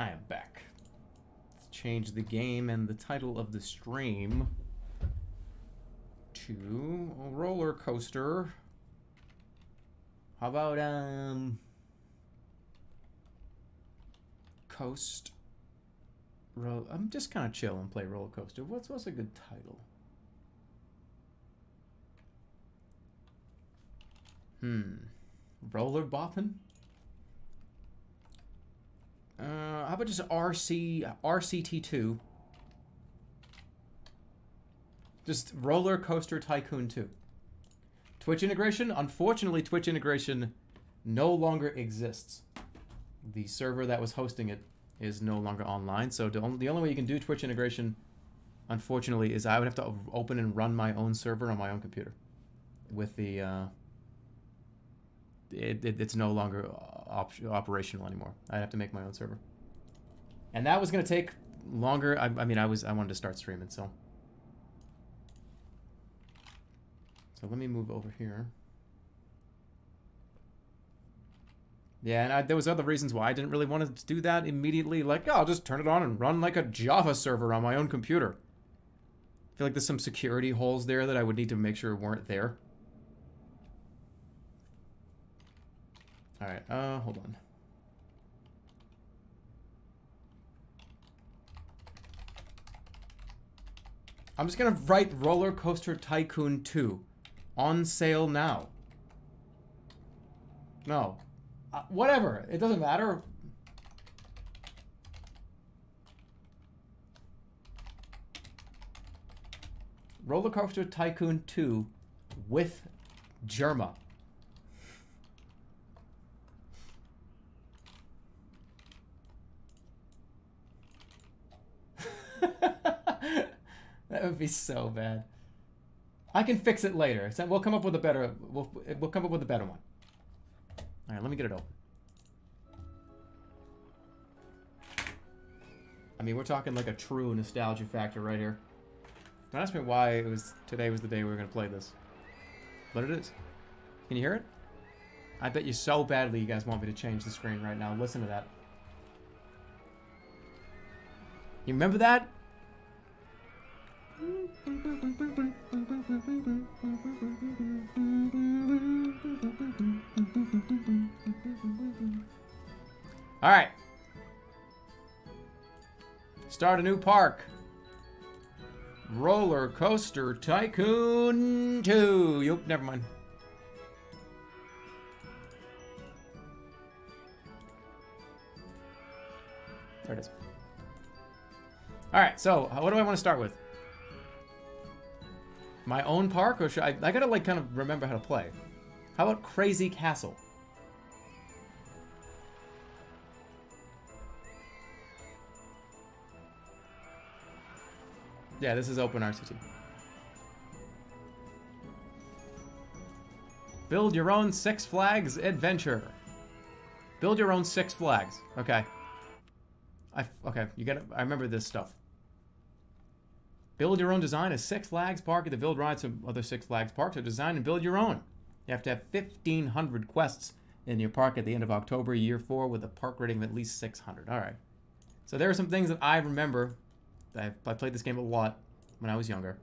I am back. Let's change the game and the title of the stream to roller coaster. How about um coast ro I'm just kind of chill and play roller coaster. What's what's a good title? Hmm. Roller bopping? Uh, how about just RC RCT2? Just Roller Coaster Tycoon 2. Twitch integration? Unfortunately, Twitch integration no longer exists. The server that was hosting it is no longer online, so the only way you can do Twitch integration, unfortunately, is I would have to open and run my own server on my own computer. With the, uh, it, it, it's no longer op operational anymore. I'd have to make my own server. And that was going to take longer. I, I mean, I was I wanted to start streaming, so. So let me move over here. Yeah, and I, there was other reasons why I didn't really want to do that immediately. Like, oh, I'll just turn it on and run like a Java server on my own computer. I feel like there's some security holes there that I would need to make sure weren't there. Alright, uh, hold on. I'm just gonna write Roller Coaster Tycoon 2. On sale now. No. Uh, whatever. It doesn't matter. Roller Coaster Tycoon 2 with Jerma. That would be so bad. I can fix it later. So we'll come up with a better. We'll we'll come up with a better one. All right, let me get it open. I mean, we're talking like a true nostalgia factor right here. Don't ask me why it was today was the day we were gonna play this, but it is. Can you hear it? I bet you so badly you guys want me to change the screen right now. Listen to that. You remember that? All right. Start a new park. Roller Coaster Tycoon 2. Yup, never mind. There it is. All right, so what do I want to start with? My own park, or should I? I gotta like kind of remember how to play. How about Crazy Castle? Yeah, this is Open RCT. Build your own Six Flags adventure. Build your own Six Flags. Okay. I okay. You gotta. I remember this stuff. Build your own design. A Six Flags park at the build rides of other Six Flags parks are design and build your own. You have to have 1,500 quests in your park at the end of October, year four, with a park rating of at least 600. All right. So there are some things that I remember. I, I played this game a lot when I was younger.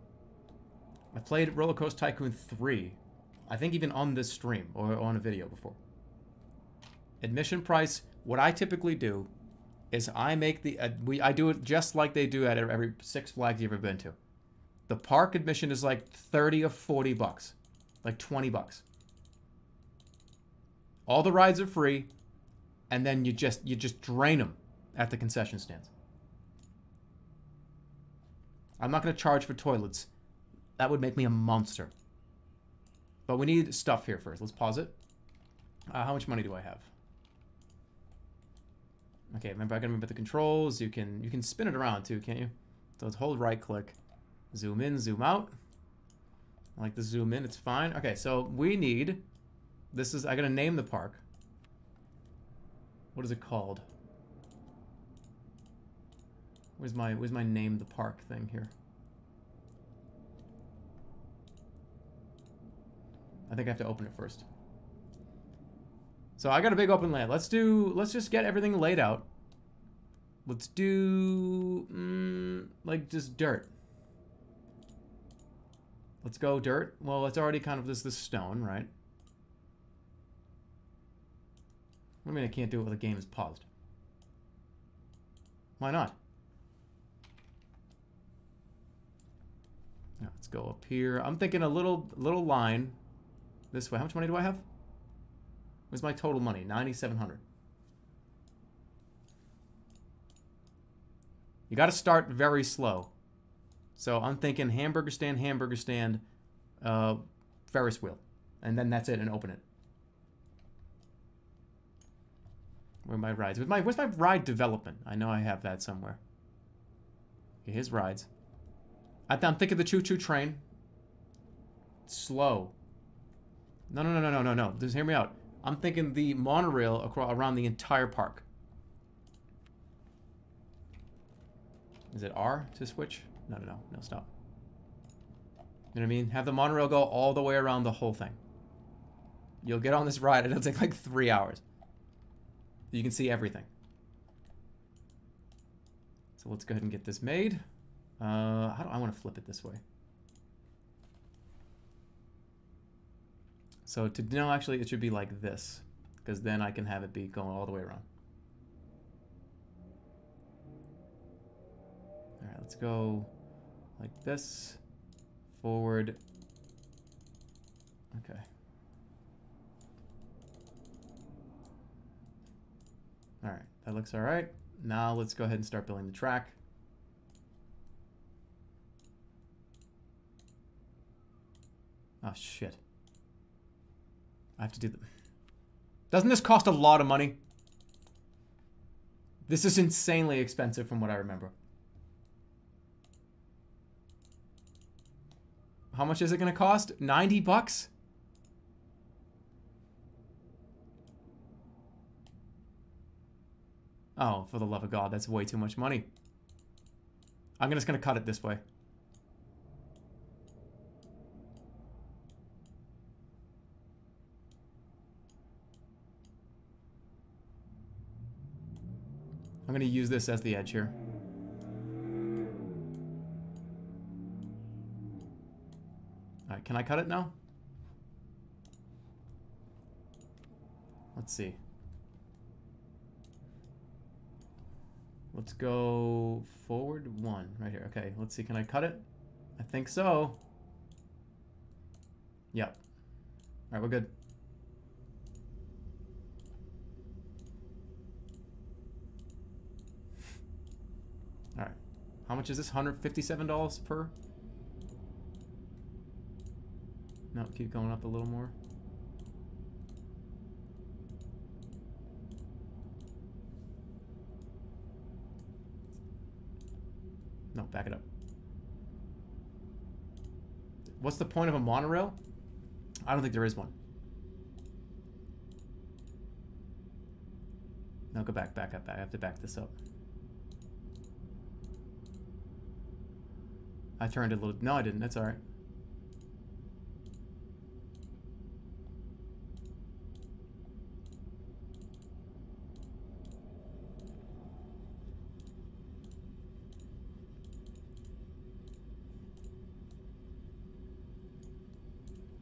I played Roller Coaster Tycoon 3. I think even on this stream or on a video before. Admission price. What I typically do is I make the uh, we I do it just like they do at every Six Flags you've ever been to. The park admission is like 30 or 40 bucks. Like 20 bucks. All the rides are free and then you just you just drain them at the concession stands. I'm not going to charge for toilets. That would make me a monster. But we need stuff here first. Let's pause it. Uh, how much money do I have? Okay, remember I gotta remember the controls. You can you can spin it around too, can't you? So let's hold right click, zoom in, zoom out. I like the zoom in, it's fine. Okay, so we need this is I gotta name the park. What is it called? Where's my where's my name the park thing here? I think I have to open it first. So I got a big open land. Let's do, let's just get everything laid out. Let's do, mm, like, just dirt. Let's go dirt. Well, it's already kind of this, this stone, right? I mean, I can't do it while the game is paused. Why not? Now, let's go up here. I'm thinking a little little line this way. How much money do I have? What's my total money? 9,700. You got to start very slow. So I'm thinking hamburger stand, hamburger stand, uh, Ferris wheel. And then that's it and open it. Where are my rides? With my, where's my ride development? I know I have that somewhere. Here's rides. I am thinking the choo-choo train. Slow. No, no, no, no, no, no, no. Just hear me out. I'm thinking the monorail across, around the entire park. Is it R to switch? No, no, no. No, stop. You know what I mean? Have the monorail go all the way around the whole thing. You'll get on this ride. and It'll take like three hours. You can see everything. So let's go ahead and get this made. Uh, how do I want to flip it this way? So to no, actually, it should be like this, because then I can have it be going all the way around. All right, let's go like this, forward. Okay. All right, that looks all right. Now let's go ahead and start building the track. Oh, shit. I have to do them. Doesn't this cost a lot of money? This is insanely expensive from what I remember. How much is it going to cost? 90 bucks? Oh, for the love of God, that's way too much money. I'm just going to cut it this way. Going to use this as the edge here. Alright, can I cut it now? Let's see. Let's go forward one right here. Okay, let's see. Can I cut it? I think so. Yep. All right, we're good. How much is this? $157 per? No, keep going up a little more. No, back it up. What's the point of a monorail? I don't think there is one. No, go back, back up, back. I have to back this up. I turned a little... No, I didn't. That's alright.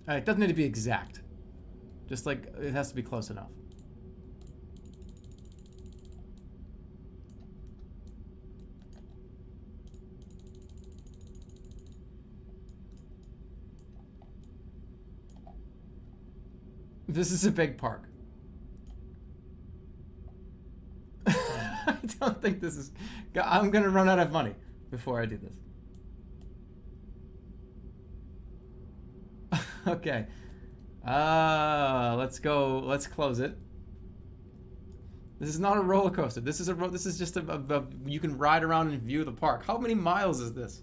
It doesn't need to be exact. Just like, it has to be close enough. This is a big park. I don't think this is... I'm gonna run out of money before I do this. okay. Uh, let's go. Let's close it. This is not a roller coaster. This is a this is just a, a, a, you can ride around and view the park. How many miles is this?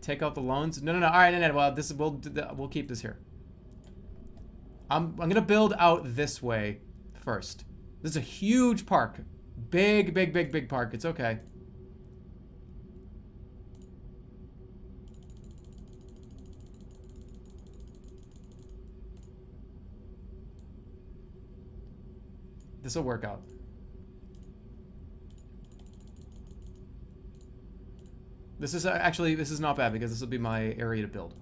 Take out the loans? No, no, no. All right, no, no. Well, this is we'll we'll keep this here. I'm, I'm gonna build out this way first. This is a huge park. Big, big, big, big park. It's okay. This will work out. This is uh, actually, this is not bad because this will be my area to build.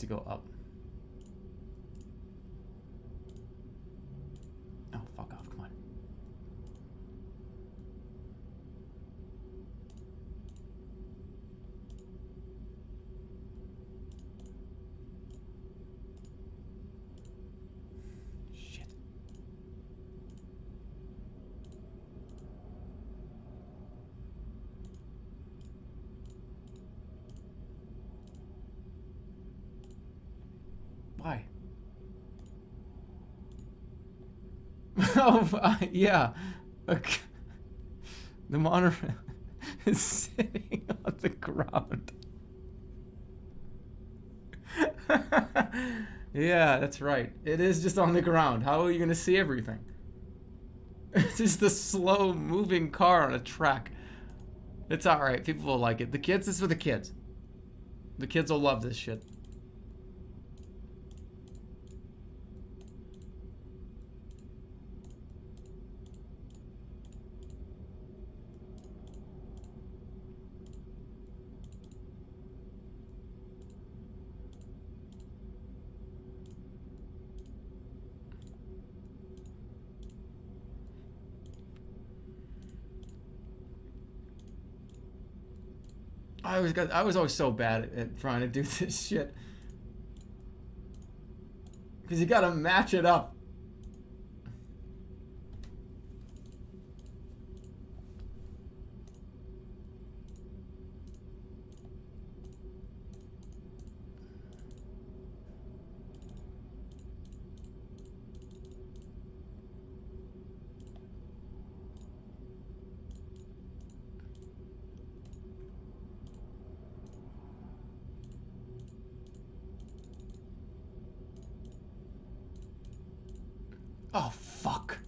To go up. Oh, fuck off, come on. Shit. Why? oh, uh, yeah. Okay. The monorail is sitting on the ground. yeah, that's right. It is just on the ground. How are you going to see everything? It's just a slow moving car on a track. It's alright. People will like it. The kids, this is for the kids. The kids will love this shit. I got I was always so bad at, at trying to do this shit. Cause you gotta match it up. Oh fuck.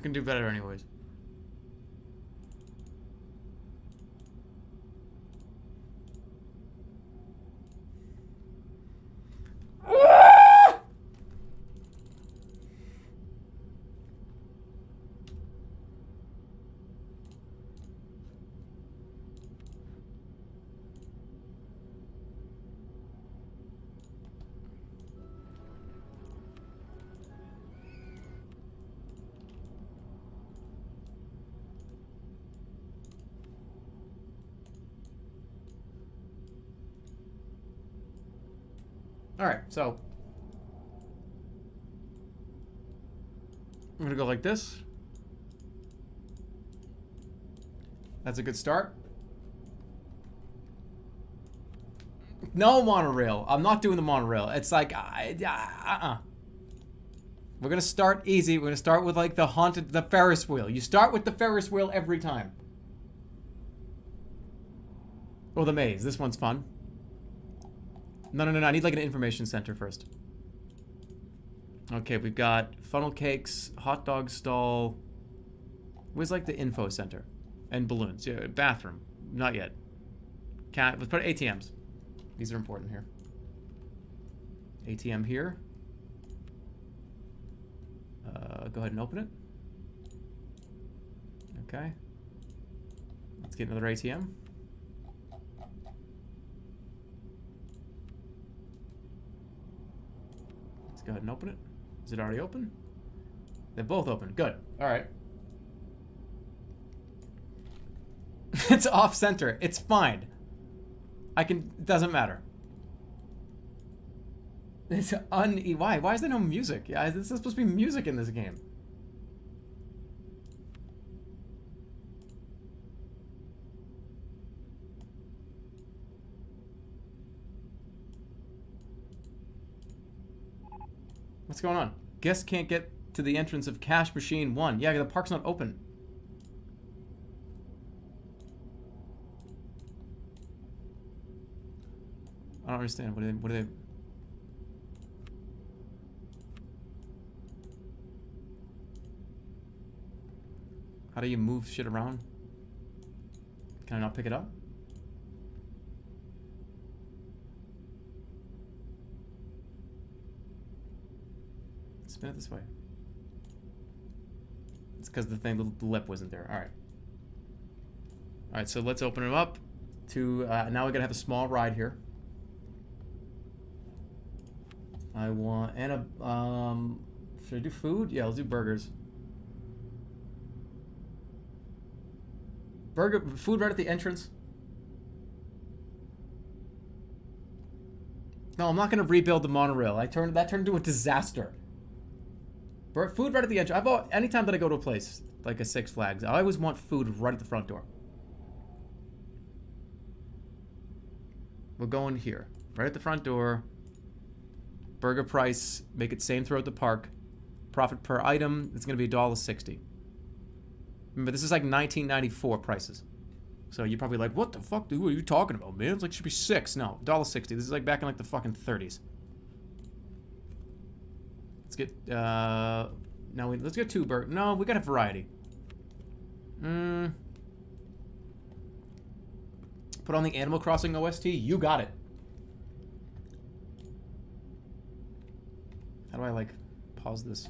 I can do better anyways. So. I'm gonna go like this. That's a good start. No monorail. I'm not doing the monorail. It's like, uh-uh. We're gonna start easy. We're gonna start with like the haunted, the Ferris wheel. You start with the Ferris wheel every time. Or the maze. This one's fun. No, no, no, no. I need like an information center first. Okay, we've got funnel cakes, hot dog stall. Where's like the info center? And balloons. Yeah, bathroom. Not yet. Cat. Let's put ATMs. These are important here. ATM here. Uh, go ahead and open it. Okay. Let's get another ATM. Let's go ahead and open it. Is it already open? They're both open. Good. All right. it's off center. It's fine. I can. It doesn't matter. It's un. Why? Why is there no music? Yeah, this is supposed to be music in this game. What's going on? Guests can't get to the entrance of Cash Machine 1. Yeah, the park's not open. I don't understand. What are they... What are they... How do you move shit around? Can I not pick it up? Spin it this way. It's because the thing, the lip wasn't there. All right. All right, so let's open it up to, uh, now we're to have a small ride here. I want, and a, um, should I do food? Yeah, let's do burgers. Burger, food right at the entrance. No, I'm not going to rebuild the monorail. I turned, that turned into a disaster. Food right at the edge. I've always, anytime that I go to a place like a Six Flags, I always want food right at the front door. We're going here, right at the front door. Burger price, make it same throughout the park. Profit per item, it's going to be $1.60. Remember, this is like 1994 prices. So you're probably like, what the fuck, dude? What are you talking about, man? It's like, should be six. No, $1.60. This is like back in like the fucking 30s. Let's get, uh, now we, let's get two burger. No, we got a variety. Hmm. Put on the Animal Crossing OST. You got it. How do I, like, pause this?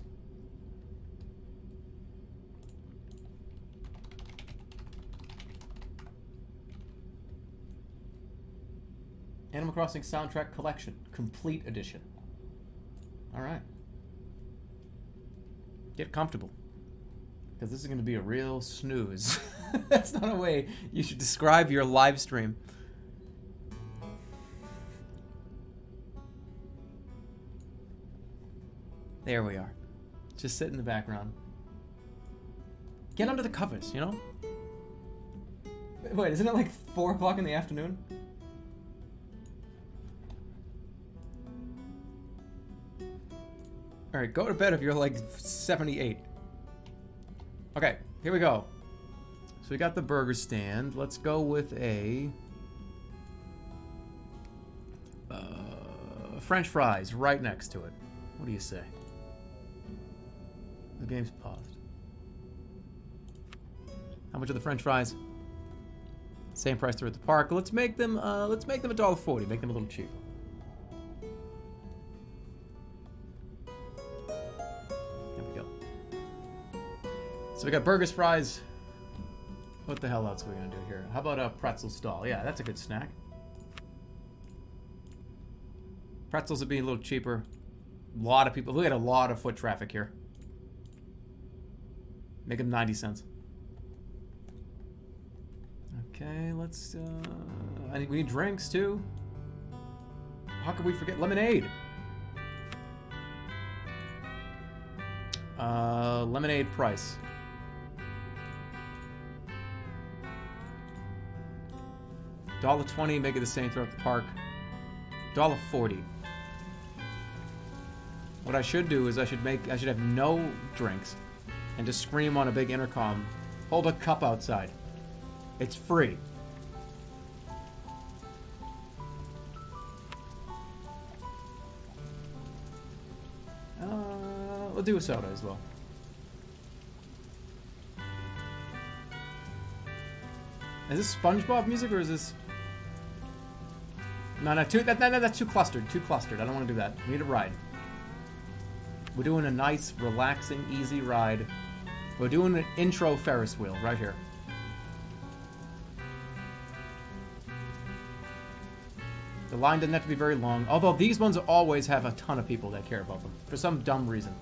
Animal Crossing Soundtrack Collection. Complete Edition. Alright. Get comfortable. Because this is going to be a real snooze. That's not a way you should describe your live stream. There we are. Just sit in the background. Get under the covers, you know? Wait, isn't it like 4 o'clock in the afternoon? Alright, go to bed if you're like 78. Okay, here we go. So we got the burger stand. Let's go with a... Uh, French fries right next to it. What do you say? The game's paused. How much are the French fries? Same price they're at the park. Let's make them. Uh, let's make them a dollar forty. Make them a little cheaper. So we got burgers, fries. What the hell else are we gonna do here? How about a pretzel stall? Yeah, that's a good snack. Pretzels would be a little cheaper. A lot of people. We at a lot of foot traffic here. Make them 90 cents. Okay, let's. Uh, I need, we need drinks too. How could we forget lemonade? Uh, lemonade price. Dollar twenty, make it the same throughout the park. Dollar forty. What I should do is I should make I should have no drinks and just scream on a big intercom, hold a cup outside. It's free. Uh, we'll do a soda as well. Is this SpongeBob music or is this no, no, too, that, that, that's too clustered. Too clustered. I don't want to do that. We need a ride. We're doing a nice, relaxing, easy ride. We're doing an intro Ferris wheel right here. The line doesn't have to be very long, although these ones always have a ton of people that care about them, for some dumb reason.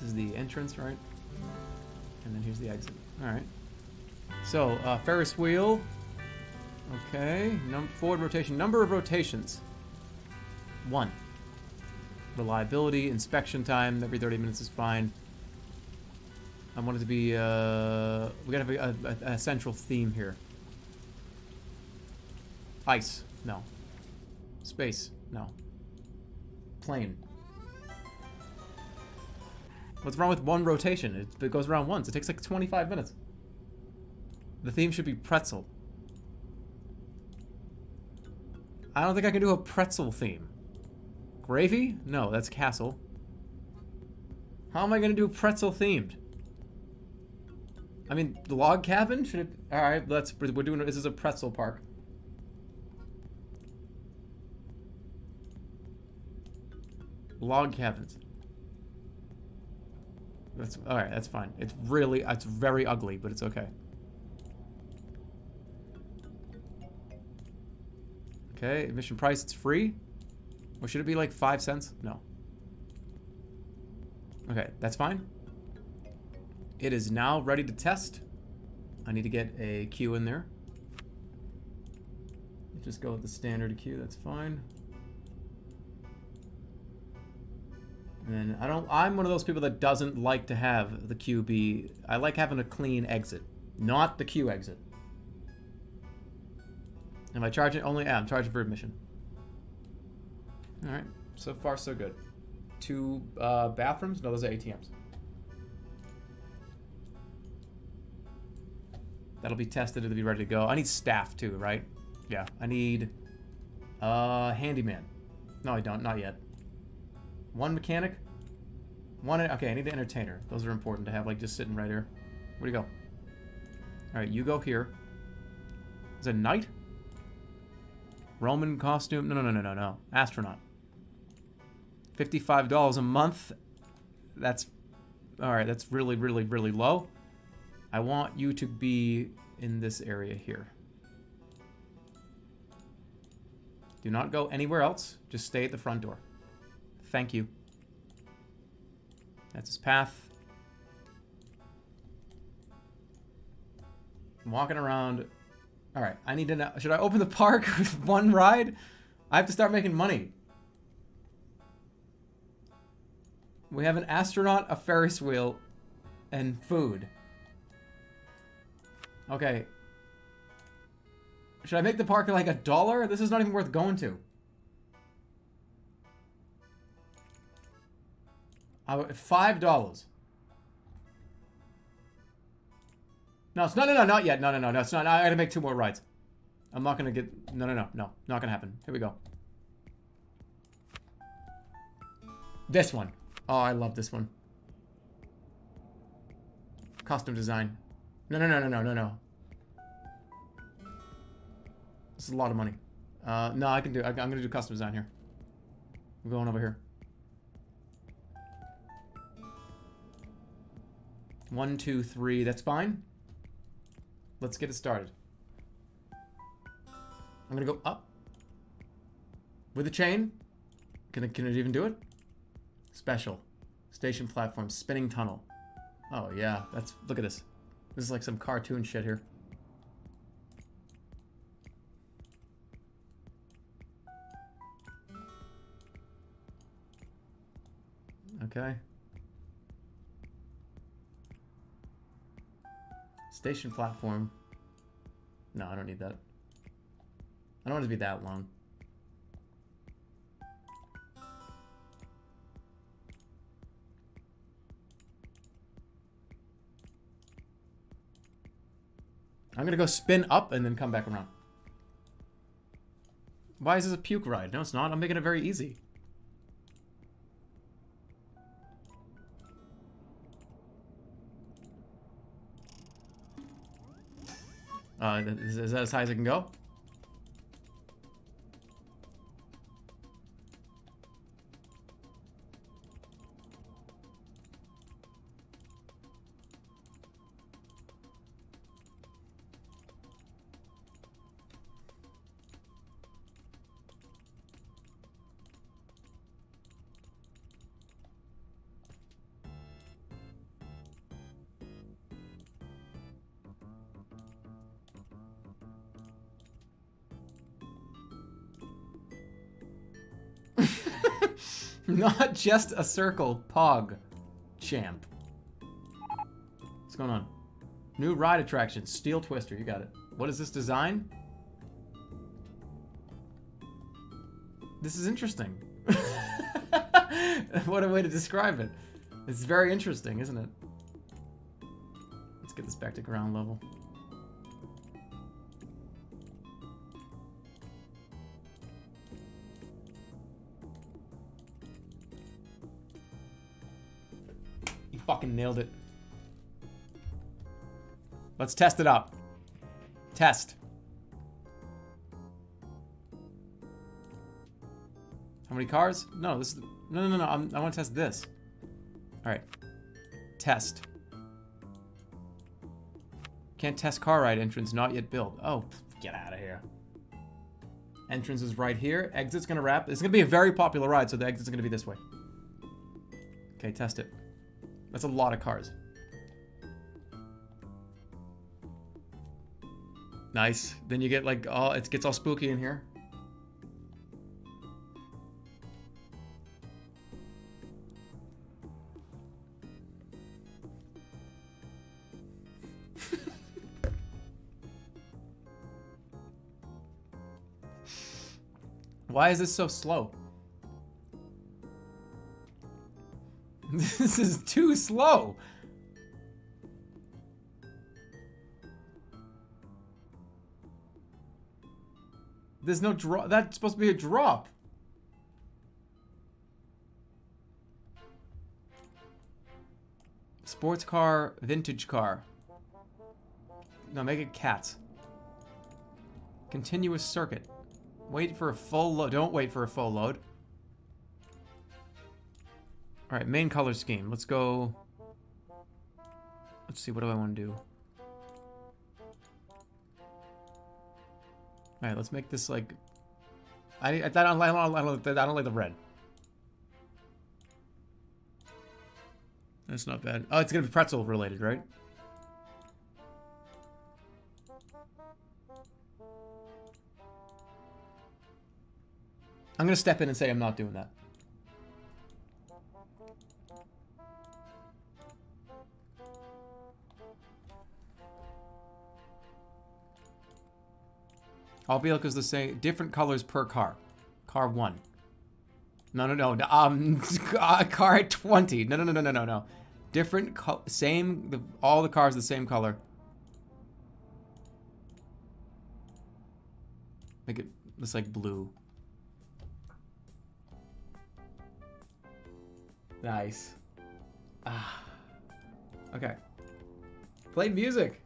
This is the entrance, right? And then here's the exit. Alright. So, uh, Ferris wheel. Okay, num forward rotation. Number of rotations. One. Reliability, inspection time, every 30 minutes is fine. I want it to be, uh, we gotta have a, a, a central theme here. Ice, no. Space, no. Plane. What's wrong with one rotation? It, goes around once. It takes like 25 minutes. The theme should be pretzel. I don't think I can do a pretzel theme. Gravy? No, that's castle. How am I gonna do pretzel themed? I mean, the log cabin? Should it? All right, let's. We're doing. This is a pretzel park. Log cabins. That's all right. That's fine. It's really. It's very ugly, but it's okay. Okay, admission price. It's free. Or should it be like five cents? No. Okay, that's fine. It is now ready to test. I need to get a queue in there. Just go with the standard queue, that's fine. And I don't I'm one of those people that doesn't like to have the queue be I like having a clean exit, not the queue exit. Am I charging only yeah, I'm charging for admission. Alright. So far so good. Two uh, bathrooms? No, those are ATMs. That'll be tested. It'll be ready to go. I need staff too, right? Yeah. I need uh handyman. No, I don't. Not yet. One mechanic. One. Okay, I need the entertainer. Those are important to have, like just sitting right here. Where do you go? All right, you go here. Is it knight? Roman costume? No, no, no, no, no, no. Astronaut. Fifty-five dollars a month. That's all right. That's really, really, really low. I want you to be in this area here. Do not go anywhere else. Just stay at the front door. Thank you. That's his path. I'm walking around. All right, I need to know. Should I open the park with one ride? I have to start making money. We have an astronaut, a Ferris wheel, and food. Okay. Should I make the park like a dollar? This is not even worth going to. Five dollars. No, it's no, no, no, not yet. No, no, no, no. It's not. I gotta make two more rides. I'm not gonna get. No, no, no, no. Not gonna happen. Here we go. This one. Oh, I love this one. Costume design. No, no, no, no, no, no, no. This is a lot of money. Uh, no, I can do. I, I'm gonna do custom design here. I'm going over here. One, two, three. That's fine. Let's get it started. I'm gonna go up with a chain. Can it, can it even do it? Special. Station platform. Spinning tunnel. Oh, yeah. That's Look at this. This is like some cartoon shit here. Okay. Station platform. No, I don't need that. I don't want it to be that long. I'm gonna go spin up and then come back around. Why is this a puke ride? No, it's not. I'm making it very easy. Uh, is, is that as high as it can go? Not just a circle, Pog. Champ. What's going on? New ride attraction, Steel Twister, you got it. What is this design? This is interesting. what a way to describe it. It's very interesting, isn't it? Let's get this back to ground level. Fucking nailed it. Let's test it out. Test. How many cars? No, this is... No, no, no, no. I'm, I want to test this. All right. Test. Can't test car ride entrance, not yet built. Oh, get out of here. Entrance is right here. Exit's gonna wrap. It's gonna be a very popular ride, so the exit's gonna be this way. Okay, test it. That's a lot of cars. Nice. Then you get like all it gets all spooky in here. Why is this so slow? This is too slow. There's no drop. That's supposed to be a drop. Sports car, vintage car. No, make it cats. Continuous circuit. Wait for a full load. Don't wait for a full load. Alright, main color scheme. Let's go... Let's see, what do I want to do? Alright, let's make this like... I, I, I, don't, I, don't, I, don't, I don't like the red. That's not bad. Oh, it's gonna be pretzel related, right? I'm gonna step in and say I'm not doing that. All vehicles the same, different colors per car. Car one. No, no, no. Um, car 20. No, no, no, no, no, no, no. Different, same, the, all the cars the same color. Make it, it's like blue. Nice. Ah. Okay. Play music.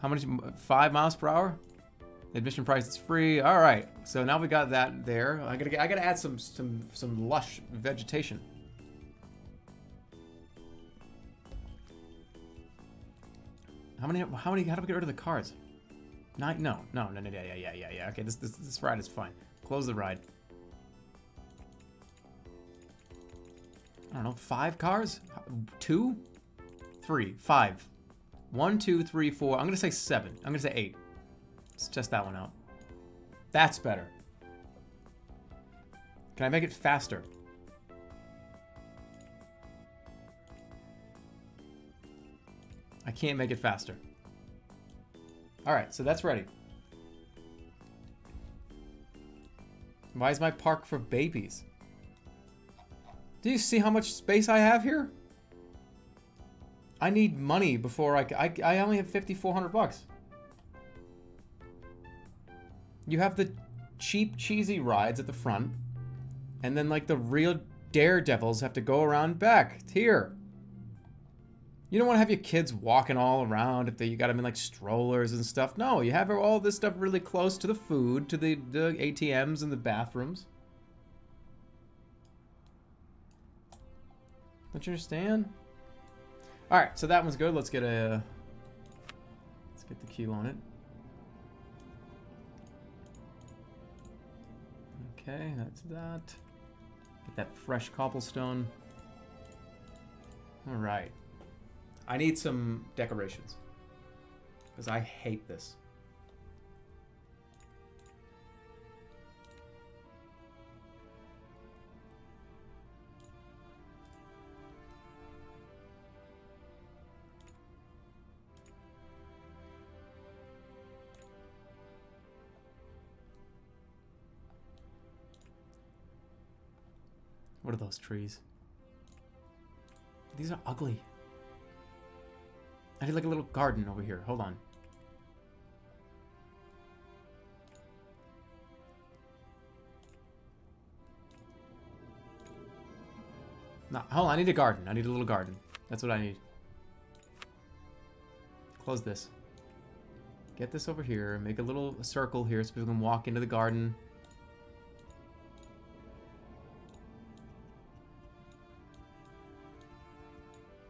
How much? Five miles per hour? Admission price is free. All right. So now we got that there. I gotta I gotta add some some some lush vegetation. How many? How many? How do we get rid of the cars? Nine? No, no, no, no, yeah, yeah, yeah, yeah, yeah. Okay, this this this ride is fine. Close the ride. I don't know. Five cars? Two? Three? Five? One, two, three, four. I'm gonna say seven. I'm gonna say eight. Let's test that one out. That's better. Can I make it faster? I can't make it faster. Alright, so that's ready. Why is my park for babies? Do you see how much space I have here? I need money before I, I, I only have 5,400 bucks. You have the cheap, cheesy rides at the front, and then like the real daredevils have to go around back here. You don't want to have your kids walking all around if they, you got them in like strollers and stuff. No, you have all this stuff really close to the food, to the, the ATMs and the bathrooms. Don't you understand? All right, so that one's good. Let's get a let's get the queue on it. Okay, that's that. Get that fresh cobblestone. All right. I need some decorations because I hate this. What are those trees? These are ugly. I need like a little garden over here. Hold on. No, hold on. I need a garden. I need a little garden. That's what I need. Close this. Get this over here. Make a little circle here so people can walk into the garden.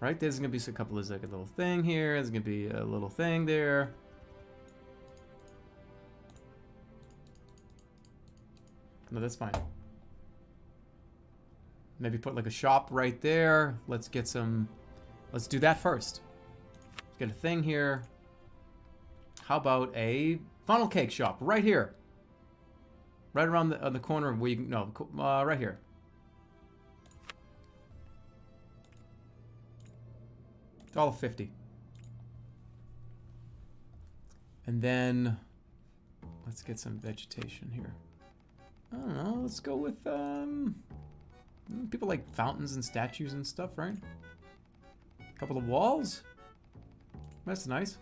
Right, there's gonna be a couple of like a little thing here. There's gonna be a little thing there. No, that's fine. Maybe put like a shop right there. Let's get some... Let's do that first. Let's get a thing here. How about a funnel cake shop right here? Right around the, on the corner where you. No, uh, right here. Of 50. And then... Let's get some vegetation here. I don't know. Let's go with... um. People like fountains and statues and stuff, right? A couple of walls. That's nice.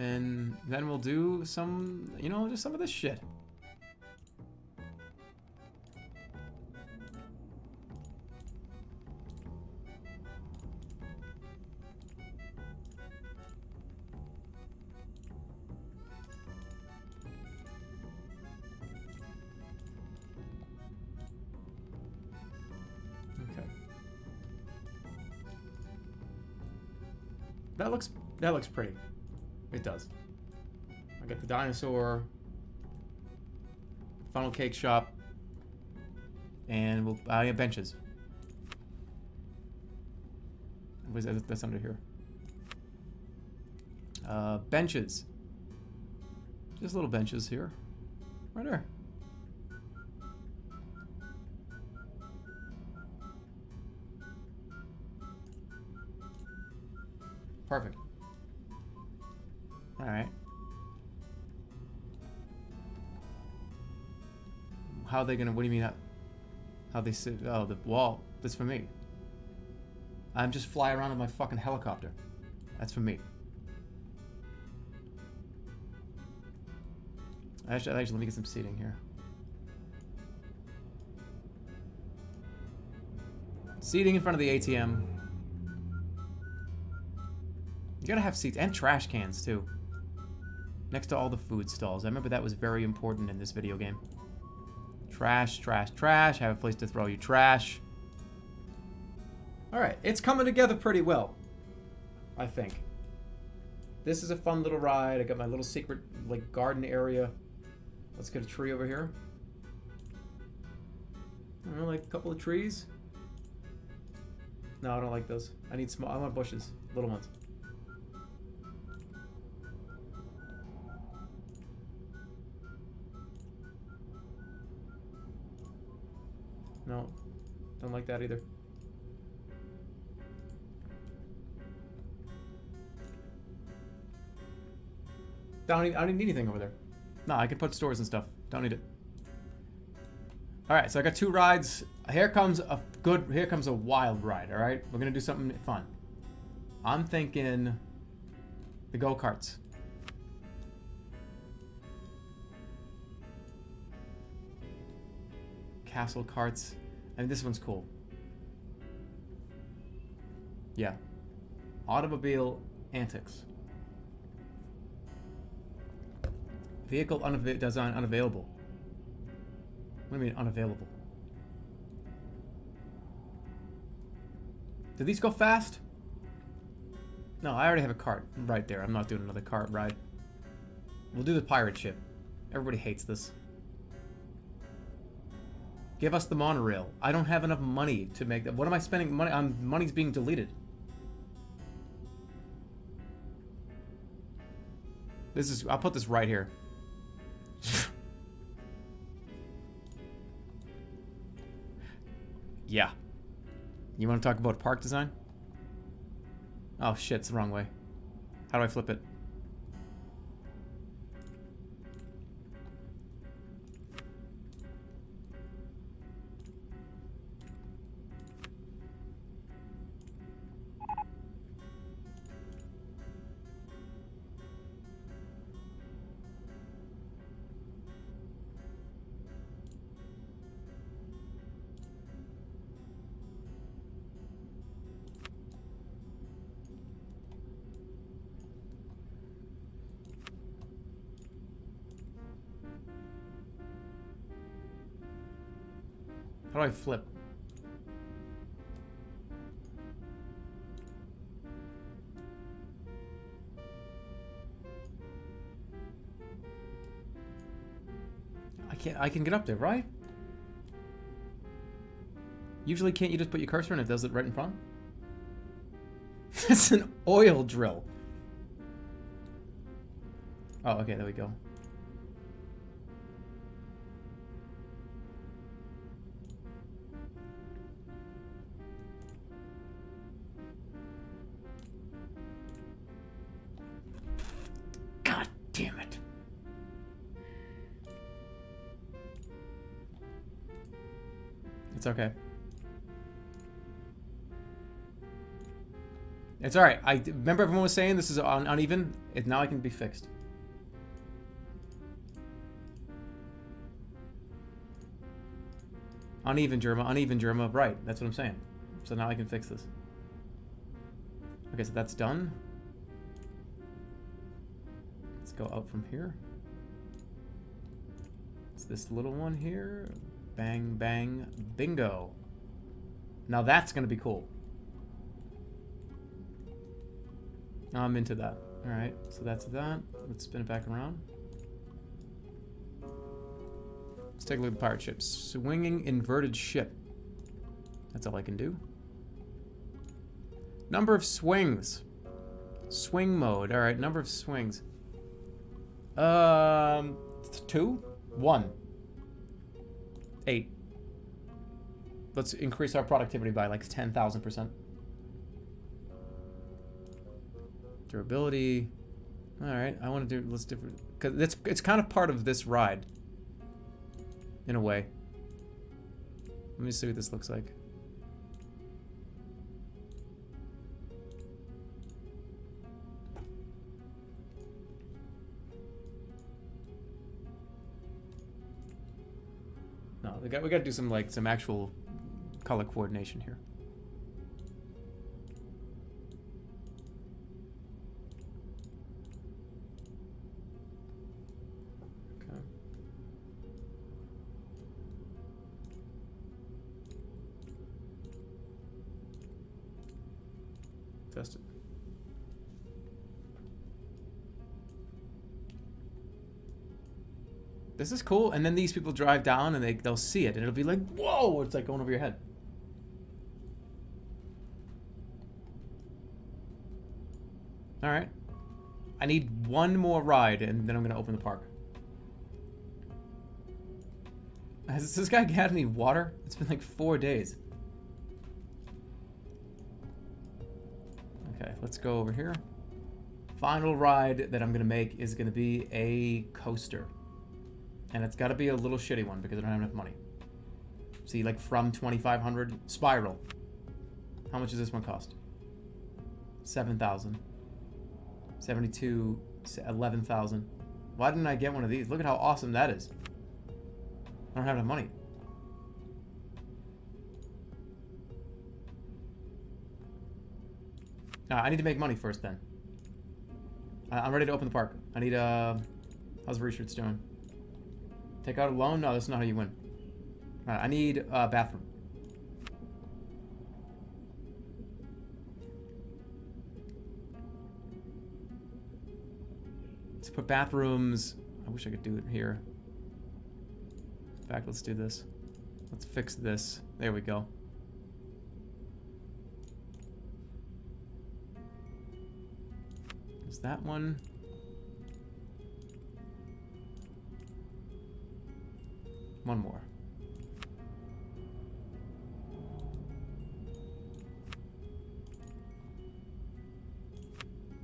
And then we'll do some, you know, just some of this shit. That looks that looks pretty. It does. I got the dinosaur, funnel cake shop, and we'll I have benches. What is that? That's under here. Uh, benches. Just little benches here. Right there. Perfect. Alright. How are they gonna, what do you mean, how, how they sit, oh, the wall, that's for me. I'm just fly around in my fucking helicopter. That's for me. Actually, actually, let me get some seating here. Seating in front of the ATM. You gotta have seats and trash cans too. Next to all the food stalls. I remember that was very important in this video game. Trash, trash, trash. Have a place to throw your trash. Alright, it's coming together pretty well. I think. This is a fun little ride. I got my little secret like garden area. Let's get a tree over here. I don't like a couple of trees. No, I don't like those. I need small. I want bushes, little ones. No. Don't like that either. Don't need, I don't need anything over there. No, I can put stores and stuff. Don't need it. Alright, so I got two rides. Here comes a good, here comes a wild ride, alright? We're gonna do something fun. I'm thinking the go-karts. Castle carts. I this one's cool. Yeah. Automobile antics. Vehicle design unavailable. What do you mean unavailable? Do these go fast? No, I already have a cart right there. I'm not doing another cart ride. We'll do the pirate ship. Everybody hates this. Give us the monorail. I don't have enough money to make that. What am I spending money on? Money's being deleted. This is, I'll put this right here. Yeah. You want to talk about park design? Oh shit, it's the wrong way. How do I flip it? How do I flip? I can't, I can get up there, right? Usually can't you just put your cursor and it does it right in front? it's an oil drill. Oh, okay, there we go. It's all right. I remember everyone was saying this is un uneven. It now I can be fixed. Uneven Jerma, uneven Jerma. Right, that's what I'm saying. So now I can fix this. Okay, so that's done. Let's go out from here. It's this little one here. Bang, bang, bingo. Now that's going to be cool. I'm into that. All right, so that's that. Let's spin it back around. Let's take a look at the pirate ship. Swinging inverted ship. That's all I can do. Number of swings. Swing mode. All right, number of swings. Um, two, one, eight. Let's increase our productivity by like 10,000%. Durability. All right, I want to do, let's different, because it's, it's kind of part of this ride. In a way. Let me see what this looks like. No, we got we got to do some like some actual color coordination here. This is cool, and then these people drive down and they they'll see it, and it'll be like, whoa! It's like going over your head. All right. I need one more ride, and then I'm gonna open the park. Has this guy had any water? It's been like four days. Okay, let's go over here. Final ride that I'm gonna make is gonna be a coaster. And it's gotta be a little shitty one because I don't have enough money. See, like from 2500 Spiral. How much does this one cost? 7,000. 72, 11,000. Why didn't I get one of these? Look at how awesome that is. I don't have enough money. Nah, I need to make money first then. I'm ready to open the park. I need, uh... How's Richard's doing? Take out a loan? No, that's not how you win. Alright, I need a bathroom. Let's put bathrooms... I wish I could do it here. In fact, let's do this. Let's fix this. There we go. Is that one? One more.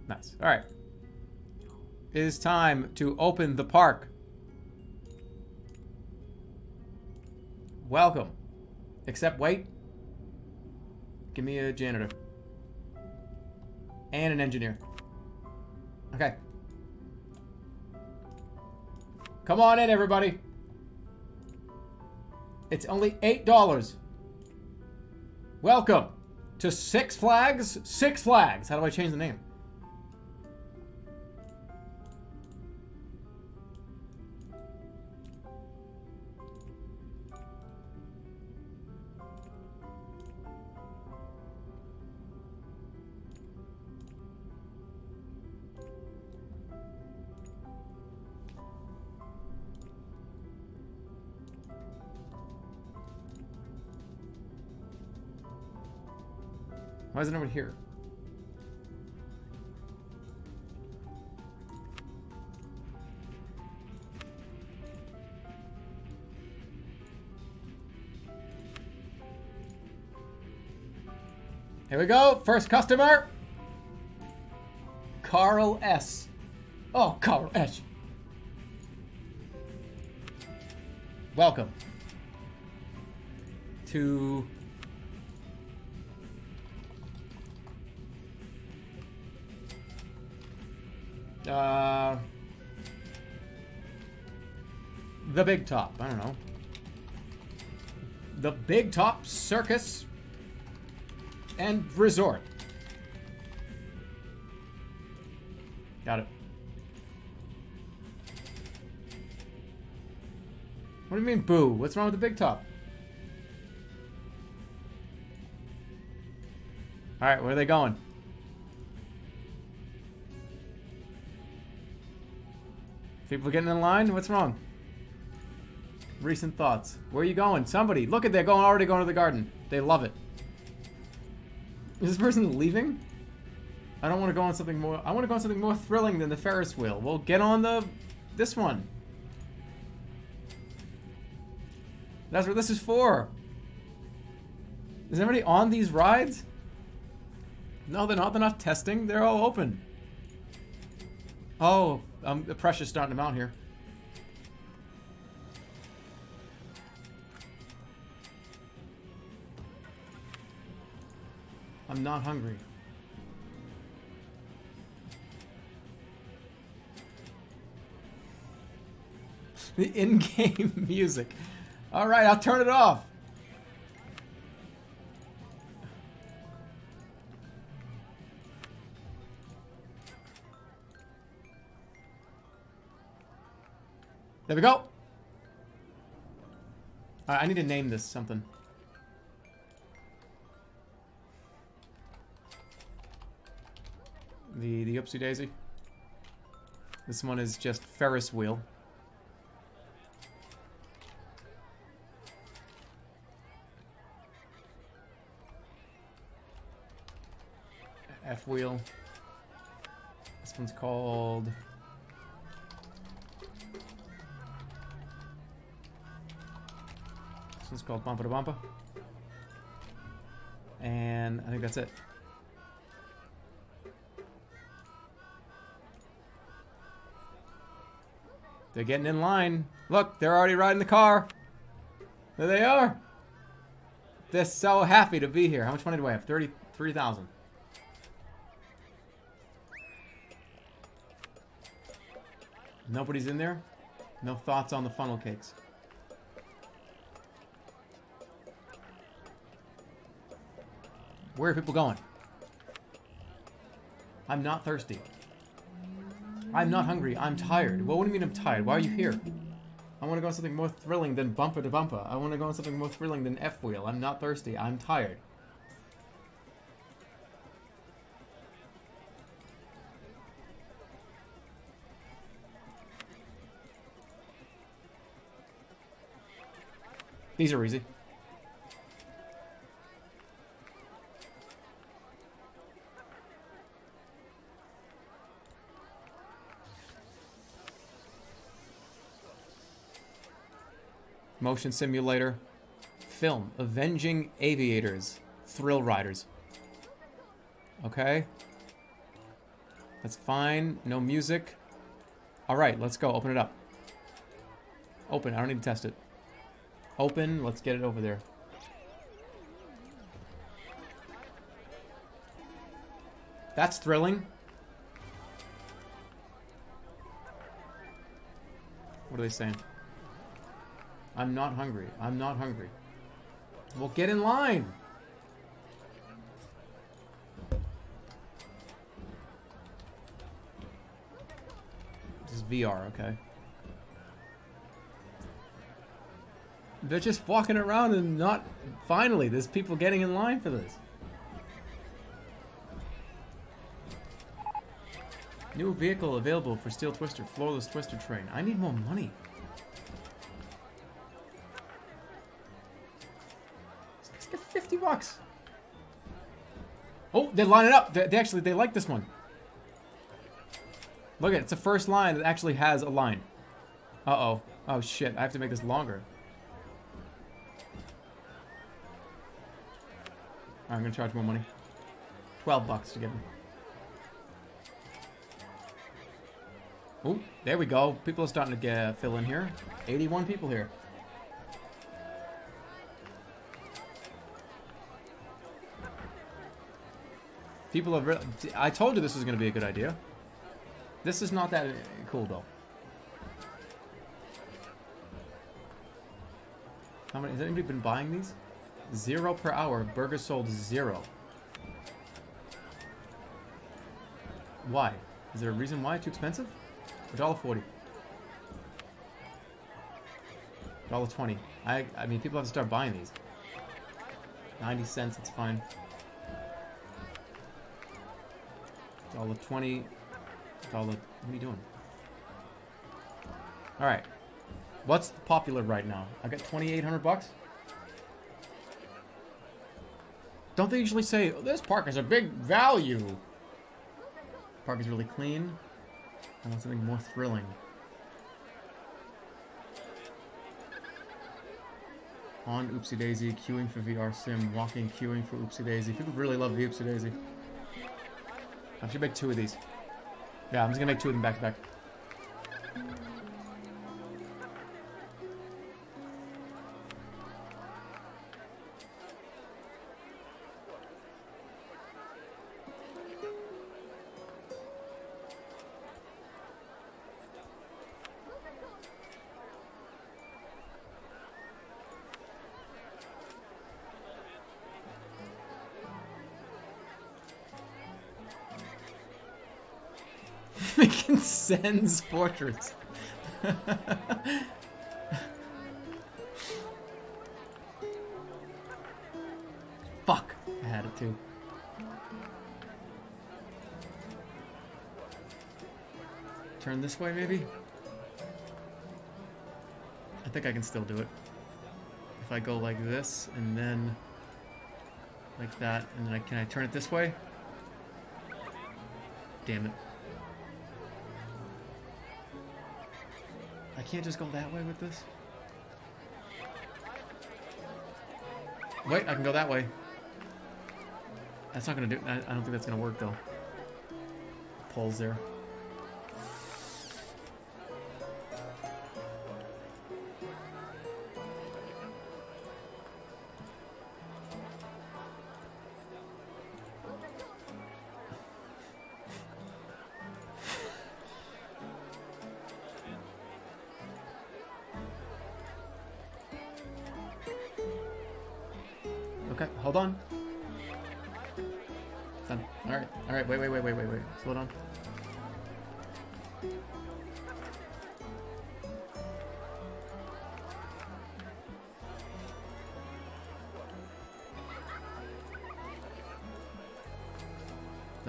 Nice. All right. It is time to open the park. Welcome. Except wait. Give me a janitor. And an engineer. Okay. Come on in, everybody. It's only $8. Welcome to Six Flags. Six Flags. How do I change the name? Is it over here? Here we go. First customer. Carl S. Oh, Carl S. Welcome to Uh, the Big Top. I don't know. The Big Top Circus and Resort. Got it. What do you mean, boo? What's wrong with the Big Top? Alright, where are they going? People getting in line? What's wrong? Recent thoughts. Where are you going? Somebody. Look at they're going already going to the garden. They love it. Is this person leaving? I don't want to go on something more. I want to go on something more thrilling than the Ferris wheel. Well, get on the this one. That's what this is for. Is anybody on these rides? No, they're not. They're not testing. They're all open. Oh, um, the pressure's starting to mount here. I'm not hungry. The in-game music. All right, I'll turn it off. There we go. I need to name this something. The the Oopsie Daisy. This one is just Ferris wheel. F wheel. This one's called One's called Bumpa to Bumpa. And I think that's it. They're getting in line. Look, they're already riding the car. There they are. They're so happy to be here. How much money do I have? 33,000. Nobody's in there? No thoughts on the funnel cakes. Where are people going? I'm not thirsty. I'm not hungry. I'm tired. Well, what do you mean I'm tired? Why are you here? I want to go on something more thrilling than bumper to bumper. I want to go on something more thrilling than F-Wheel. I'm not thirsty. I'm tired. These are easy. Motion simulator. Film. Avenging Aviators. Thrill Riders. Okay. That's fine. No music. All right, let's go. Open it up. Open. I don't need to test it. Open. Let's get it over there. That's thrilling. What are they saying? I'm not hungry. I'm not hungry. Well, get in line. This is VR, okay. They're just walking around and not... Finally, there's people getting in line for this. New vehicle available for Steel Twister, Floorless Twister Train. I need more money. Get 50 bucks. Oh, they line it up. They, they actually, they like this one. Look at it. It's the first line that actually has a line. Uh-oh. Oh, shit. I have to make this longer. I'm gonna charge more money. 12 bucks to get them. Oh, there we go. People are starting to get fill in here. 81 people here. People have really... I told you this was going to be a good idea. This is not that eh, cool, though. How many... Has anybody been buying these? Zero per hour. Burgers sold zero. Why? Is there a reason why? Too expensive? A dollar forty. Dollar twenty. I I mean people have to start buying these. Ninety cents, it's fine. Dollar twenty. Dollar what are you doing? Alright. What's popular right now? I got twenty eight hundred bucks? Don't they usually say, oh, this park is a big value? Park is really clean. I want something more thrilling. On Oopsie Daisy, queuing for VR Sim, walking, queuing for Oopsie Daisy. People really love the Oopsie Daisy. I should make two of these. Yeah, I'm just gonna make two of them back to back. Sen's Fortress. Fuck. I had it too. Turn this way, maybe? I think I can still do it. If I go like this, and then... Like that, and then I, can I turn it this way? Damn it. Can't just go that way with this? Wait, I can go that way. That's not gonna do- I, I don't think that's gonna work though. Pulls there.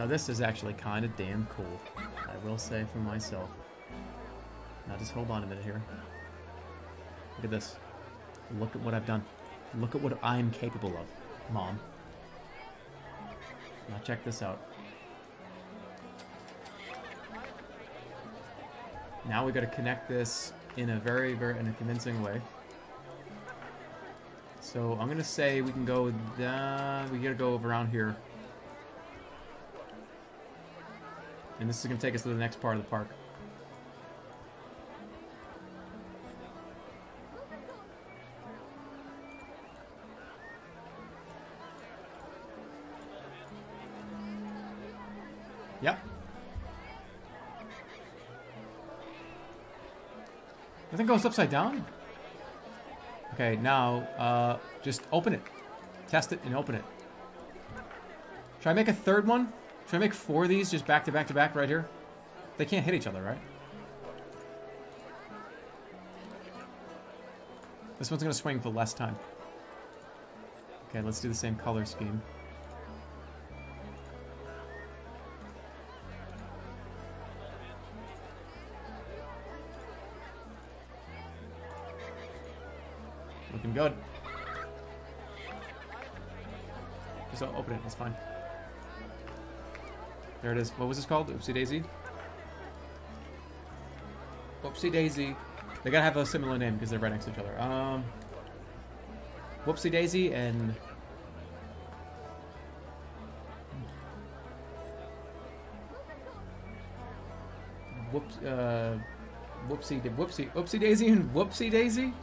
This is actually kind of damn cool. I will say for myself. Now just hold on a minute here. Look at this. Look at what I've done. Look at what I'm capable of, Mom. Now check this out. Now we got to connect this in a very, very, in a convincing way. So I'm gonna say we can go. Down, we gotta go around here. And this is going to take us to the next part of the park. Yep. The thing goes upside down? Okay, now, uh, just open it. Test it and open it. Should I make a third one? Should I make four of these just back to back to back right here? They can't hit each other, right? This one's gonna swing for less time. Okay, let's do the same color scheme. Looking good. Just open it, it's fine. There it is. What was this called? Oopsie Daisy? Whoopsie Daisy. They gotta have a similar name because they're right next to each other. Um, Whoopsie Daisy and... Whoops, uh, whoopsie, whoopsie, whoopsie daisy and whoopsie daisy?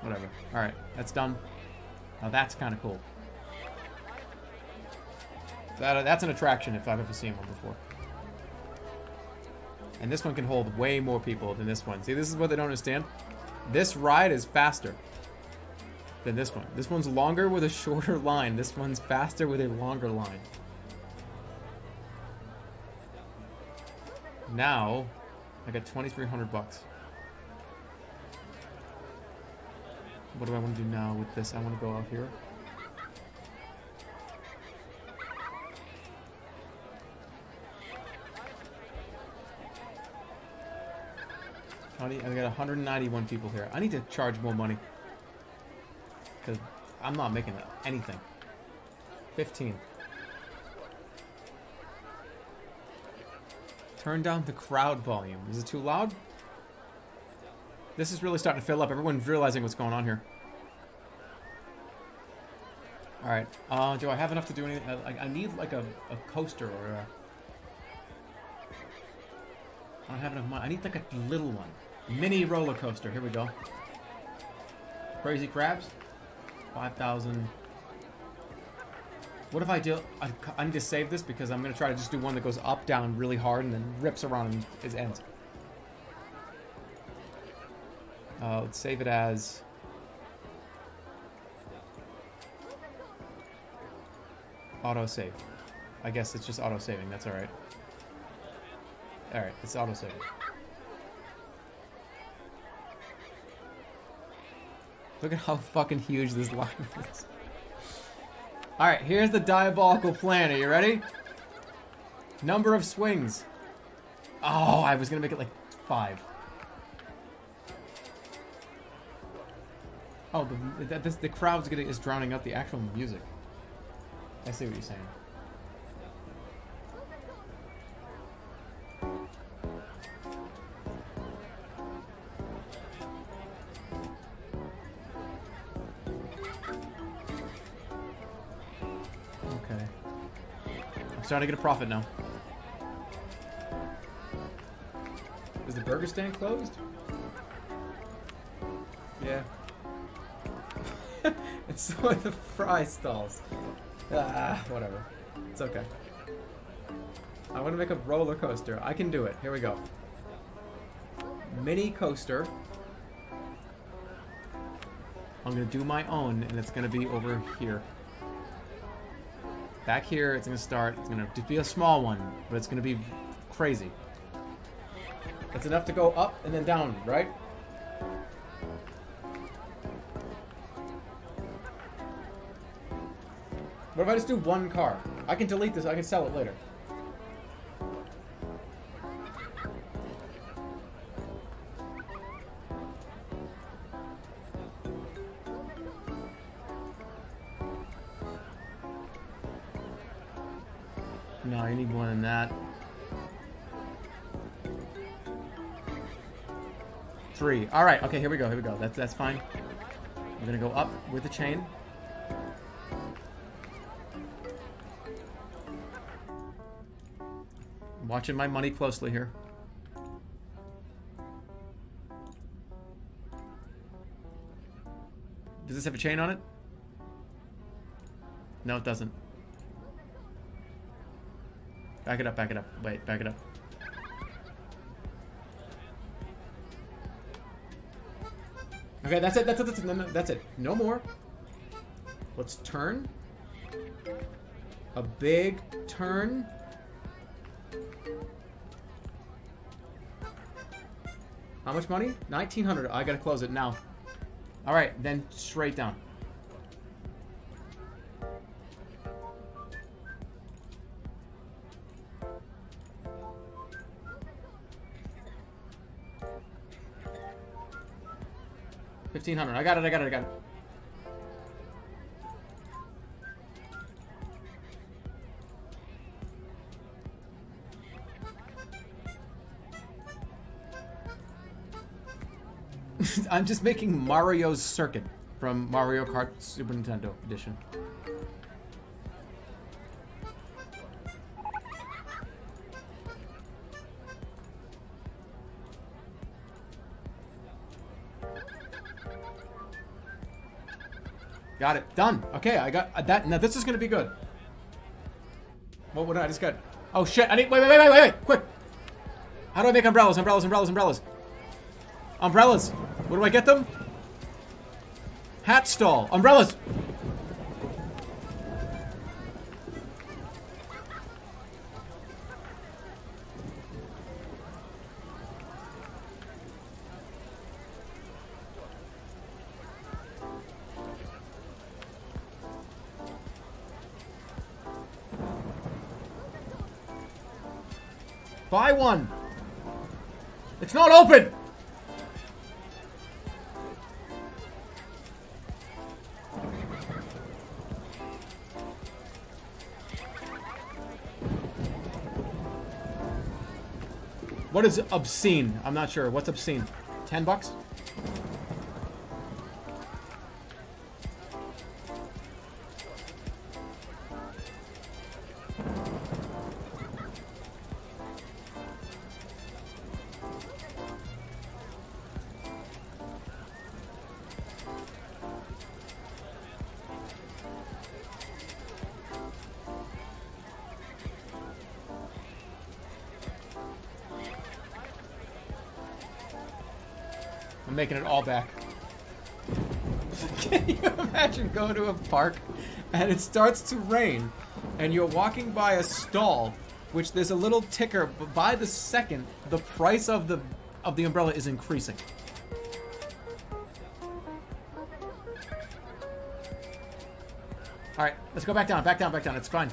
Whatever. Alright, that's done. Now that's kind of cool. That, that's an attraction if I've ever seen one before. And this one can hold way more people than this one. See, this is what they don't understand. This ride is faster than this one. This one's longer with a shorter line. This one's faster with a longer line. Now, I got 2,300 bucks. What do I want to do now with this? I want to go out here. I got 191 people here. I need to charge more money. Because I'm not making anything. 15. Turn down the crowd volume. Is it too loud? This is really starting to fill up. Everyone's realizing what's going on here. Alright. Uh, do I have enough to do anything? I, I need like a, a coaster or a... I don't have enough money. I need like a little one. Mini roller coaster. Here we go. Crazy Crabs. 5,000. What if I do... I, I, need to save this because I'm going to try to just do one that goes up, down really hard and then rips around and ends. Uh, let's save it as... Auto-save. I guess it's just auto-saving. That's alright. Alright, it's auto-saving. Look at how fucking huge this line is. Alright, here's the diabolical plan. Are you ready? Number of swings. Oh, I was gonna make it like five. Oh, the, the, this, the crowd's getting is drowning out the actual music. I see what you're saying. Starting to get a profit now. Is the burger stand closed? Yeah. it's so the fry stalls. Ah, whatever. It's okay. I want to make a roller coaster. I can do it. Here we go. Mini coaster. I'm going to do my own, and it's going to be over here. Back here, it's going to start. It's going to be a small one, but it's going to be crazy. It's enough to go up and then down, right? What if I just do one car? I can delete this, I can sell it later. All right. Okay, here we go. Here we go. That's, that's fine. We're going to go up with the chain. I'm watching my money closely here. Does this have a chain on it? No, it doesn't. Back it up, back it up. Wait, back it up. Okay, that's it, that's it, that's it, no, no, that's it. No more. Let's turn. A big turn. How much money? 1900 I gotta close it now. Alright, then straight down. Fifteen hundred. I got it. I got it. I got it. I'm just making Mario's circuit from Mario Kart Super Nintendo Edition. Got it. Done. Okay, I got uh, that. Now this is gonna be good. What would I just got? Oh shit! I need. Wait, wait, wait, wait, wait! Quick! How do I make umbrellas? Umbrellas, umbrellas, umbrellas. Umbrellas. Where do I get them? Hat stall. Umbrellas. It's not open. What is obscene? I'm not sure. What's obscene? Ten bucks? Going to a park and it starts to rain and you're walking by a stall which there's a little ticker but by the second the price of the of the umbrella is increasing. All right, let's go back down, back down, back down. It's fine.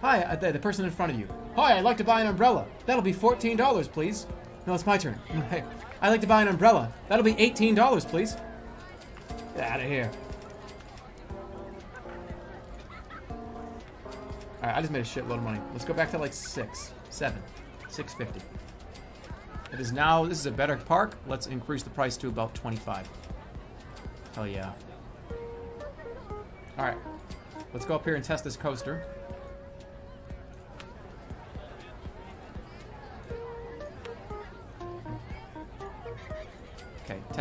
Hi, uh, the, the person in front of you. Hi, I'd like to buy an umbrella. That'll be $14, please. No, it's my turn. Hey, I'd like to buy an umbrella. That'll be $18, please. Get out of here. Alright, I just made a shitload of money. Let's go back to like six, seven, six fifty. It is now, this is a better park. Let's increase the price to about 25. Hell yeah. Alright. Let's go up here and test this coaster.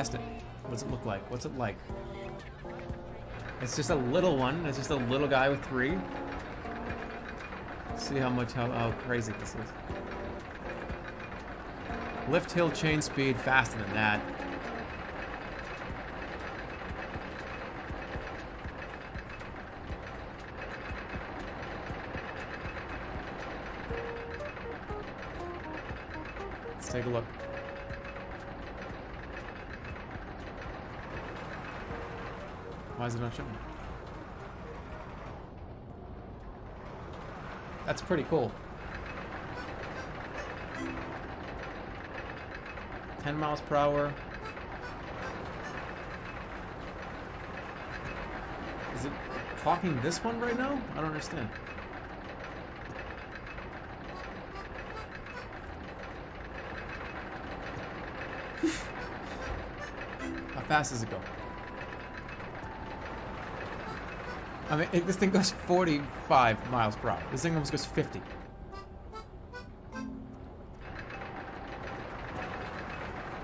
Test it. What does it look like? What's it like? It's just a little one. It's just a little guy with three. Let's see how much, how, how crazy this is. Lift hill chain speed faster than that. Cool. 10 miles per hour. Is it clocking this one right now? I don't understand. How fast does it go? I mean, it, this thing goes 45 miles per hour. This thing almost goes 50.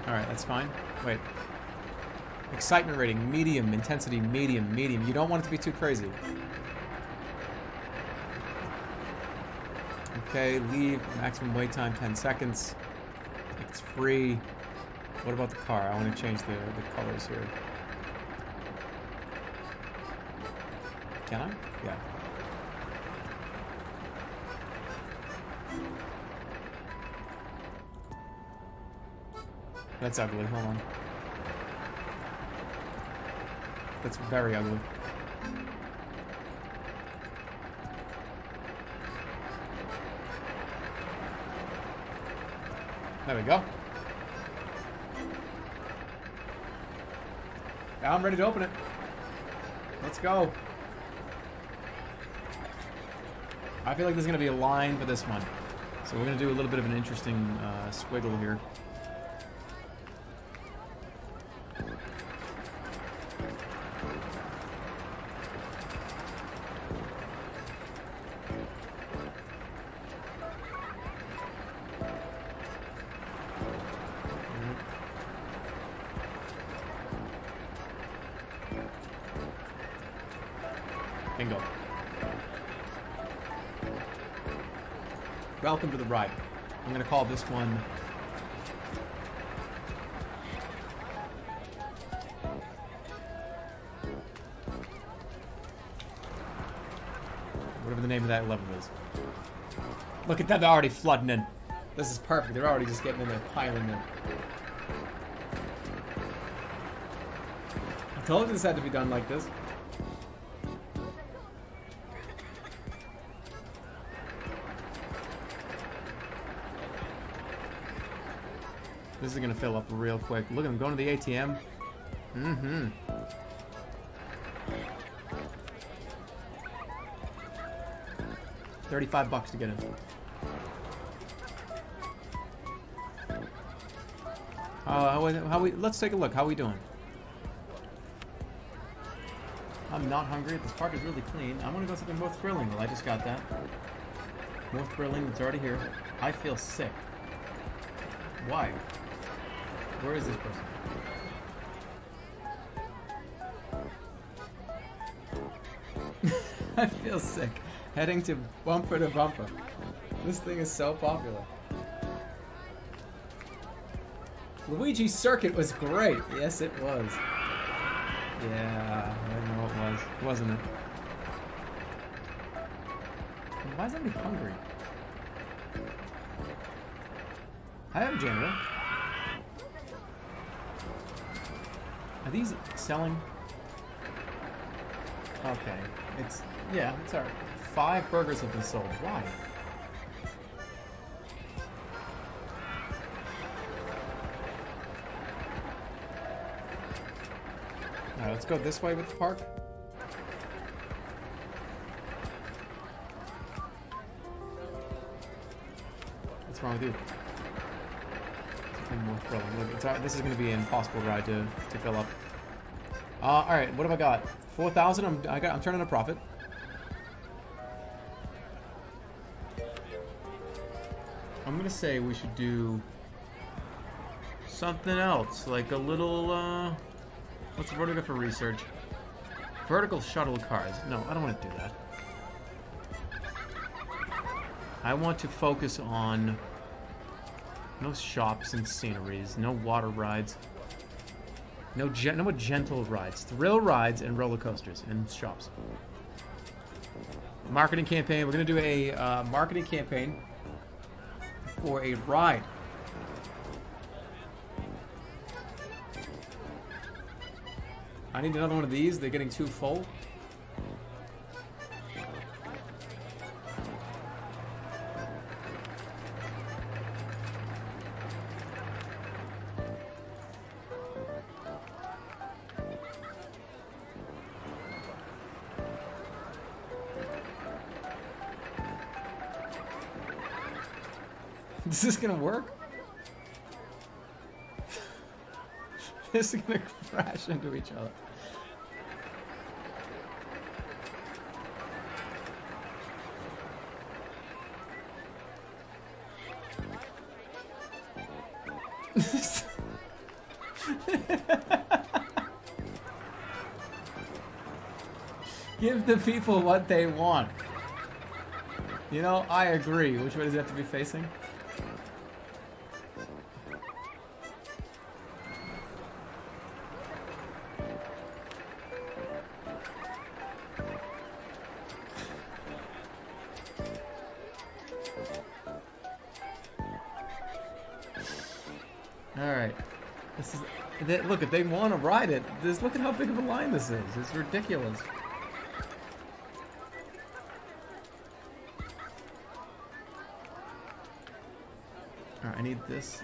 Alright, that's fine. Wait. Excitement rating, medium. Intensity, medium, medium. You don't want it to be too crazy. Okay, leave. Maximum wait time, 10 seconds. It's free. What about the car? I want to change the, the colors here. Can I? Yeah. That's ugly. Hold on. That's very ugly. There we go. I'm ready to open it. Let's go. I feel like there's going to be a line for this one. So we're going to do a little bit of an interesting uh, squiggle here. Call this one. Whatever the name of that level is. Look at them, they're already flooding in. This is perfect. They're already just getting in there, piling in. I told you this had to be done like this. This is gonna fill up real quick. Look at them going to the ATM. Mm-hmm. Thirty-five bucks to get in. Uh, how, we- how we? Let's take a look. How we doing? I'm not hungry. This park is really clean. I want to go something more thrilling. Well, I just got that. More thrilling. It's already here. I feel sick. Why? Where is this person? I feel sick. Heading to bumper to bumper. This thing is so popular. Luigi's Circuit was great. Yes, it was. Yeah, I know it was. Wasn't it? Why is everybody hungry? Hi I am a Are these selling? Okay. It's, yeah, it's alright. Five burgers have been sold. Why? Alright, let's go this way with the park. What's wrong with you? Look, this is going to be an impossible ride to, to fill up. Uh, all right, what have I got? Four thousand. I'm I got. I'm turning a profit. I'm gonna say we should do something else, like a little. Uh, what's vertical for research? Vertical shuttle cars. No, I don't want to do that. I want to focus on no shops and sceneries, no water rides, no gen- no gentle rides, thrill rides and roller coasters and shops. Marketing campaign. We're gonna do a uh, marketing campaign for a ride. I need another one of these. They're getting too full. gonna work? this is gonna crash into each other. Give the people what they want. You know, I agree. Which way does it have to be facing? If they want to ride it, Just look at how big of a line this is. It's ridiculous. Alright, I need this.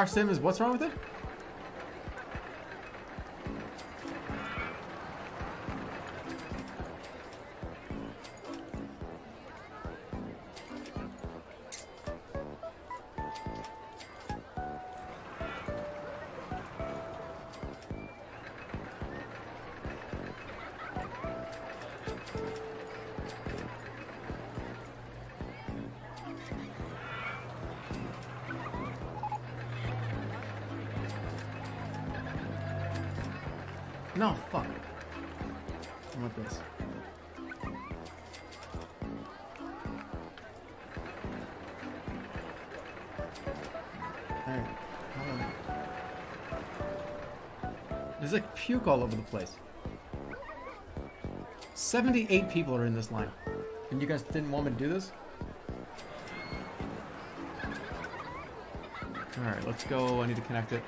VR sim is what's wrong with it? Puke all over the place. 78 people are in this line. And you guys didn't want me to do this? Alright, let's go. I need to connect it.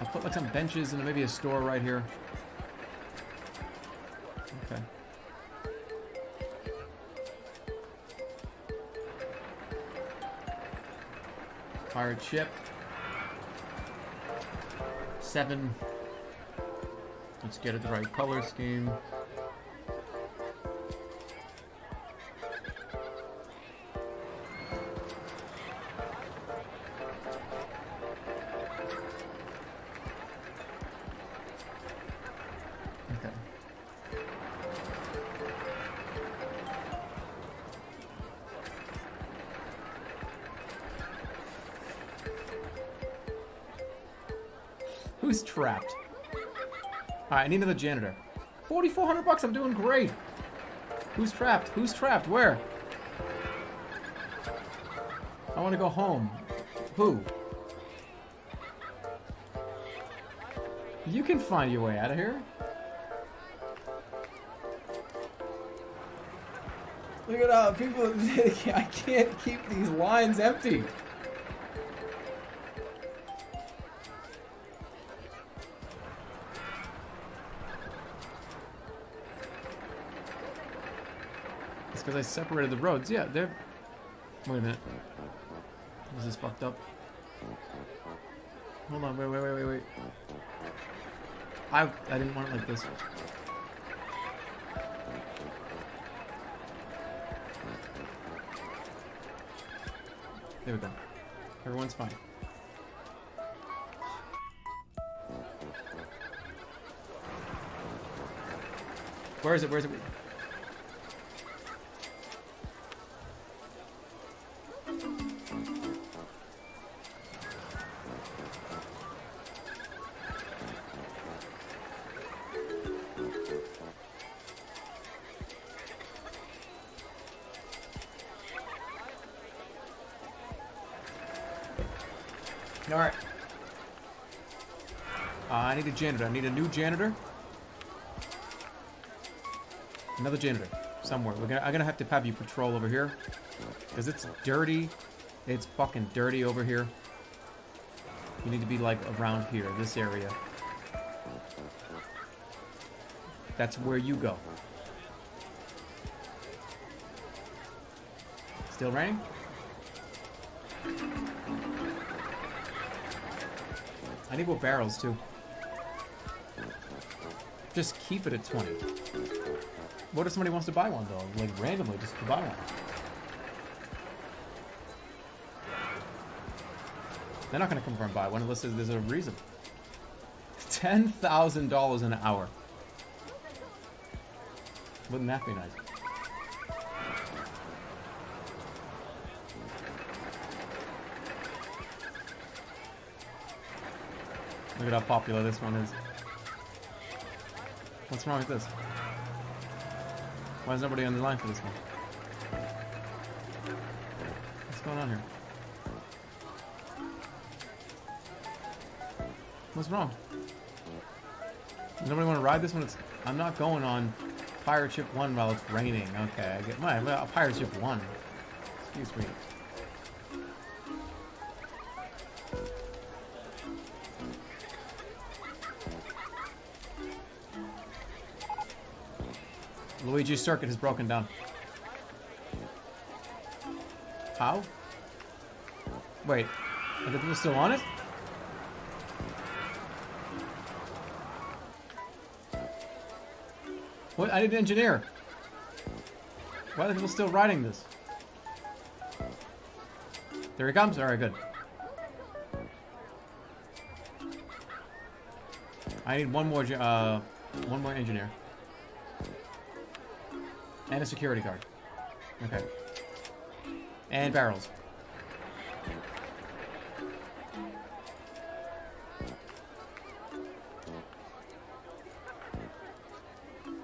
I'll put like some benches and maybe a store right here. Ship. Seven. Let's get it the right color scheme. Need another janitor. 4,400 bucks, I'm doing great. Who's trapped? Who's trapped? Where? I want to go home. Who? You can find your way out of here. Look at how people. I can't keep these lines empty. Because I separated the roads. Yeah, they're. Wait a minute. This is fucked up. Hold on, wait, wait, wait, wait, wait. I I didn't want it like this. There we go. Everyone's fine. Where is it? Where is it? A janitor. I need a new janitor. Another janitor somewhere. We're gonna. I'm gonna have to have you patrol over here because it's dirty. It's fucking dirty over here. You need to be like around here, this area. That's where you go. Still raining? I need more barrels too. Just keep it at 20. What if somebody wants to buy one though? Like randomly, just to buy one. They're not gonna come over and buy one unless there's a reason. $10,000 an hour. Wouldn't that be nice? Look at how popular this one is. What's wrong with this? Why is nobody on the line for this one? What's going on here? What's wrong? Does nobody want to ride this one? It's, I'm not going on Pirate Ship 1 while it's raining. Okay, I get my well, Pirate Ship 1. Excuse me. Luigi's circuit has broken down. How? Wait, are the people still on it? What? I need an engineer. Why are the people still riding this? There he comes. All right, good. I need one more, uh, one more engineer. And a security guard. Okay. And barrels.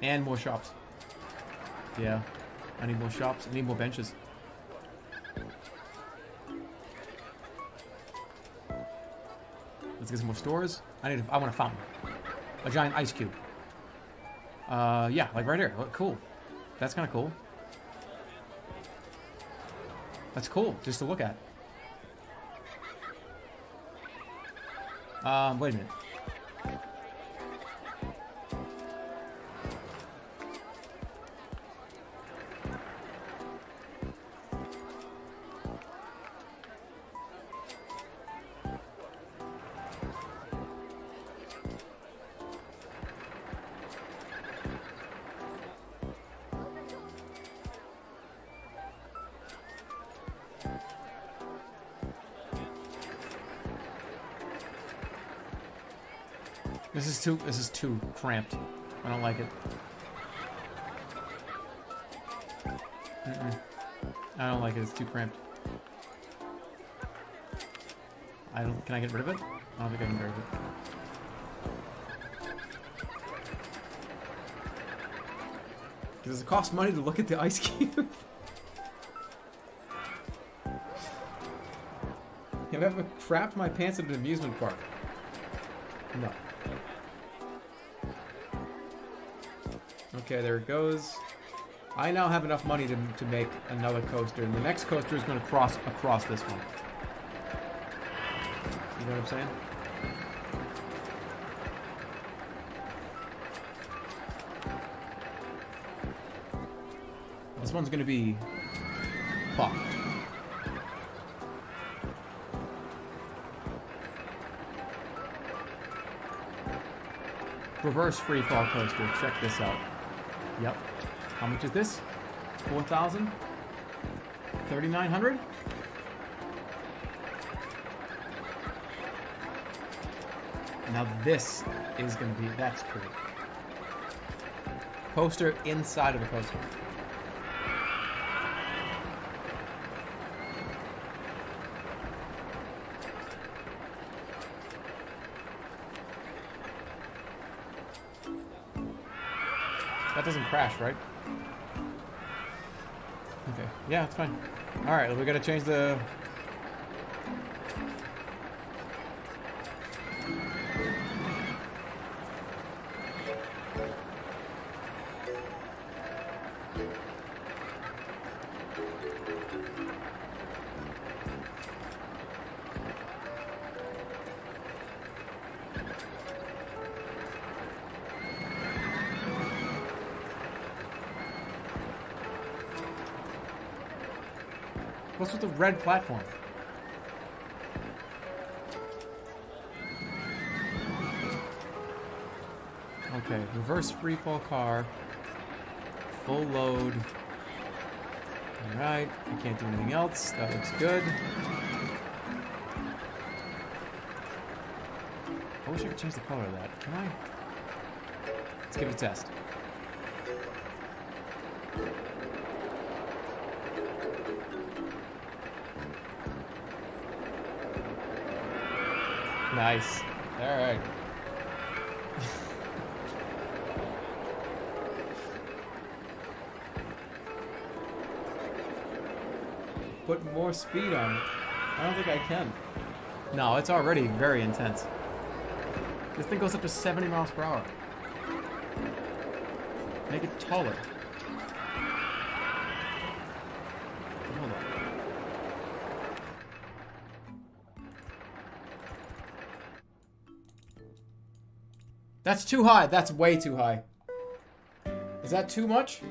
And more shops. Yeah. I need more shops. I need more benches. Let's get some more stores. I need. A, I want a fountain. A giant ice cube. Uh, yeah, like right here. Cool. That's kind of cool. That's cool, just to look at. Um, wait a minute. This is too cramped. I don't like it. Mm -mm. I don't like it. It's too cramped. I don't. Can I get rid of it? I don't think I can get rid of it. Does it cost money to look at the ice cube? Have I ever crapped my pants at an amusement park? No. Okay, there it goes. I now have enough money to, to make another coaster, and the next coaster is going to cross across this one. You know what I'm saying? This one's going to be fucked. Reverse free fall coaster. Check this out. Yep. How much is this? 4,000? 3,900? Now this is going to be, that's cool. Coaster inside of a coaster. Doesn't crash, right? Okay. Yeah, it's fine. Alright, we gotta change the... red platform? Okay, reverse freefall car. Full load. Alright, I can't do anything else. That looks good. I wish I could change the color of that. Can I? Let's give it a test. Nice. Alright. Put more speed on it. I don't think I can. No, it's already very intense. This thing goes up to 70 miles per hour. Make it taller. That's too high. That's way too high. Is that too much?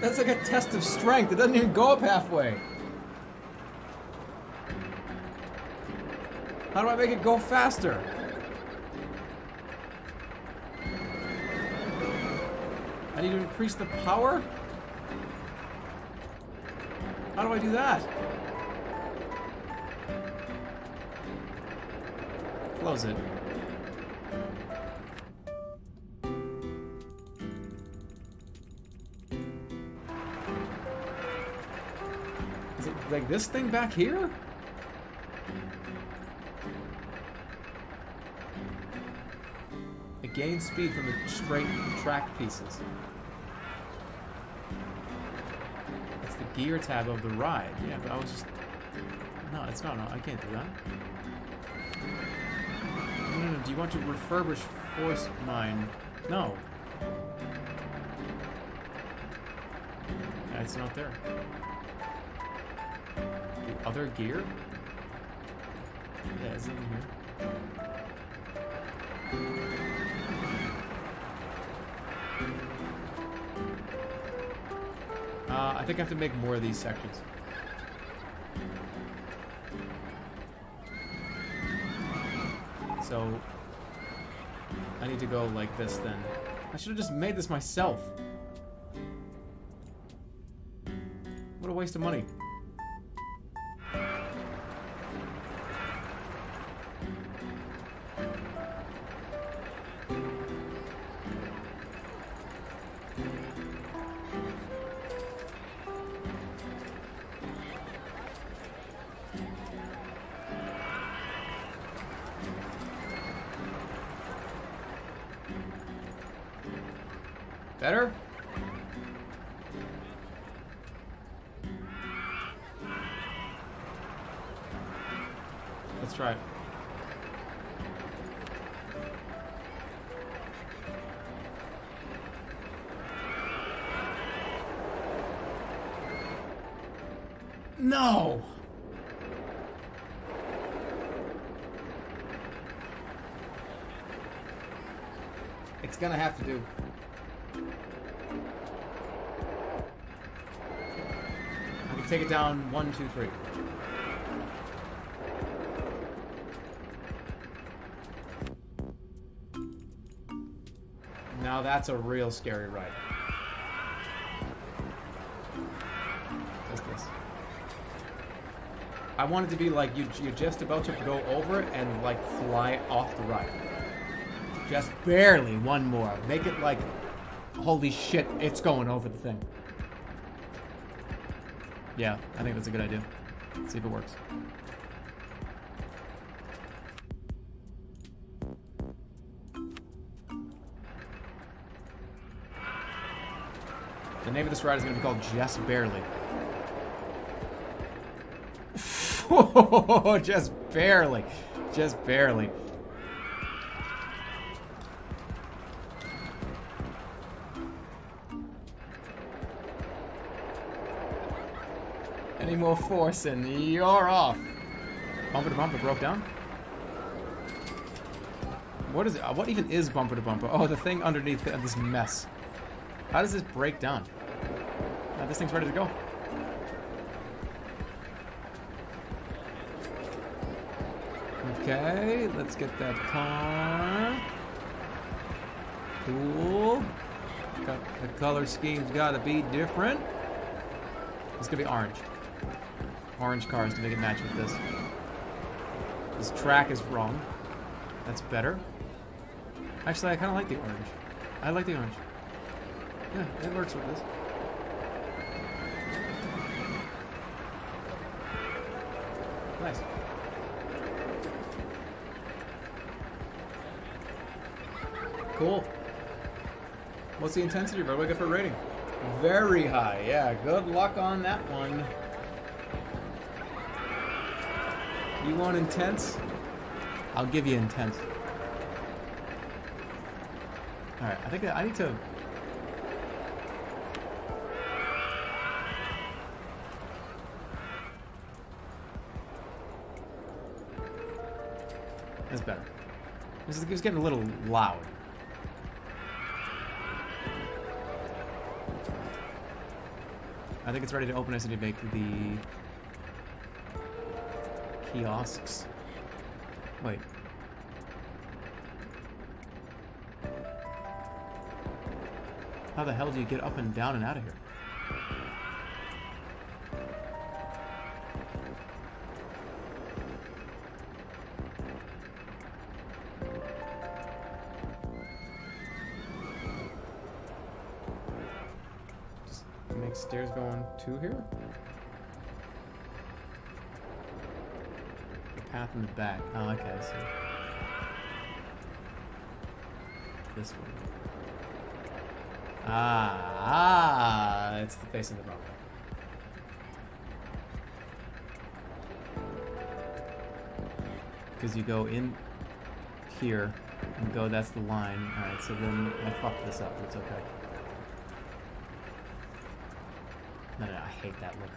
That's like a test of strength. It doesn't even go up halfway. How do I make it go faster? I need to increase the power? How do I do that? Close it. Is it like this thing back here? It gains speed from the straight track pieces. Gear tab of the ride. Yeah, but I was just... No, it's not. No, I can't do that. No, no, no. Do you want to refurbish Force Mine? No. Yeah, it's not there. The other gear? Yeah, is it in here? Think I have to make more of these sections. So, I need to go like this then. I should have just made this myself. What a waste of money. One, two, three. Now that's a real scary ride. What's this? I want it to be like you, you're just about to go over and like fly off the ride. Just barely one more. Make it like, holy shit, it's going over the thing. Yeah, I think that's a good idea. Let's see if it works. The name of this ride is going to be called Just Barely. just barely. Just barely. Any more force and you're off. Bumper to bumper broke down. What is it? Uh, what even is bumper to bumper? Oh, the thing underneath this mess. How does this break down? Uh, this thing's ready to go. Okay, let's get that car. Cool. The color scheme's got to be different. It's gonna be orange. Orange cars to make it match with this. This track is wrong. That's better. Actually, I kind of like the orange. I like the orange. Yeah, it works with this. Nice. Cool. What's the intensity? What do I get for rating? Very high. Yeah, good luck on that one. You want intense? I'll give you intense. Alright, I think I need to... That's better. This is getting a little loud. I think it's ready to open as to make the kiosks. Wait. How the hell do you get up and down and out of here? This one. Ah, ah, it's the face of the bumper. Because you go in here and go, that's the line. Alright, so then I fucked this up, it's okay. No, no, I hate that look.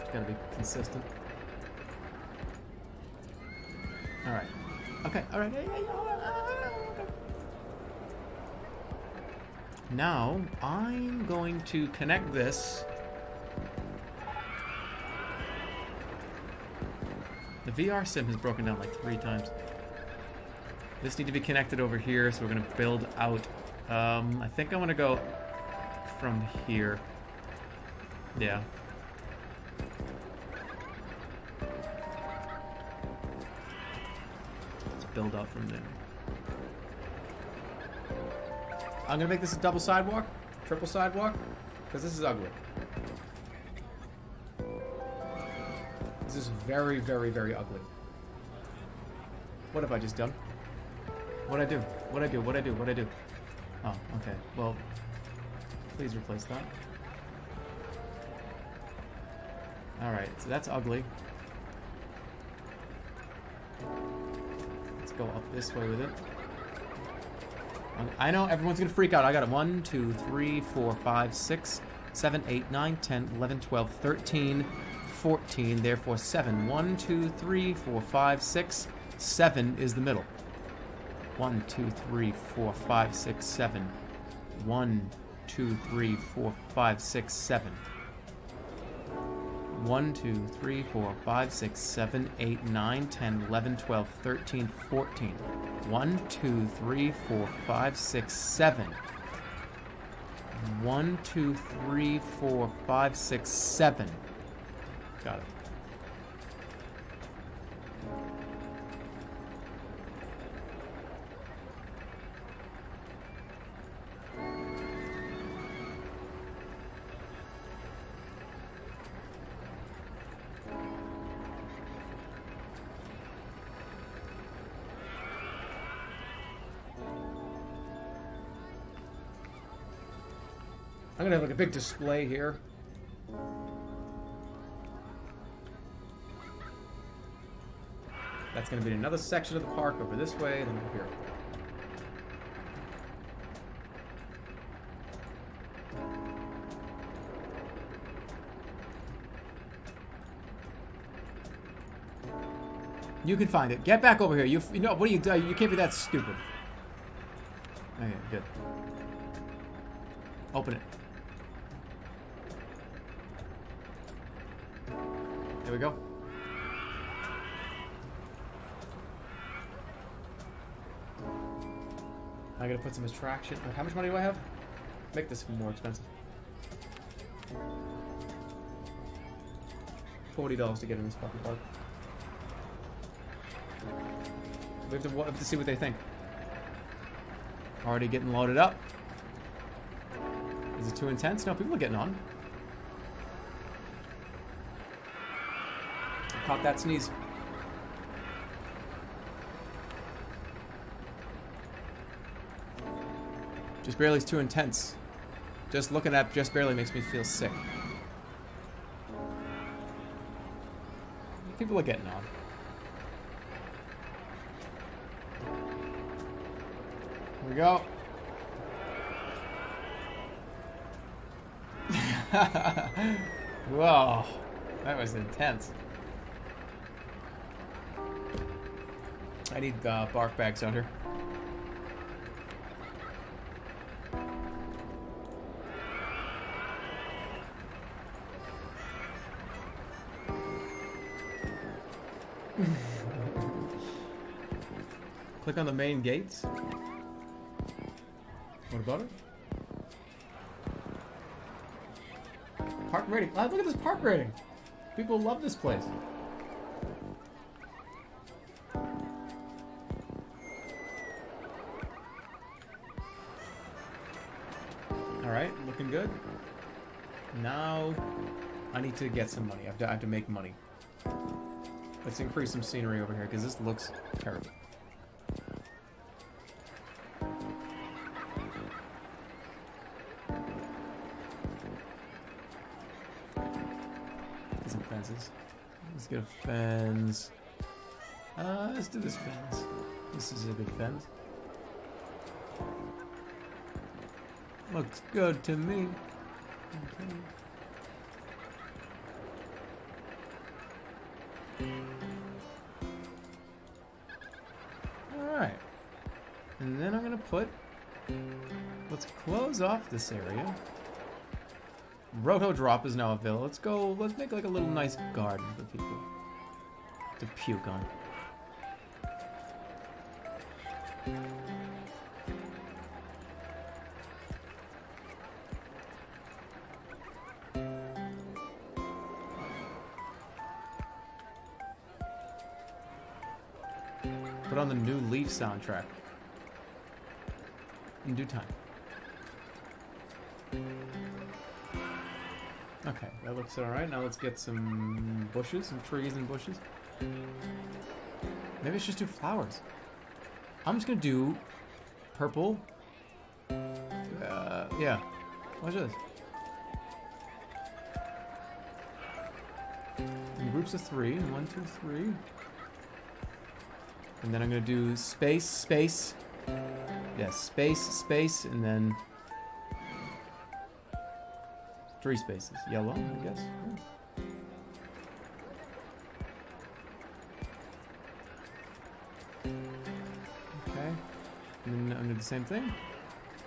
It's gotta be consistent. Alright. Okay, alright. Now, I'm going to connect this. The VR sim has broken down like three times. This need to be connected over here, so we're gonna build out. Um, I think I want to go from here. Yeah. Build out from there. I'm gonna make this a double sidewalk, triple sidewalk, because this is ugly. This is very, very, very ugly. What have I just done? What'd I do? What'd I do? What'd I do? What'd I do? Oh, okay. Well, please replace that. Alright, so that's ugly. Let's go up this way with it. I know everyone's gonna freak out. I got it. 1, 2, 3, 4, 5, 6, 7, 8, 9, 10, 11, 12, 13, 14. Therefore, 7. 1, 2, 3, 4, 5, 6, 7 is the middle. 1, 2, 3, 4, 5, 6, 7. 1, 2, 3, 4, 5, 6, 7. 1, 2, 3, 4, 5, 6, 7, 8, 9, 10, 11, 12, 13, 14. 1, 2, 3, 4, 5, 6, 7. 1, 2, 3, 4, 5, 6, 7. Got it. a big display here. That's going to be another section of the park over this way, then over here. You can find it. Get back over here. You, you know what are you? You can't be that stupid. Okay, good. Open it. There we go. I gotta put some attraction. How much money do I have? Make this more expensive. Forty dollars to get in this fucking park. We have to, we have to see what they think. Already getting loaded up. Is it too intense? No, people are getting on. Caught that sneeze. Just barely is too intense. Just looking at just barely makes me feel sick. People are getting on. Here we go. Whoa, that was intense. I need uh, barf bags out here. Click on the main gates. What about it? Park rating. Ah, look at this park rating. People love this place. Need to get some money. I have to, I have to make money. Let's increase some scenery over here, because this looks terrible. Get some fences. Let's get a fence. Uh, let's do this fence. This is a good fence. Looks good to me. Okay. Put... Let's close off this area. Roto Drop is now available. Let's go, let's make like a little nice garden for people to puke on. Put on the new Leaf soundtrack. In due time. Okay, that looks alright. Now let's get some bushes, some trees and bushes. Maybe it's just do flowers. I'm just gonna do purple. Uh, yeah. Watch this. In groups of three. One, two, three. And then I'm gonna do space, space. Yeah, space, space, and then three spaces. Yellow, I guess. Okay. And then I'm gonna do the same thing.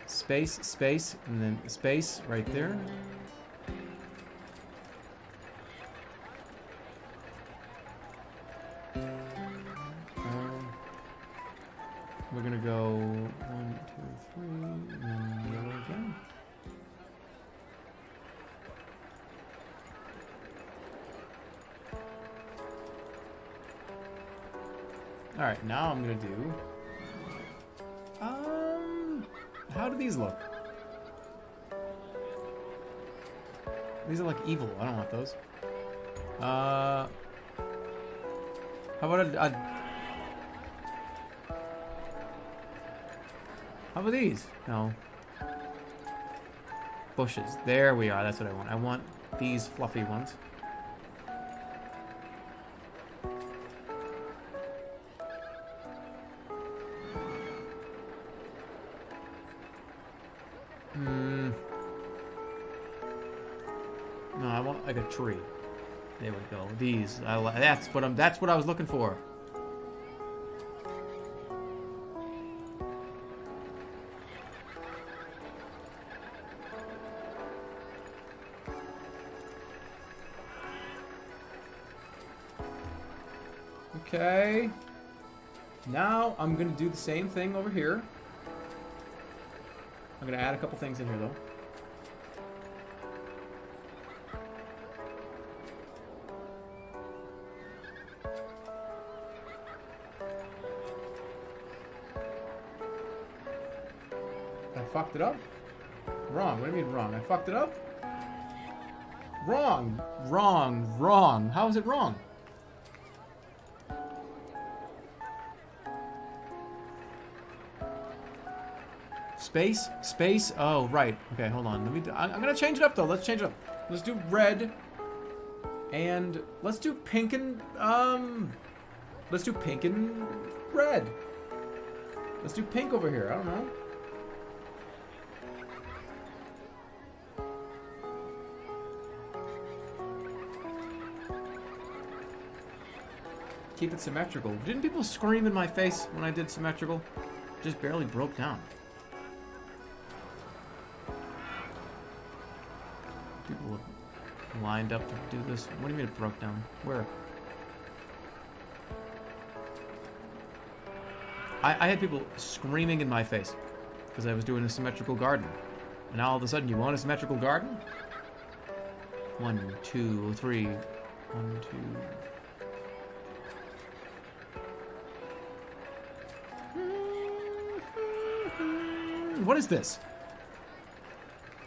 Space, space, and then space right there. Alright, now I'm gonna do... Um... How do these look? These are like evil. I don't want those. Uh... How about a, a How about these? No. Bushes. There we are. That's what I want. I want these fluffy ones. tree. There we go. These. I, that's what I'm. That's what I was looking for. Okay. Now I'm going to do the same thing over here. I'm going to add a couple things in here, though. Fucked it up? Wrong. What do you mean wrong? I fucked it up? Wrong. Wrong. Wrong. How is it wrong? Space? Space? Oh, right. Okay, hold on. Let me. I, I'm gonna change it up though. Let's change it up. Let's do red, and let's do pink and um. Let's do pink and red. Let's do pink over here. I don't know. Keep it symmetrical. Didn't people scream in my face when I did symmetrical? Just barely broke down. People lined up to do this. What do you mean it broke down? Where? I, I had people screaming in my face because I was doing a symmetrical garden. And now all of a sudden, you want a symmetrical garden? One, two, three. One, two. What is this?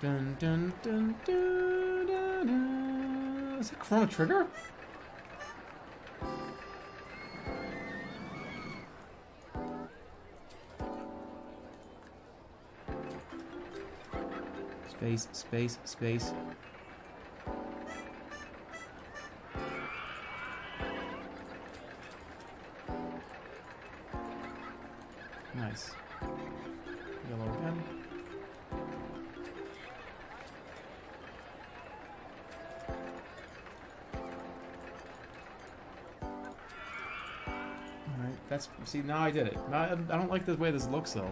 Dun, dun, dun, dun, dun, dun. Is that Chrono Trigger? Space, space, space. See, now I did it. I don't like the way this looks, though.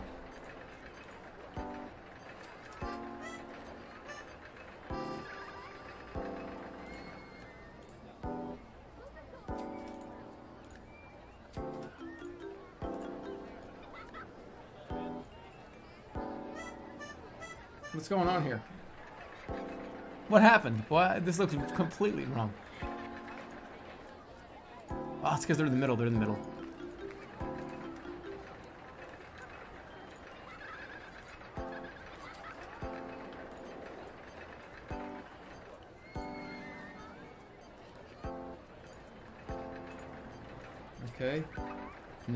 What's going on here? What happened? What? This looks completely wrong. Oh, it's because they're in the middle. They're in the middle.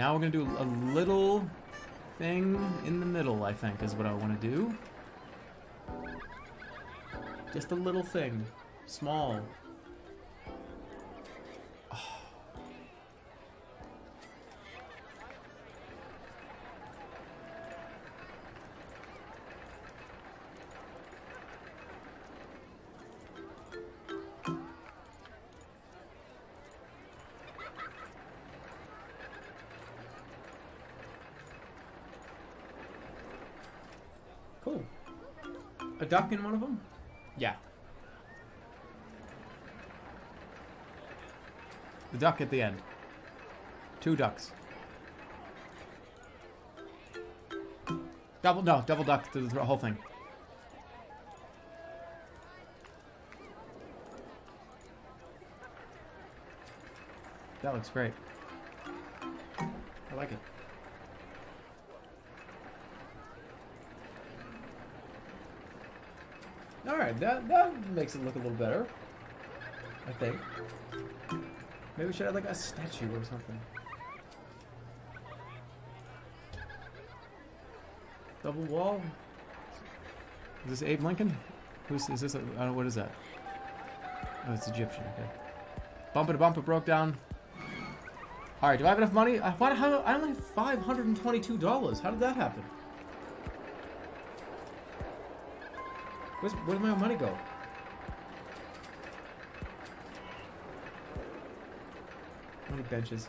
Now we're going to do a little thing in the middle, I think, is what I want to do. Just a little thing. Small. Duck in one of them? Yeah. The duck at the end. Two ducks. Double, no, double duck to the whole thing. That looks great. I like it. That, that makes it look a little better. I think. Maybe we should have like a statue or something. Double wall? Is this Abe Lincoln? Who's is this? A, uh, what is that? Oh, it's Egyptian. Okay. Bumper to bumper broke down. All right. Do I have enough money? I, why, how, I only have five hundred and twenty-two dollars. How did that happen? Where's, where did my money go? Many benches?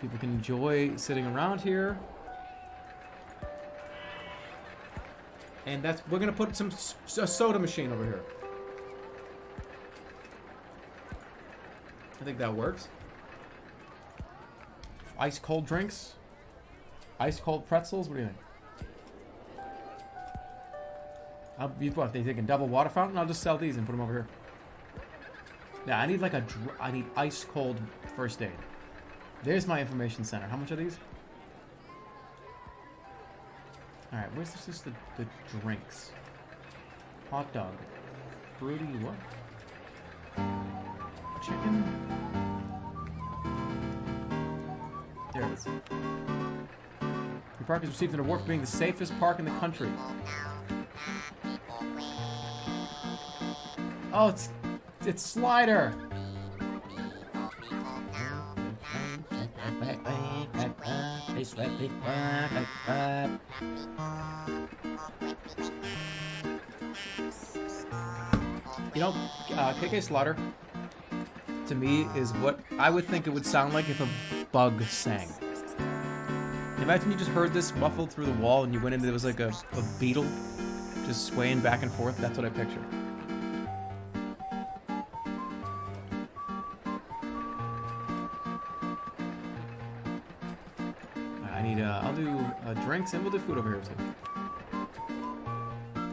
People can enjoy sitting around here. And that's we're gonna put some a soda machine over here. I think that works. Ice cold drinks. Ice cold pretzels. What do you think? I'll be what? They think a double water fountain? I'll just sell these and put them over here. Yeah, I need like a. I need ice cold first aid. There's my information center. How much are these? All right, where's this? Just the, the drinks. Hot dog, fruity what? Chicken. There. The park has received an award for being the safest park in the country. Oh, it's it's Slider. You know, uh, KK Slaughter, to me, is what I would think it would sound like if a bug sang. Imagine you just heard this muffled through the wall and you went into there was like a, a beetle just swaying back and forth. That's what I picture. I need, uh, I'll do uh, drinks and we'll do food over here too.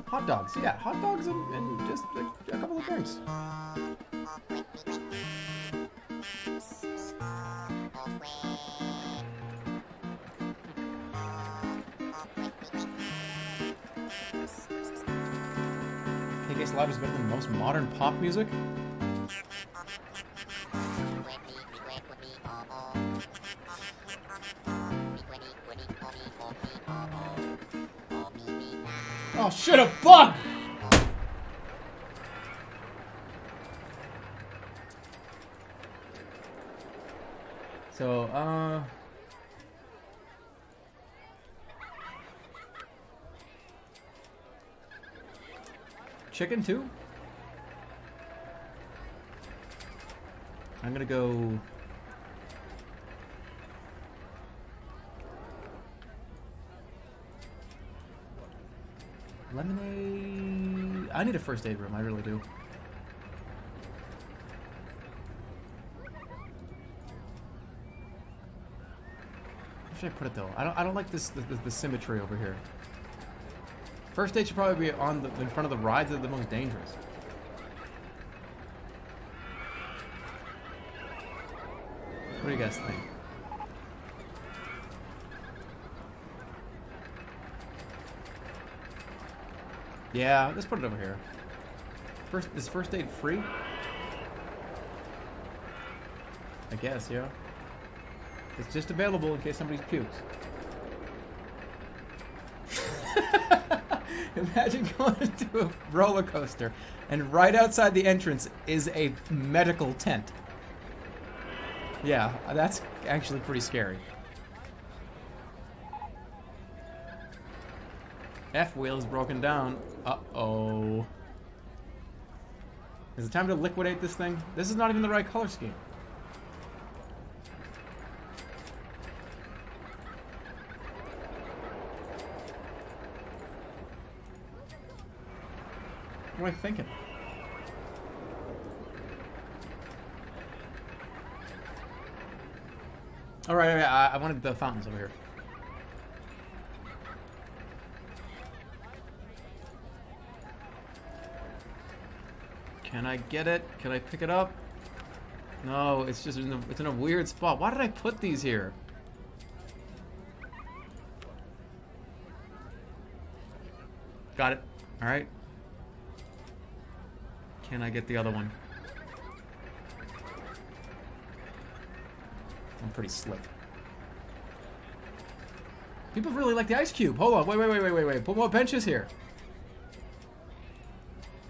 Hot dogs, yeah, hot dogs and, and just a, a couple of drinks. Slaughter's better than most modern pop music? Chicken too? I'm gonna go... Lemonade... I need a first aid room, I really do. Where should I put it though? I don't. I don't like this the, the, the symmetry over here. First aid should probably be on the in front of the rides that are the most dangerous. What do you guys think? Yeah, let's put it over here. First, is first aid free? I guess, yeah. It's just available in case somebody pukes. Imagine going to a roller coaster and right outside the entrance is a medical tent. Yeah, that's actually pretty scary. F wheel is broken down. Uh-oh. Is it time to liquidate this thing? This is not even the right color scheme. Am I thinking? All right, all right, I, I wanted the fountains over here. Can I get it? Can I pick it up? No, it's just in it's in a weird spot. Why did I put these here? Got it. All right. Can I get the other one? I'm pretty slick. People really like the ice cube. Hold on. Wait, wait, wait, wait, wait, wait. Put more benches here.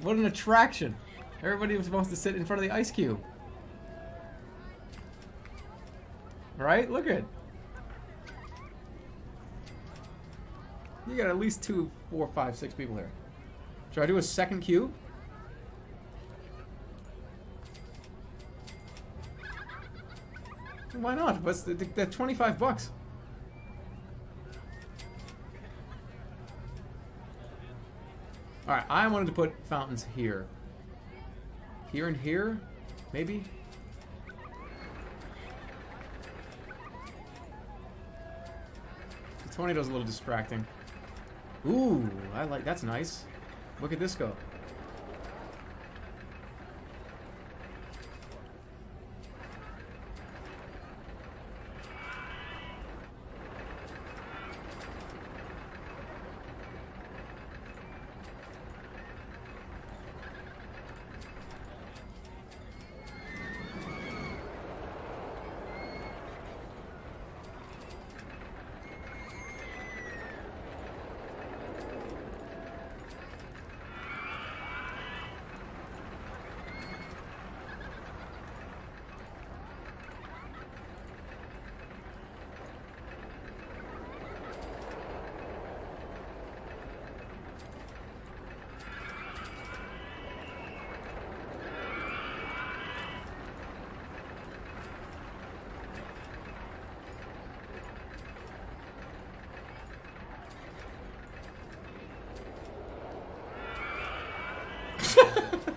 What an attraction. Everybody was supposed to sit in front of the ice cube. Right? Look at it. You got at least two, four, five, six people here. Should I do a second cube? Why not? What's the, the, the 25 bucks? Alright, I wanted to put fountains here. Here and here? Maybe? The tornado's a little distracting. Ooh, I like that's nice. Look at this go.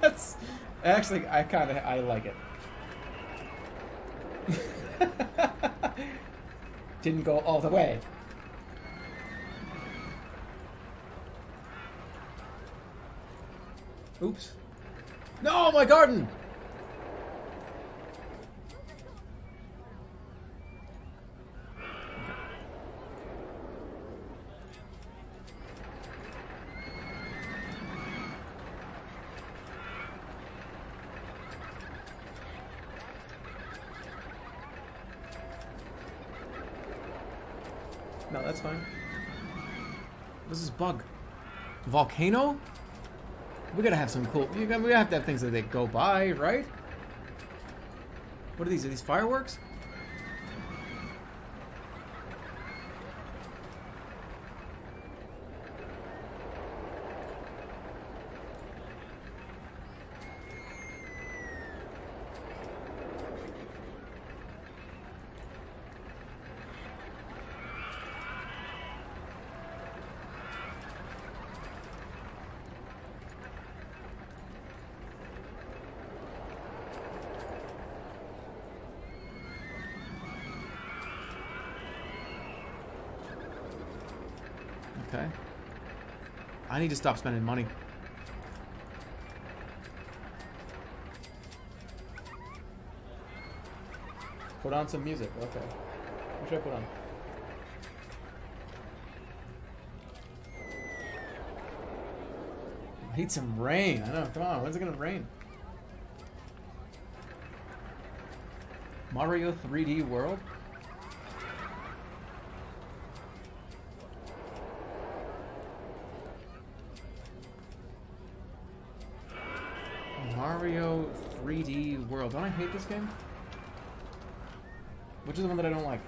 That's actually I kind of I like it. Didn't go all the way. Oops. No, my garden. No, that's fine. What's this bug? Volcano? We gotta have some cool. We have to have things that they go by, right? What are these? Are these fireworks? Okay. I need to stop spending money. Put on some music. Okay. What should I put on? I need some rain. I know. Come on. When's it gonna rain? Mario 3D World? Mario 3D Don't I hate this game? Which is the one that I don't like?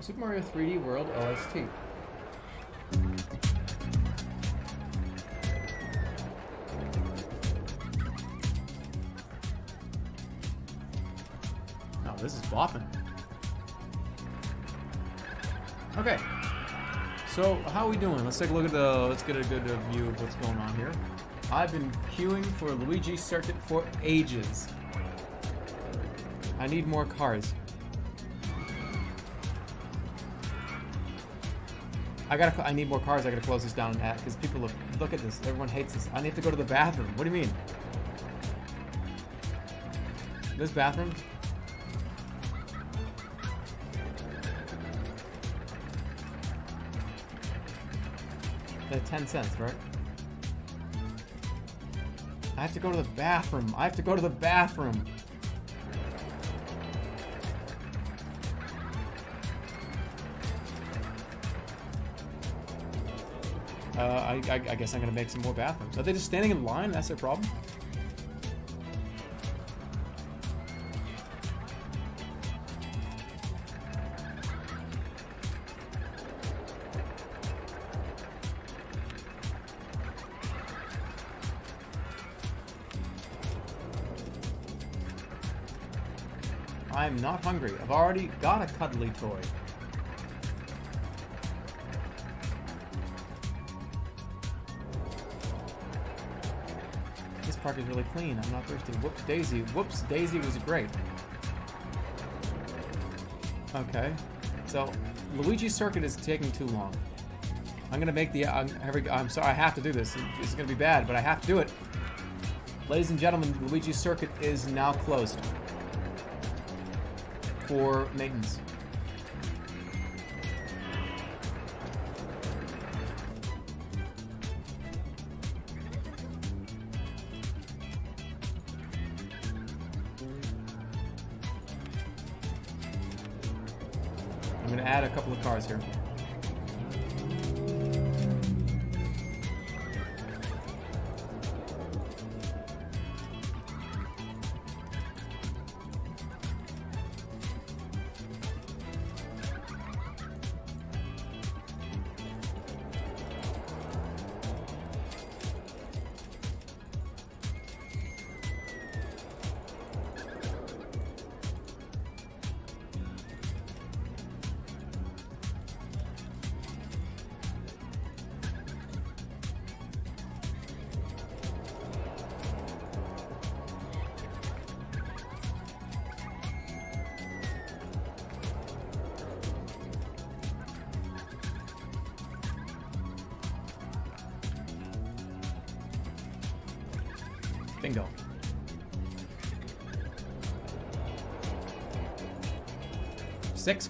Super Mario 3D World OST. We doing? Let's take a look at the. Let's get a good uh, view of what's going on here. I've been queuing for Luigi Circuit for ages. I need more cars. I gotta. I need more cars. I gotta close this down at because people look. Look at this. Everyone hates this. I need to go to the bathroom. What do you mean? This bathroom? At 10 cents, right? I have to go to the bathroom. I have to go to the bathroom. Uh, I, I, I guess I'm gonna make some more bathrooms. Are they just standing in line? That's their problem? not hungry. I've already got a cuddly toy. This park is really clean. I'm not thirsty. Whoops, Daisy. Whoops, Daisy was great. Okay. So, Luigi's Circuit is taking too long. I'm gonna make the... I'm, every, I'm sorry, I have to do this. This is gonna be bad, but I have to do it. Ladies and gentlemen, Luigi's Circuit is now closed for maintenance.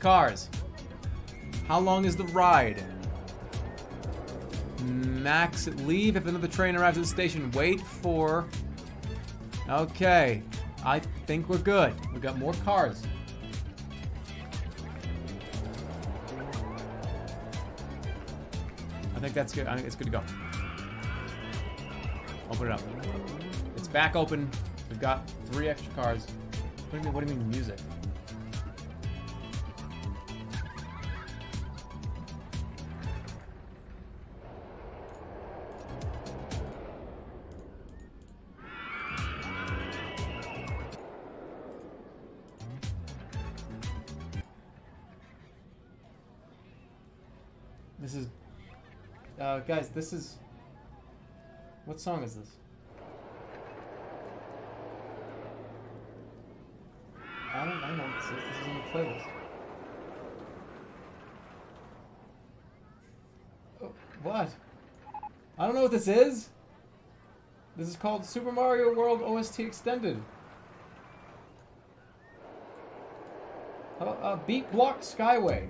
Cars. How long is the ride? Max, leave if another train arrives at the station. Wait for... Okay. I think we're good. We got more cars. I think that's good. I think it's good to go. Open it up. It's back open. We've got three extra cars. What do you mean, what do you mean music? Guys. This is. What song is this? I don't, I don't know what this is. This is in the playlist. Oh, what? I don't know what this is. This is called Super Mario World OST Extended. How about, uh, Beep Block Skyway.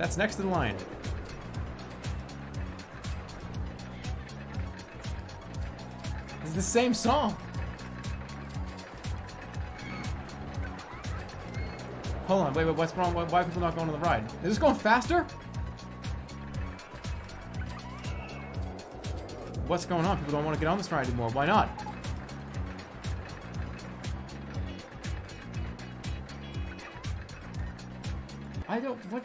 That's next in line. It's the same song. Hold on, wait, wait, what's wrong? Why, why are people not going on the ride? Is this going faster? What's going on? People don't want to get on this ride anymore. Why not? I don't. What?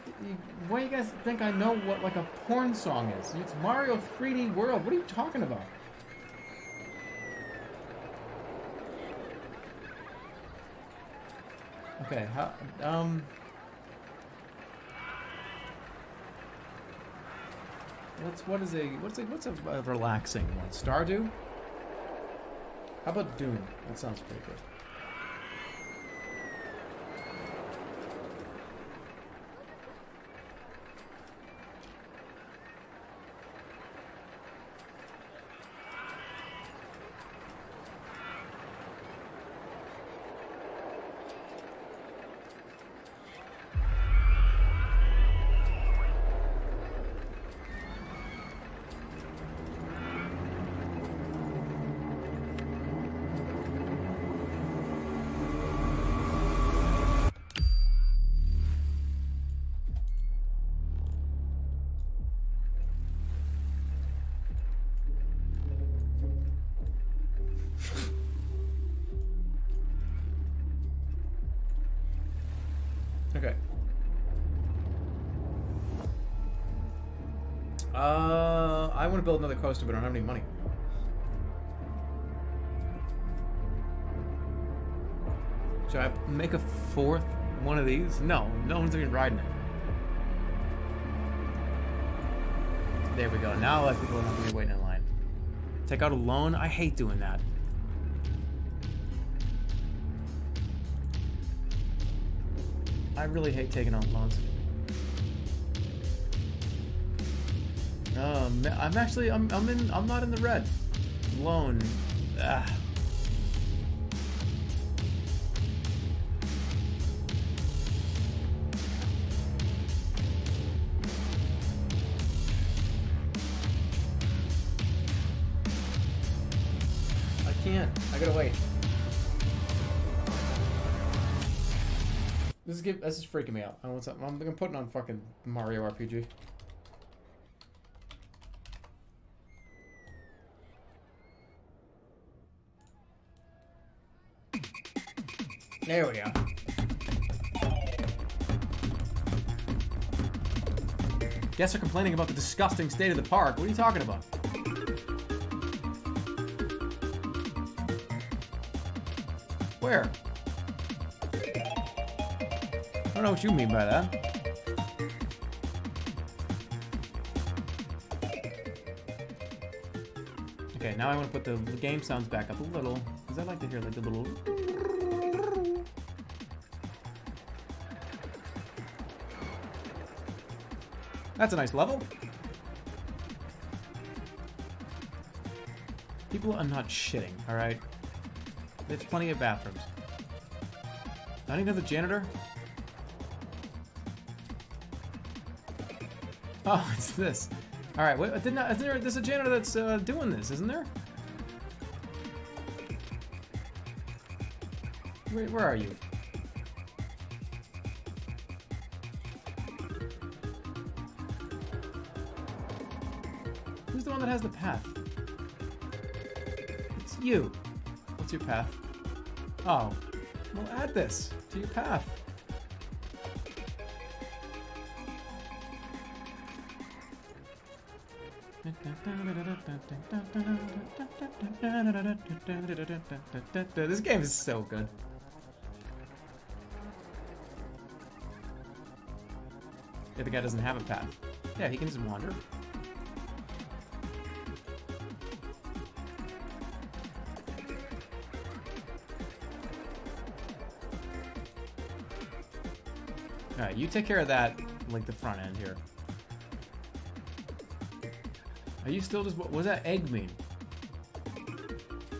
Why you guys think I know what like a porn song is? It's Mario 3D World. What are you talking about? Okay. How? Um. What's what is a what's a what's a, a relaxing one? Stardew. How about Dune? That sounds pretty good. Build another coaster, but I don't have any money. Should I make a fourth one of these? No, no one's even riding it. There we go. Now I think we're not going to be waiting in line. Take out a loan? I hate doing that. I really hate taking out loans. Um, I'm actually, I'm, I'm in, I'm not in the red. Loan. Ah. I can't. I gotta wait. This is this is freaking me out. I want something. I'm, I'm putting on fucking Mario RPG. There we go. Guests are complaining about the disgusting state of the park. What are you talking about? Where? I don't know what you mean by that. Okay, now I want to put the game sounds back up a little, because I like to hear like the little... That's a nice level. People are not shitting, alright? There's plenty of bathrooms. Not even the janitor? Oh, it's this. Alright, what didn't I, there, there's a janitor that's uh, doing this, isn't there? Wait, where are you? Has the path? It's you. What's your path? Oh. Well, add this to your path. This game is so good. Yeah, the guy doesn't have a path. Yeah, he can just wander. Alright, you take care of that, like the front end here. Are you still just, what does that egg mean?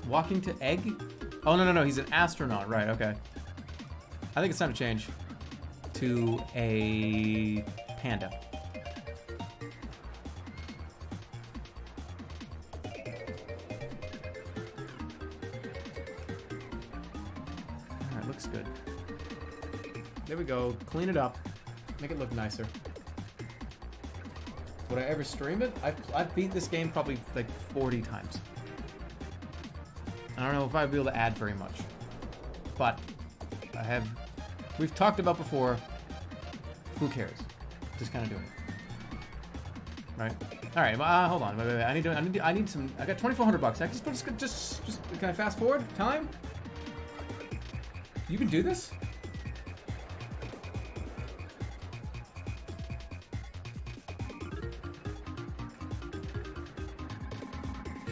Walking to egg? Oh, no, no, no, he's an astronaut, right, okay. I think it's time to change to a panda. Clean it up. Make it look nicer. Would I ever stream it? I've, I've beat this game probably like 40 times. I don't know if I'd be able to add very much. But I have... We've talked about before. Who cares? Just kind of do it. Right? Alright, uh, hold on. Wait, wait, wait. I need to, I need to, I need some... I got 2,400 bucks. I just, just, just, just... Can I fast forward? Time? You can do this?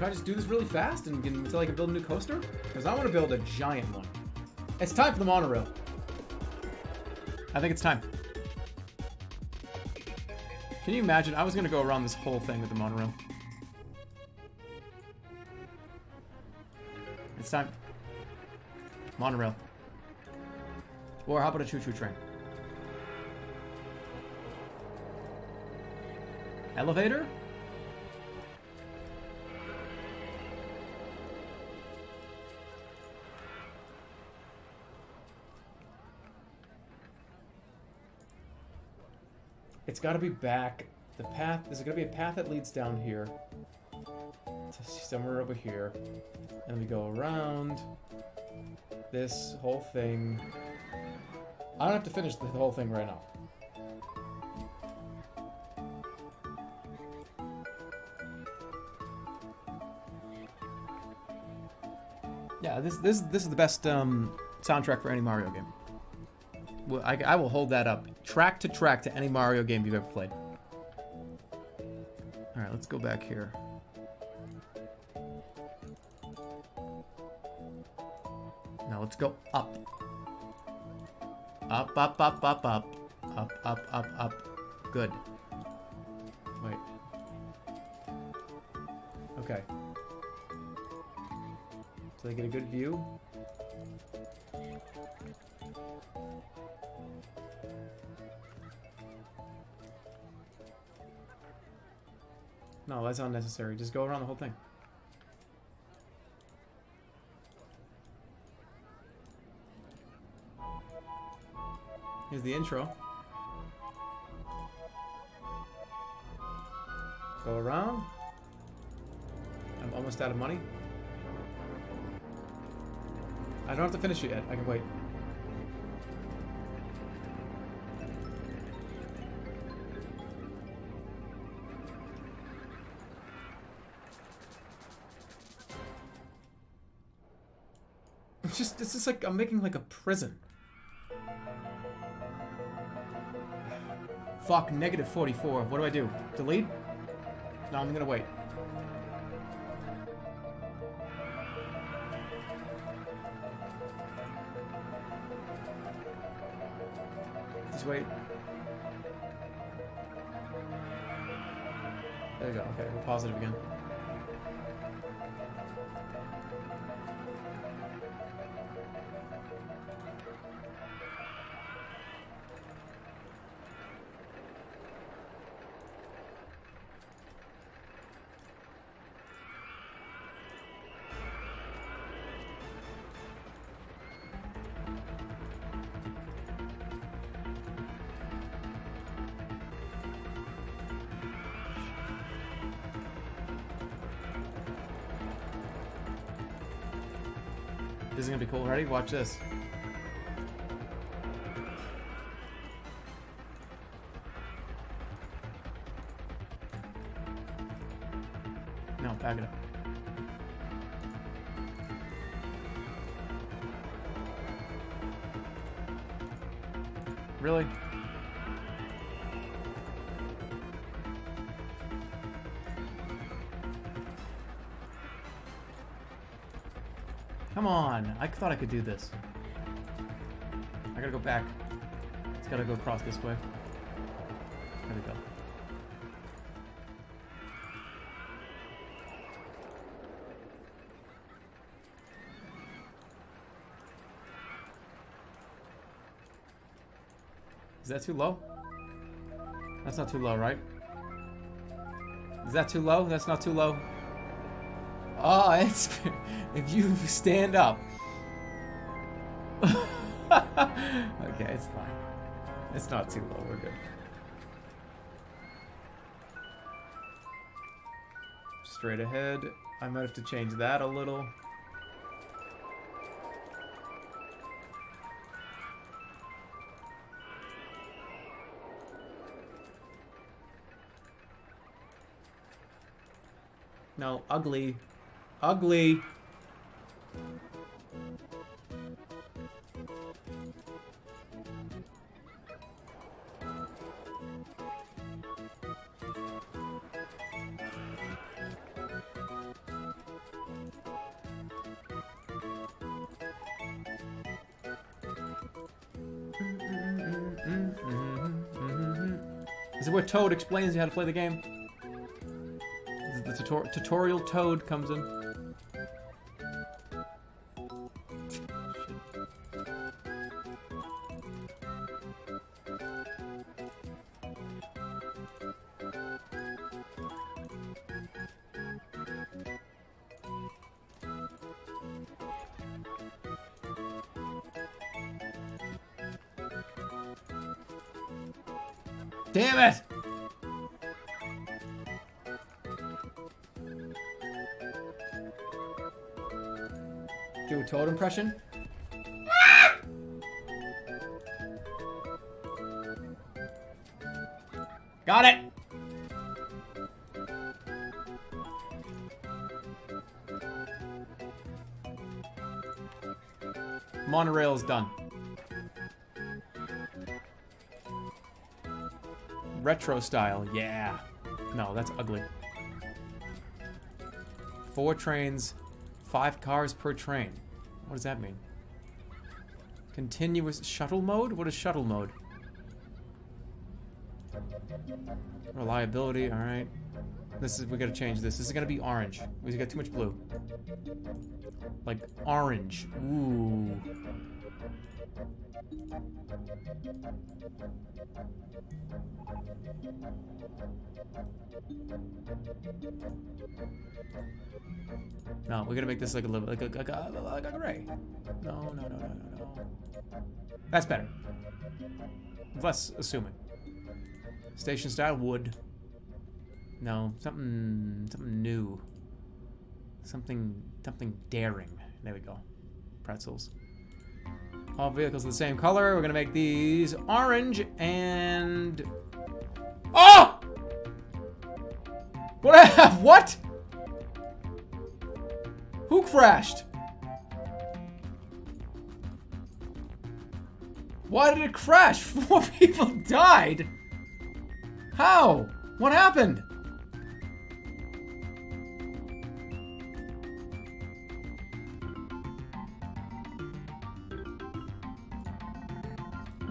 Should I just do this really fast and get, until I can build a new coaster? Because I want to build a giant one. It's time for the monorail. I think it's time. Can you imagine? I was going to go around this whole thing with the monorail. It's time. Monorail. Or how about a choo-choo train? Elevator? It's got to be back. The path, it going to be a path that leads down here? To somewhere over here. And we go around this whole thing. I don't have to finish the whole thing right now. Yeah, this this this is the best um, soundtrack for any Mario game. I, I will hold that up. Track to track to any Mario game you've ever played. Alright, let's go back here. Now let's go up. Up, up, up, up, up. Up, up, up, up. Good. Wait. Okay. So I get a good view? That's unnecessary. Just go around the whole thing. Here's the intro. Go around. I'm almost out of money. I don't have to finish it yet. I can wait. This is like, I'm making like a prison. Fuck, negative 44. What do I do? Delete? No, I'm gonna wait. Just wait. There we go. Okay, we're positive again. Ready? Watch this. I thought I could do this. I gotta go back. It's gotta go across this way. There we go. Is that too low? That's not too low, right? Is that too low? That's not too low. Oh, ah, it's if you stand up. Okay, it's fine. It's not too low. We're good. Straight ahead. I might have to change that a little. No, ugly. Ugly. Explains you how to play the game. The tutor tutorial Toad comes in. Retro style, yeah. No, that's ugly. Four trains, five cars per train. What does that mean? Continuous shuttle mode? What is shuttle mode? Reliability, alright. This is we gotta change this. This is gonna be orange. We got too much blue. Like orange. Ooh. No, we're gonna make this like a little like a, like a, like a gray. No, no, no, no, no, no. That's better. Less assuming. Station style wood. No, something something new. Something something daring. There we go. Pretzels. All vehicles the same color. We're gonna make these orange and Oh! What have what? Who crashed? Why did it crash? Four people died. How? What happened?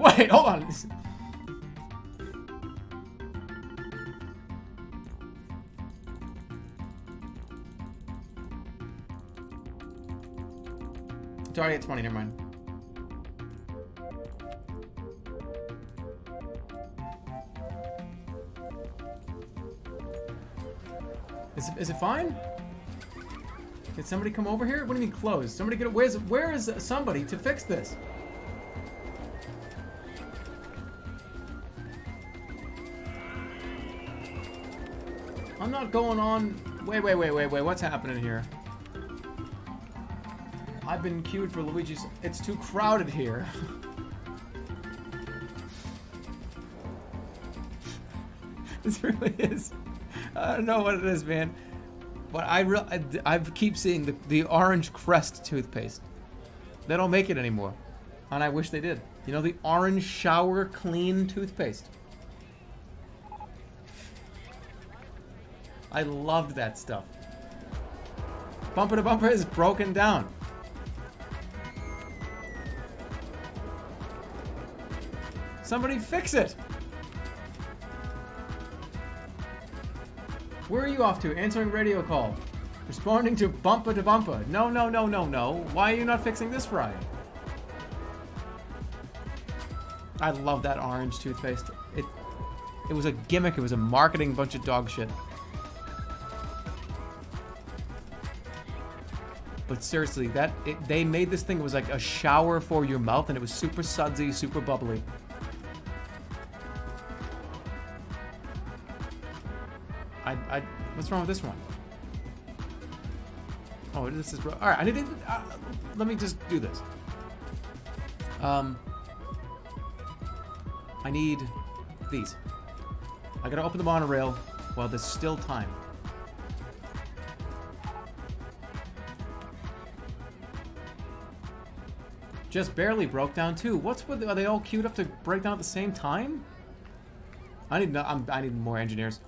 Wait, hold on. It's already at 20, never mind. Is it, is it fine? Did somebody come over here? What do you mean closed? Somebody get where's where is somebody to fix this? Not going on. Wait, wait, wait, wait, wait. What's happening here? I've been queued for Luigi's. It's too crowded here. this really is. I don't know what it is, man. But I, re I, I keep seeing the, the orange crest toothpaste. They don't make it anymore. And I wish they did. You know, the orange shower clean toothpaste. I loved that stuff. Bumper to bumper is broken down. Somebody fix it! Where are you off to? Answering radio call. Responding to bumper to bumper. No, no, no, no, no. Why are you not fixing this fry? I love that orange toothpaste. It it was a gimmick. It was a marketing bunch of dog shit. But seriously, that it, they made this thing. It was like a shower for your mouth, and it was super sudsy, super bubbly. I, I, what's wrong with this one? Oh, this is all right. I to. Uh, let me just do this. Um, I need these. I gotta open the monorail while there's still time. Just barely broke down too. What's with? Are they all queued up to break down at the same time? I need. No, I'm, I need more engineers.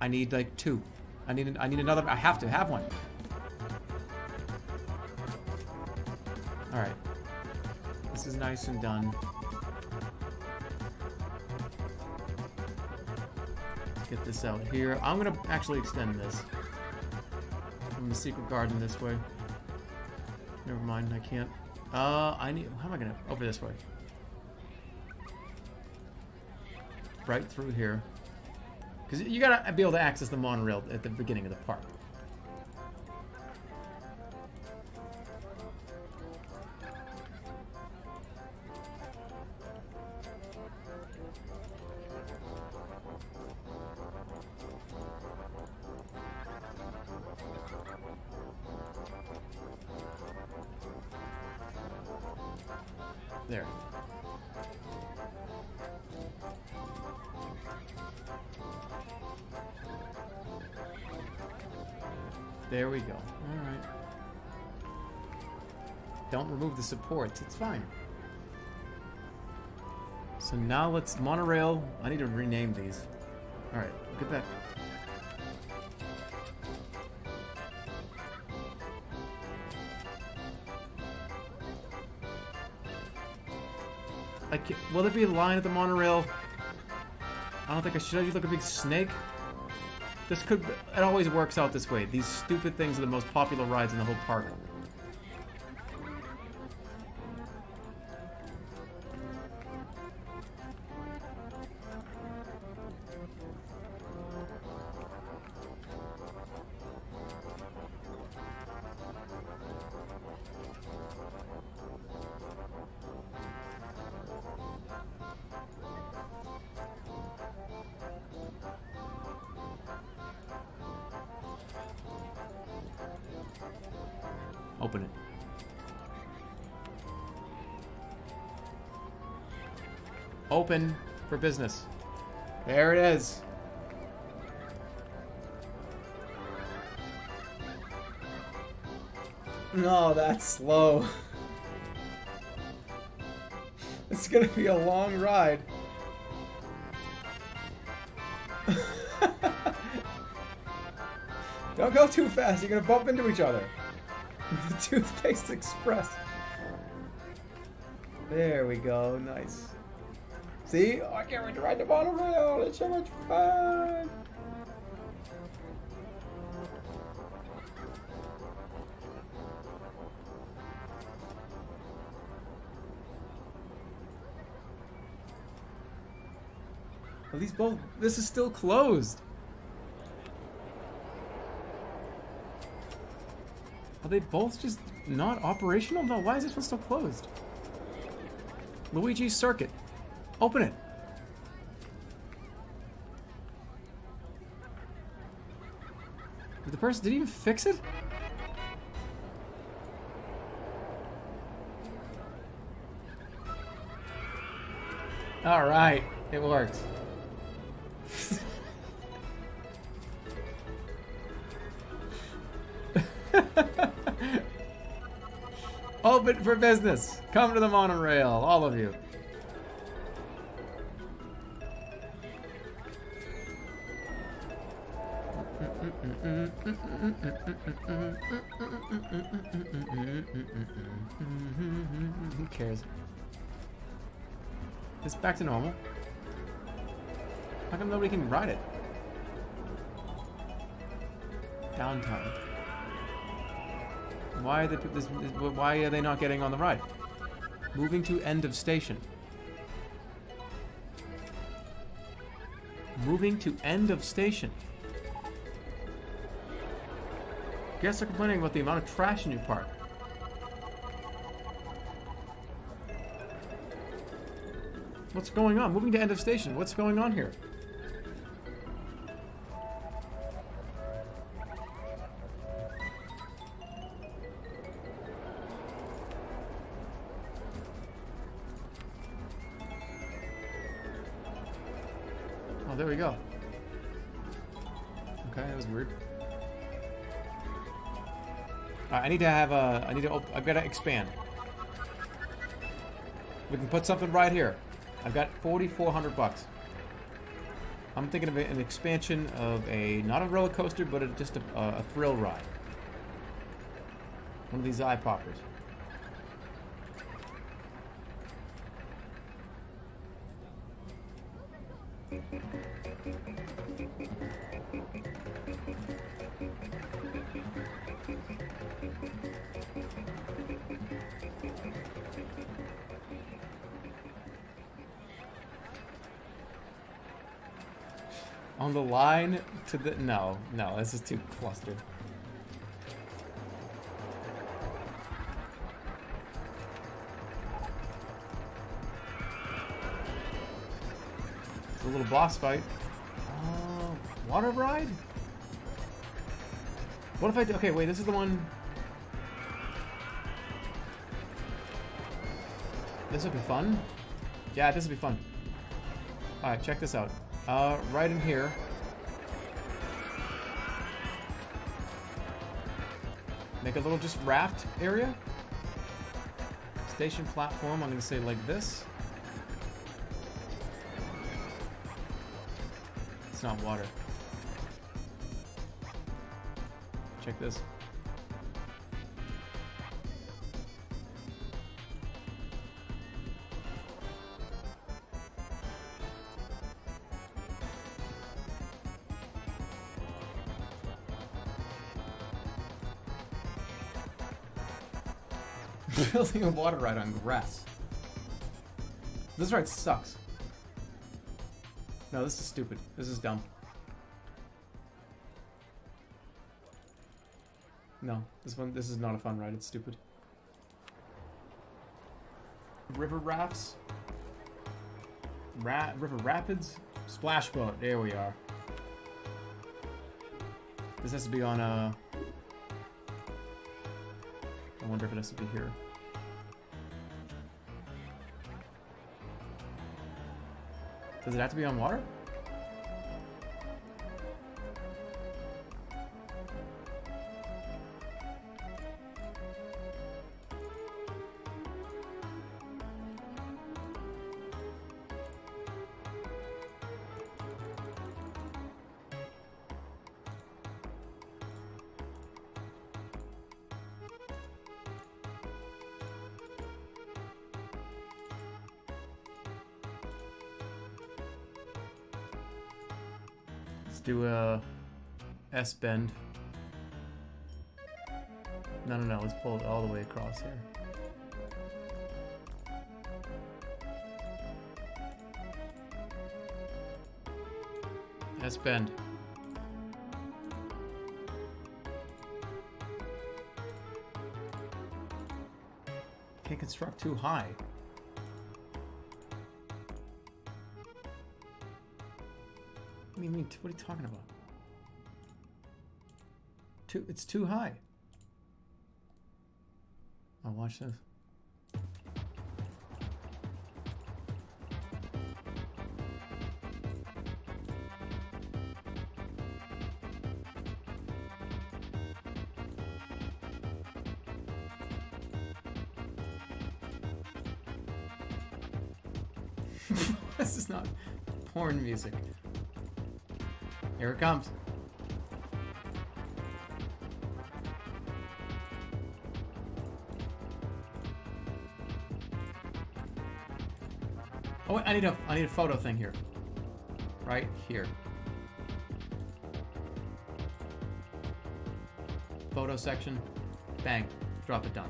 I need like two. I need. I need another. I have to have one. All right. This is nice and done. Let's get this out here. I'm gonna actually extend this from the secret garden this way. Never mind. I can't. Uh, I need. How am I gonna over this way? Right through here. Because you gotta be able to access the monorail at the beginning of the park. There we go. Alright. Don't remove the supports. It's fine. So now let's... Monorail. I need to rename these. Alright. At that. Like, will there be a line at the monorail? I don't think I should. I just look a big snake. This could. It always works out this way. These stupid things are the most popular rides in the whole park. Open for business. There it is. No, that's slow. It's gonna be a long ride. Don't go too fast, you're gonna bump into each other. the Toothpaste Express. There we go, nice. See? Oh, I can't wait to ride the monorail, it's so much fun! Are these both? This is still closed. Are they both just not operational? No, why is this one still closed? Luigi's Circuit. Open it. Did the person, did he even fix it? All right, it works. Open for business. Come to the monorail, all of you. Mm-hmm. Who cares? It's back to normal. How come nobody can ride it? Downtime. Why are they this, Why are they not getting on the ride? Moving to end of station. Moving to end of station. Guests are complaining about the amount of trash in your park. What's going on? Moving to end of station. What's going on here? I need to have a. I need to. Op I've got to expand. We can put something right here. I've got 4,400 bucks. I'm thinking of an expansion of a not a roller coaster, but a, just a, a thrill ride. One of these eye poppers. To the no, no, this is too clustered. It's a little boss fight. Uh, water ride? What if I do? Okay, wait, this is the one. This would be fun. Yeah, this would be fun. Alright, check this out. Uh, right in here. Make a little just raft area. Station platform, I'm gonna say like this. It's not water. Check this. Building a water ride on grass. This ride sucks. No, this is stupid. This is dumb. No, this one, this is not a fun ride. It's stupid. River rafts. Ra river rapids. Splash boat. There we are. This has to be on a... I wonder if it has to be here. Does it have to be on water? S bend. No, no, no. Let's pull it all the way across here. S bend. Can't construct too high. What do you mean? What are you talking about? It's too high. I'll watch this. this is not porn music. Here it comes. I need a I need a photo thing here. Right here. Photo section. Bang. Drop it down.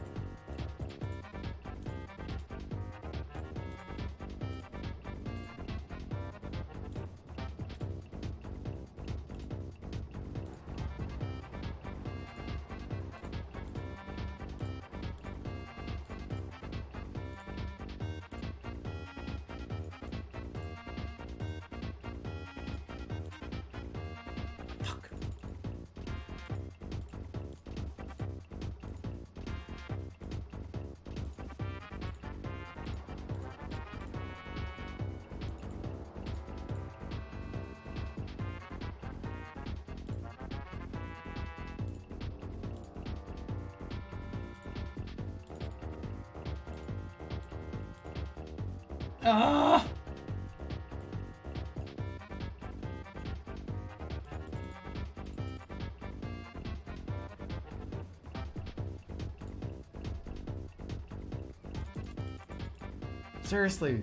Seriously.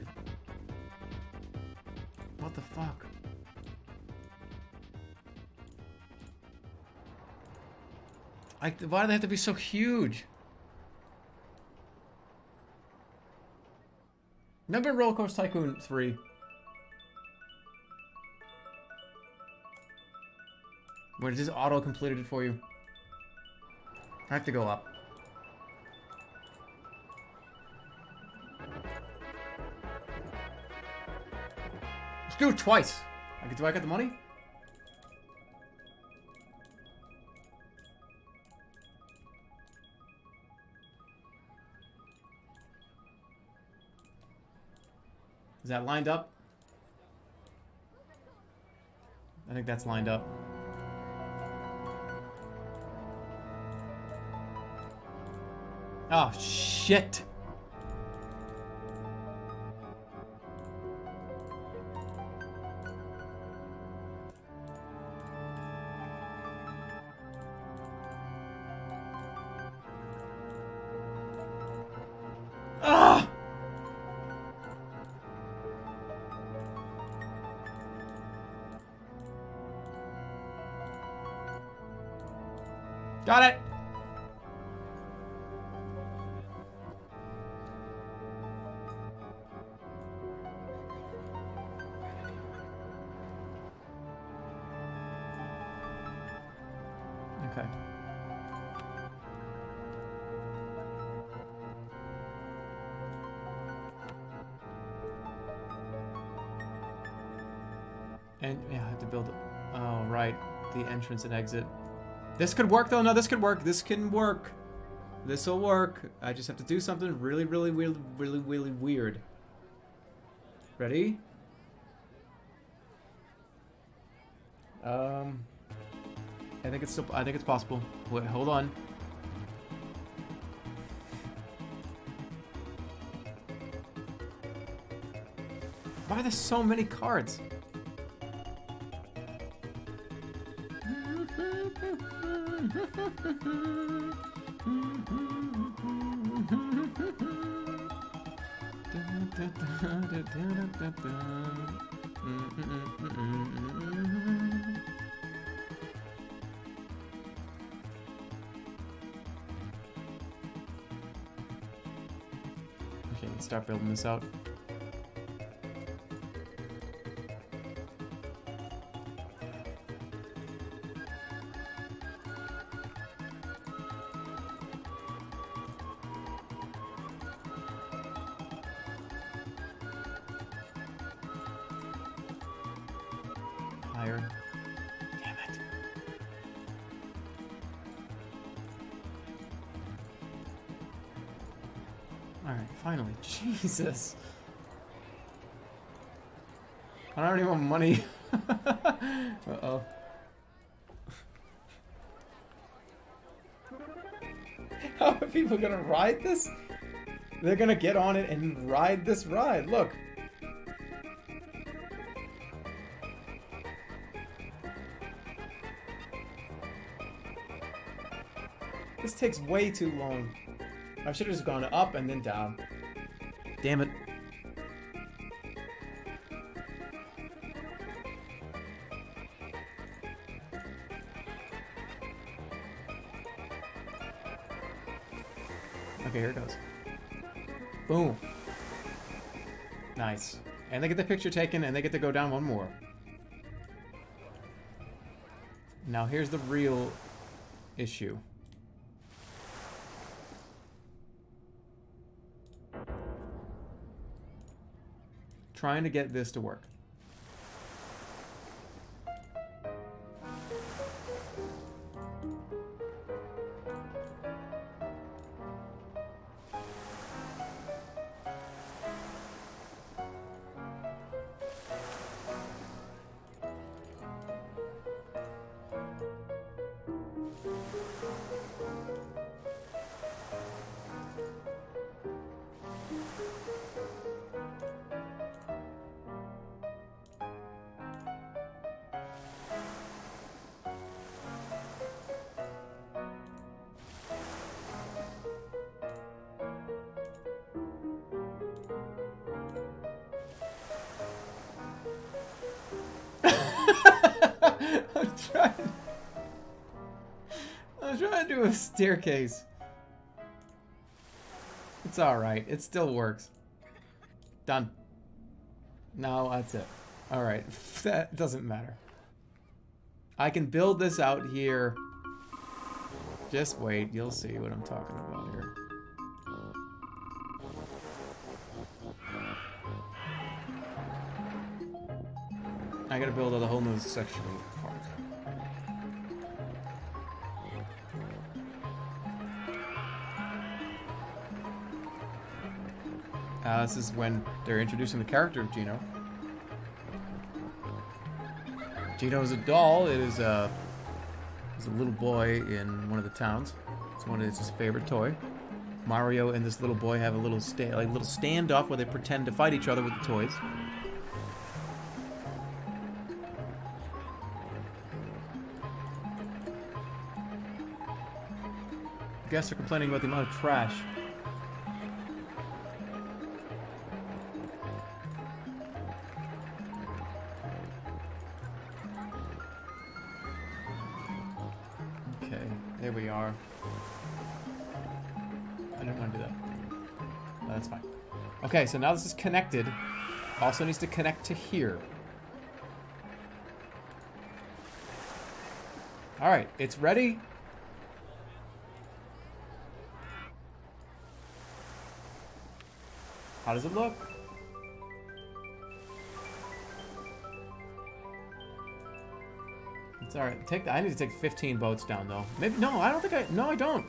What the fuck? Like, why do they have to be so huge? Remember Roller Coaster Tycoon 3? Where it just auto-completed for you? I have to go up. Do it twice. I get, do I get the money? Is that lined up? I think that's lined up. Oh, shit. Entrance and exit. This could work though. No, this could work. This can work. This will work. I just have to do something really, really, really, really, really weird. Ready? Um, I think it's still. I think it's possible. Wait, hold on. Why are there so many cards? Okay, let's start building this out. Jesus. I don't have more money. Uh-oh. How are people gonna ride this? They're gonna get on it and ride this ride. Look. This takes way too long. I should have just gone up and then down. Damn it. Okay, here it goes. Boom. Nice. And they get the picture taken and they get to go down one more. Now here's the real issue. Trying to get this to work. Staircase. It's alright. It still works. Done. No, that's it. Alright. That doesn't matter. I can build this out here. Just wait. You'll see what I'm talking about here. I gotta build a whole new section Uh, this is when they're introducing the character of Gino. Gino is a doll. It is a, is a little boy in one of the towns. It's one of it's his favorite toy. Mario and this little boy have a little sta- like little standoff where they pretend to fight each other with the toys. Guests are complaining about the amount of trash. Okay, so now this is connected. Also needs to connect to here. Alright, it's ready. How does it look? It's alright. Take. The, I need to take 15 boats down though. Maybe no. I don't think I. No, I don't.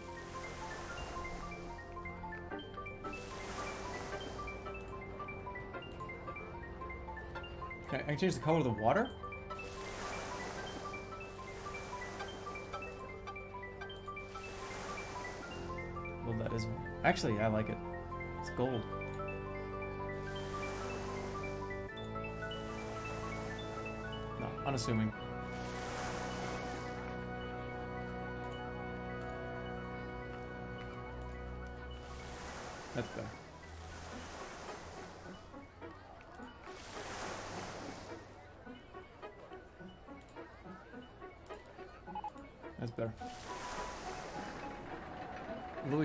I, can change the color of the water? Well that is actually I like it. It's gold. No, unassuming. That's better.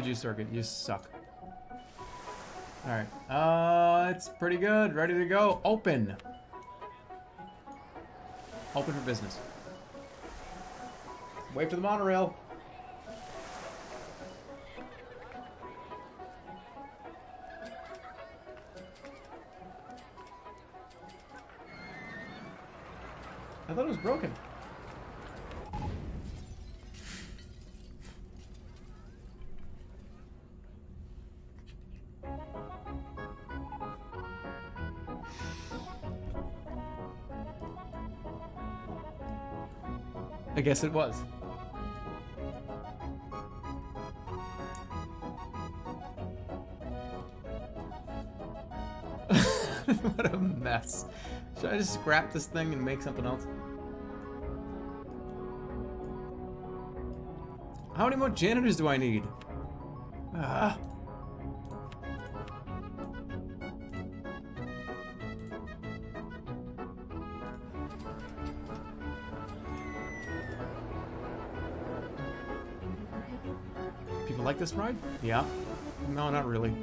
Luigi Circuit, you suck. Alright. Uh, it's pretty good. Ready to go. Open. Open for business. Wait for the monorail. I thought it was broken. Guess it was. what a mess. Should I just scrap this thing and make something else? How many more janitors do I need? Like this ride? Yeah. No, not really.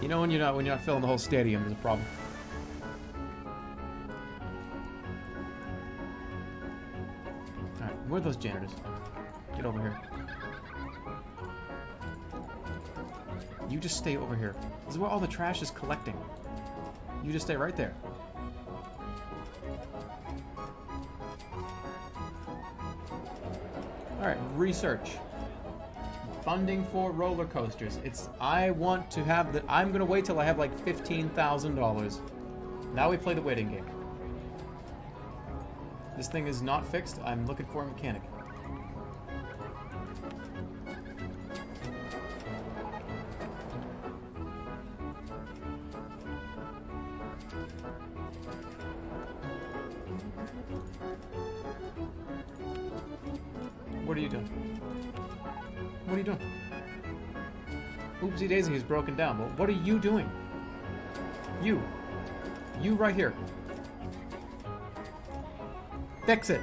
You know when you're not when you're not filling the whole stadium, there's a problem. Alright, where are those janitors? Get over here. You just stay over here. This is where all the trash is collecting. You just stay right there. Alright, research. Funding for roller coasters. It's I want to have the I'm gonna wait till I have like fifteen thousand dollars. Now we play the waiting game. This thing is not fixed. I'm looking for a mechanic. Broken down. Well, what are you doing? You. You right here. Fix it.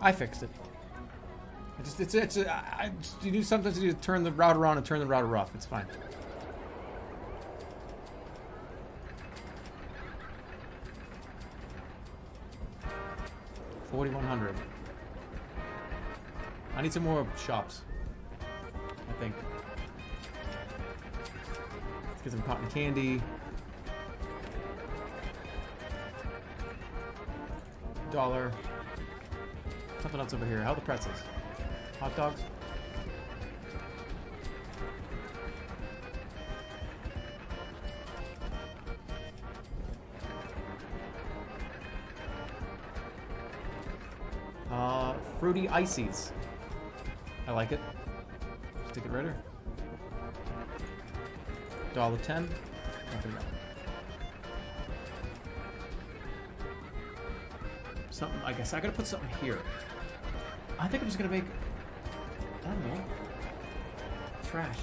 I fixed it. It's it's, it's, I, you do sometimes you turn the router on and turn the router off. It's fine. Need some more shops. I think. Let's get some cotton candy. Dollar. Something else over here. How the pretzels? Hot dogs? Uh, fruity ices. I like it. Stick it right Ritter. Dollar ten. Nothing wrong. Something. I guess I gotta put something here. I think I'm just gonna make. I don't know. Trash.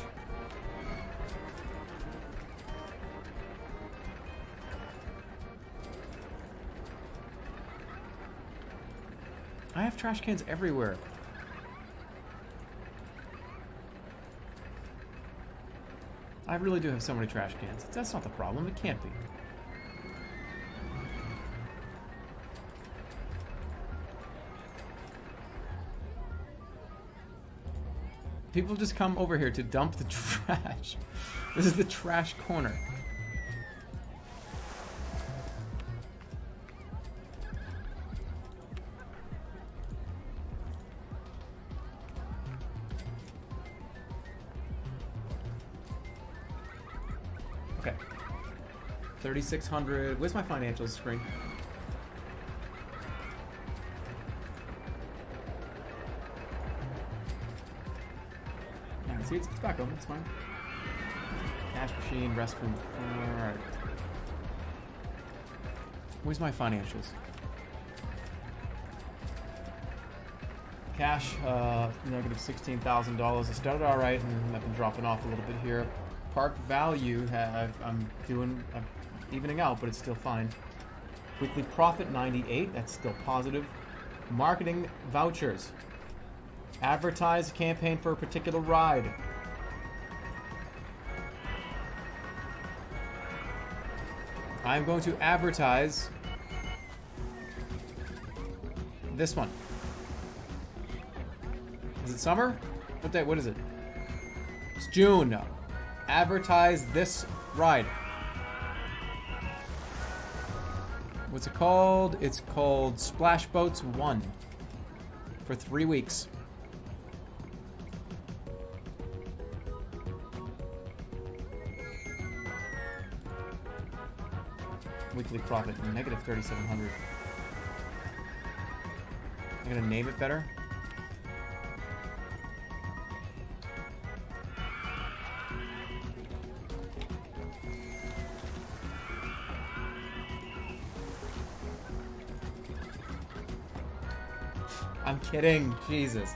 I have trash cans everywhere. I really do have so many trash cans. That's not the problem. It can't be. People just come over here to dump the trash. This is the trash corner. 3600. Where's my financials screen? See, it's, back open. It's fine. Cash machine, restroom. Alright. Where's my financials? Cash, uh, negative $16,000. It started alright, and I've been dropping off a little bit here. Park value, have, I'm doing, I'm evening out, but it's still fine. Weekly profit, 98. That's still positive. Marketing vouchers. Advertise a campaign for a particular ride. I'm going to advertise this one. Is it summer? What day? What is it? It's June. Advertise this ride. What's it called? It's called Splash Boats 1 for three weeks. Weekly profit, negative 3,700. I'm gonna name it better. Kidding. Jesus.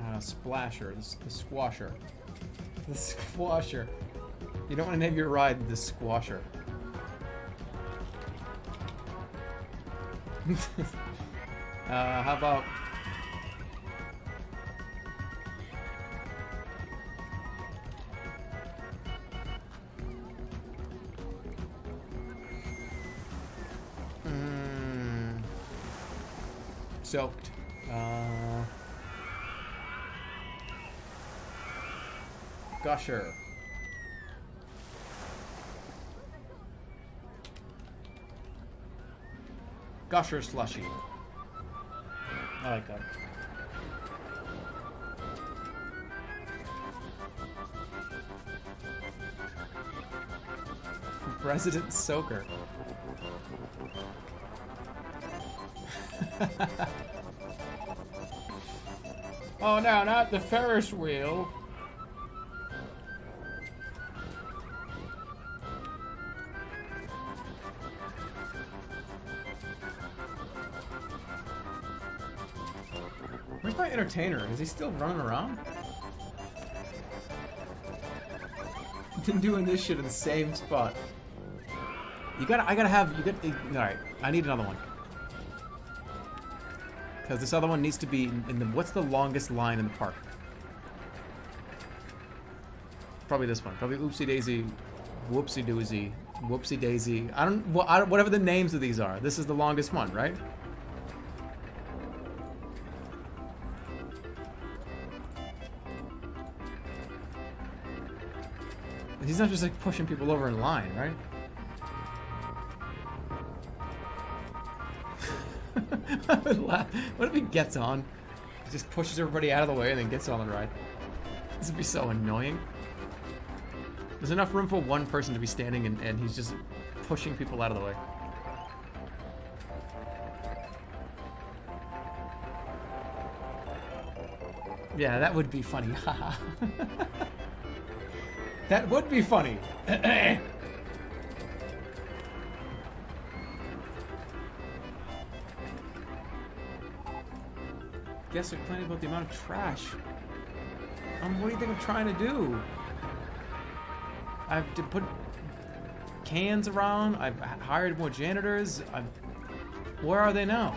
Uh, splasher. The, the squasher. The squasher. You don't want to name your ride the squasher. uh, how about... soaked. Uh, gusher. Gusher slushy. I like that. President Soaker. oh no, not the Ferris wheel. Where's my entertainer? Is he still running around? Been doing this shit in the same spot. You gotta, I gotta have, you gotta, eh, alright, I need another one. Because this other one needs to be in, in the, what's the longest line in the park? Probably this one. Probably Oopsie Daisy, Whoopsie Doozy, Whoopsie Daisy. I don't, wha- I don't, whatever the names of these are. This is the longest one, right? He's not just like pushing people over in line, right? Would laugh. What if he gets on? He just pushes everybody out of the way and then gets on the ride. This would be so annoying. There's enough room for one person to be standing and, and he's just pushing people out of the way. Yeah, that would be funny. That would be funny. Guess they're complaining about the amount of trash. Um, what do you think I'm trying to do? I've to put cans around. I've hired more janitors. I've, where are they now?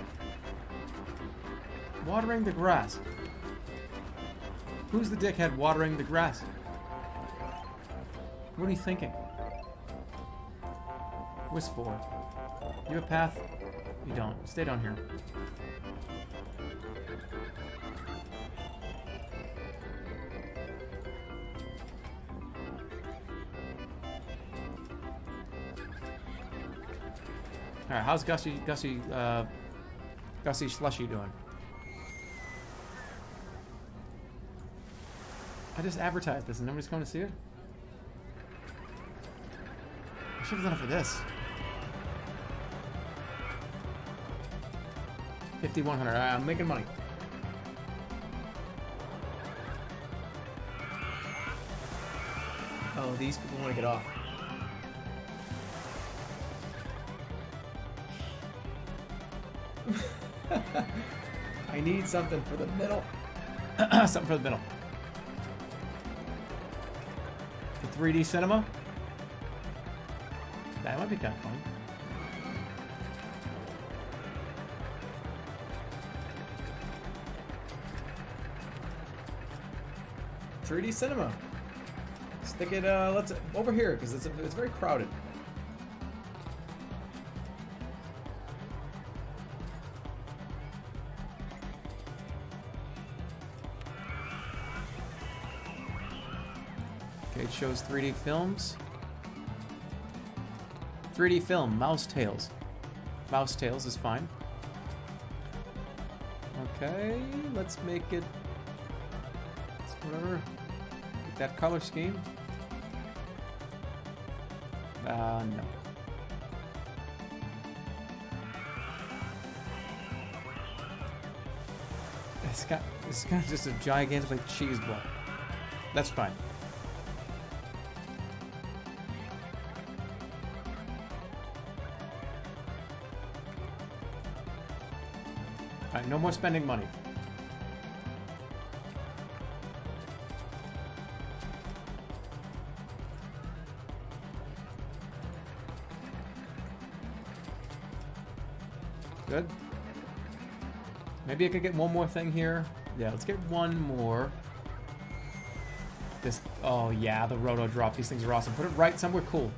Watering the grass. Who's the dickhead watering the grass? What are you thinking? Where's four? You have a path? You don't. Stay down here. Alright, how's Gussie, Gussie, uh, Gussie Slushy doing? I just advertised this and nobody's coming to see it? I should have done it for this. 5100 Alright, I'm making money. Oh, these people want to get off. I need something for the middle. Something for the middle. The 3D cinema? That might be kind of fun. Three D cinema. Stick it. Uh, let's over here because it's it's very crowded. Shows 3D films. 3D film, Mouse Tales. Mouse Tales is fine. Okay, let's make it. it's whatever. Get that color scheme. Uh, no. It's got. It's of just a gigantic like cheese ball. That's fine. No more spending money. Good. Maybe I could get one more thing here. Yeah, let's get one more. This, oh yeah, the roto drop. These things are awesome. Put it right somewhere cool.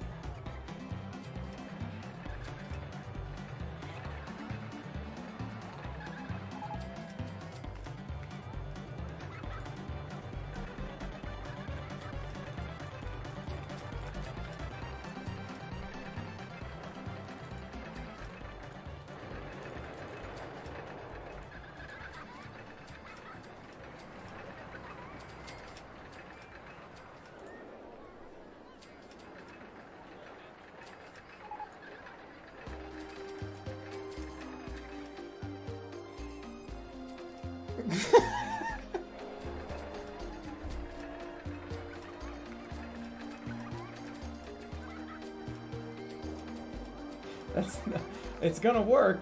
Gonna work,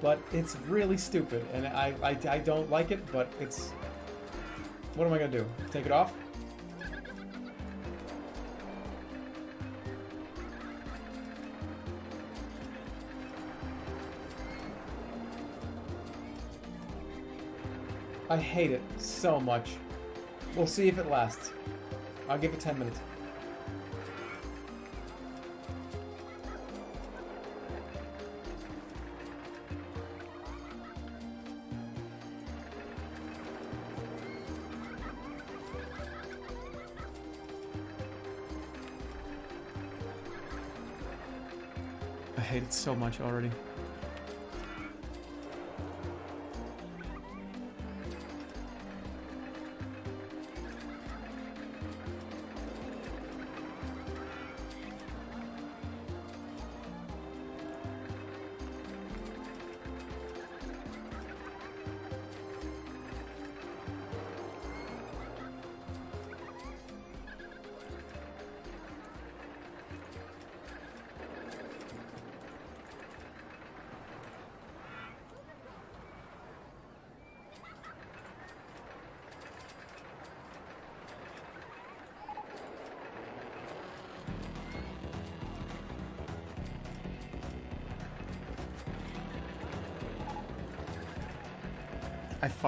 but it's really stupid, and I, I I don't like it. But it's what am I gonna do? Take it off? I hate it so much. We'll see if it lasts. I'll give it 10 minutes. Already.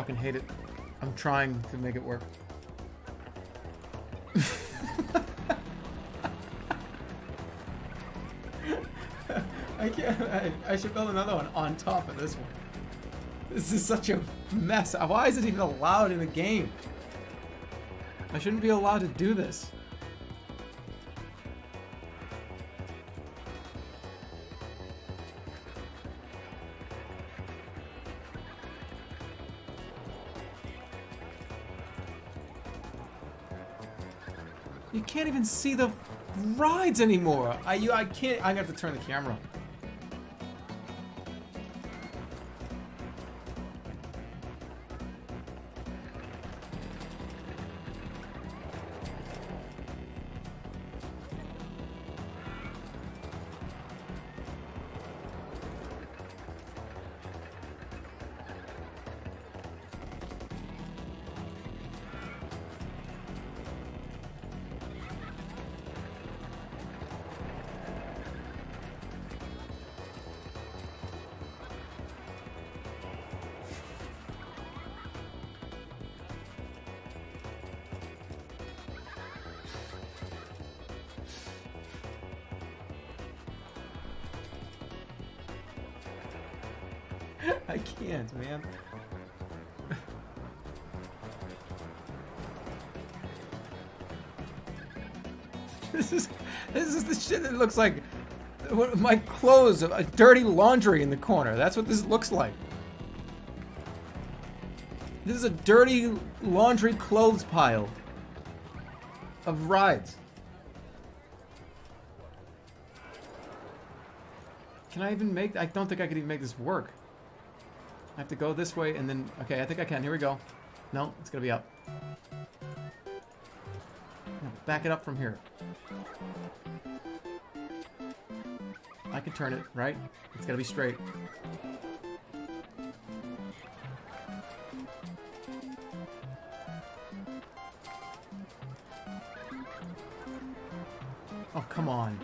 Fucking hate it. I'm trying to make it work. I, I should build another one on top of this one. This is such a mess. Why is it even allowed in the game? I shouldn't be allowed to do this. Even see the rides anymore. I you I can't. Gonna have to turn the camera. That looks like my clothes, a dirty laundry in the corner. That's what this looks like. This is a dirty laundry clothes pile of rides. Can I even make? I don't think I could even make this work. I have to go this way and then. Okay, I think I can. Here we go. No, it's gonna be up. Back it up from here. Can turn it, right? It's gotta be straight. Oh, come on.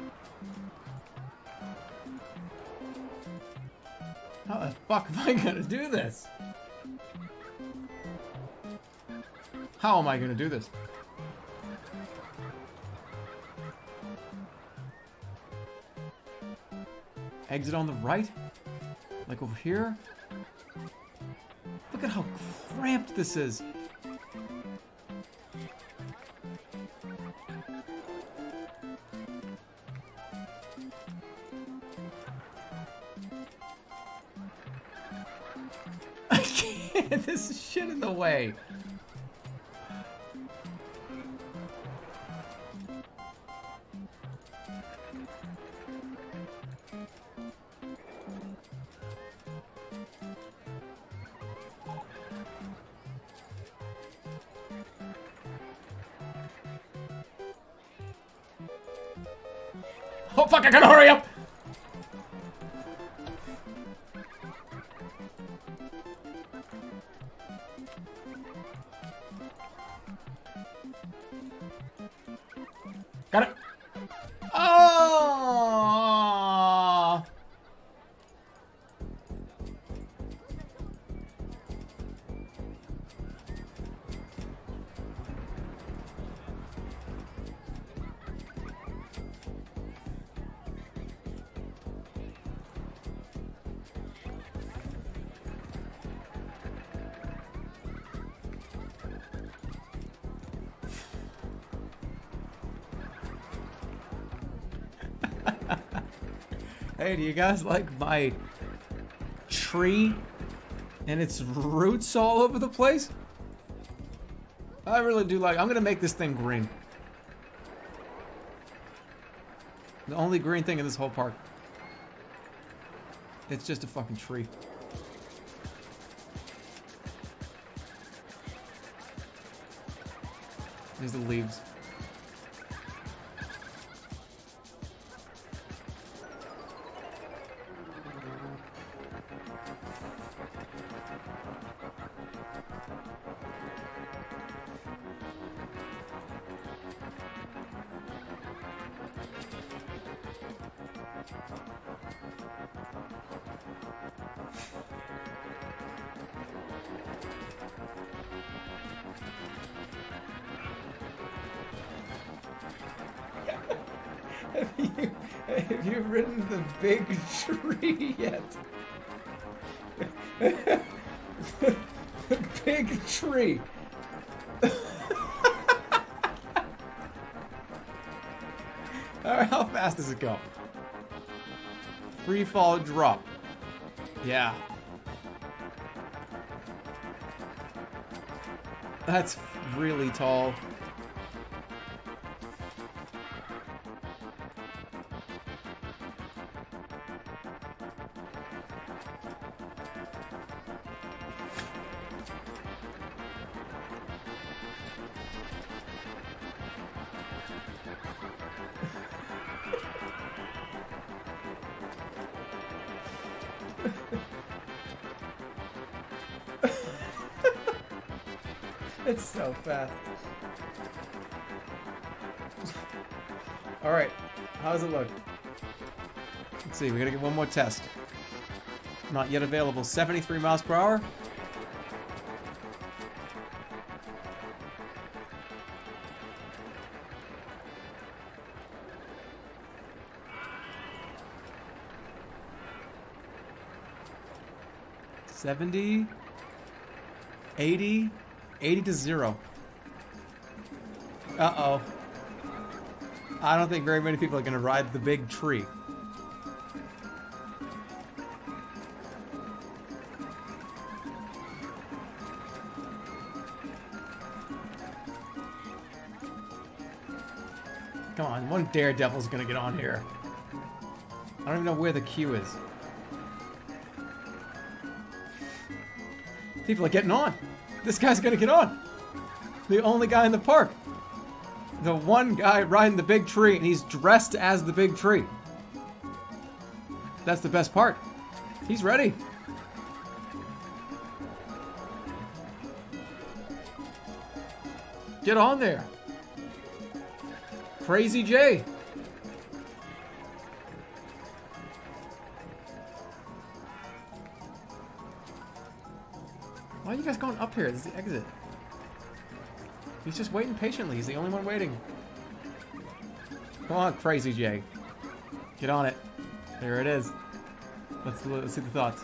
How the fuck am I gonna do this? How am I gonna do this? Exit on the right? Like over here? Look at how cramped this is. Hey, do you guys like my tree and its roots all over the place? I really do like. I'm gonna make this thing green. The only green thing in this whole park. It's just a fucking tree. There's the leaves. big tree yet? big tree. Alright, how fast does it go? Free fall drop. Yeah. That's really tall. See, we gotta get one more test. Not yet available. 73 miles per hour. Seventy, eighty, eighty to zero. Uh-oh. I don't think very many people are gonna ride the big tree. Come on, one daredevil's gonna get on here. I don't even know where the queue is. People are getting on. This guy's gonna get on. The only guy in the park. The one guy riding the big tree, and he's dressed as the big tree. That's the best part. He's ready. Get on there. Crazy J. Why are you guys going up here? This is the exit. He's just waiting patiently. He's the only one waiting. Come on, Crazy J. Get on it. There it is. Let's, let's see the thoughts.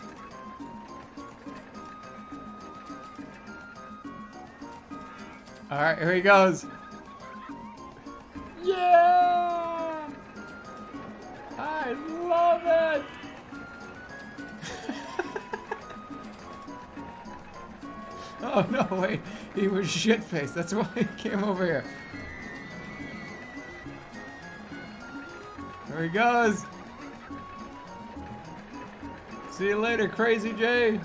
Alright, here he goes. Yeah! I love it! oh no, wait. He was shit faced. That's why he came over here. There he goes. See you later, Crazy J.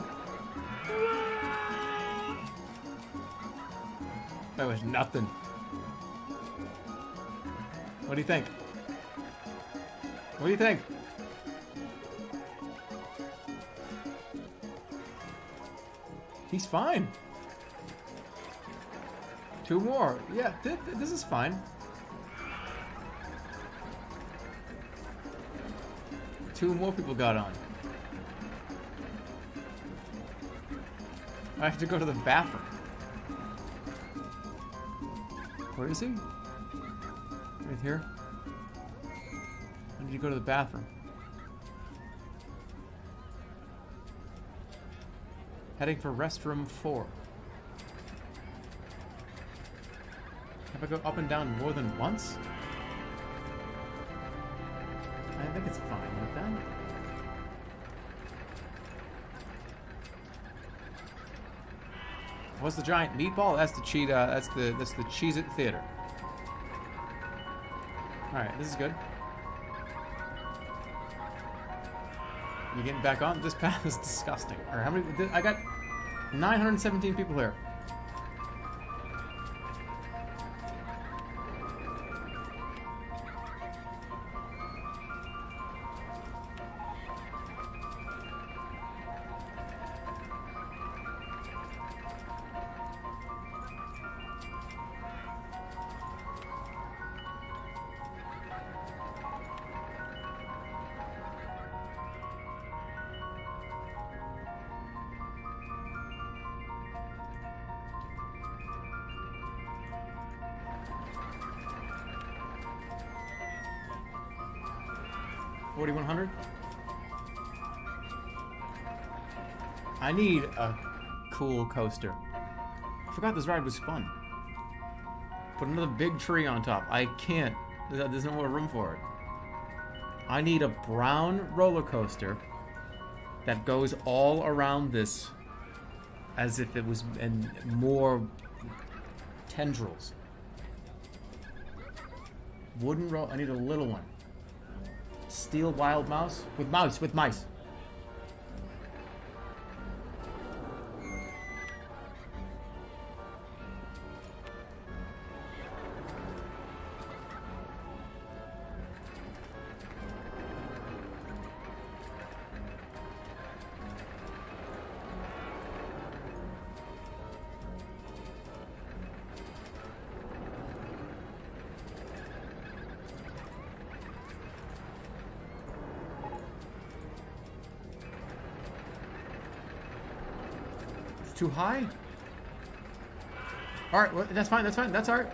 That was nothing. What do you think? What do you think? He's fine. Two more. Yeah, th th this is fine. Two more people got on. I have to go to the bathroom. Where is he? Right here. I need to go to the bathroom. Heading for restroom four. Have I go up and down more than once? I think it's fine with that. What's the giant meatball? That's the cheetah. That's the that's the Cheez It Theater. Alright, this is good. You getting back on? This path is disgusting. Or how many I got 917 people here. A cool coaster. I forgot this ride was fun. Put another big tree on top. I can't. There's no more room for it. I need a brown roller coaster that goes all around this as if it was in more tendrils. Wooden roll. I need a little one. Steel wild mouse with mouse with mice. High. All right, well, that's fine. That's fine. That's all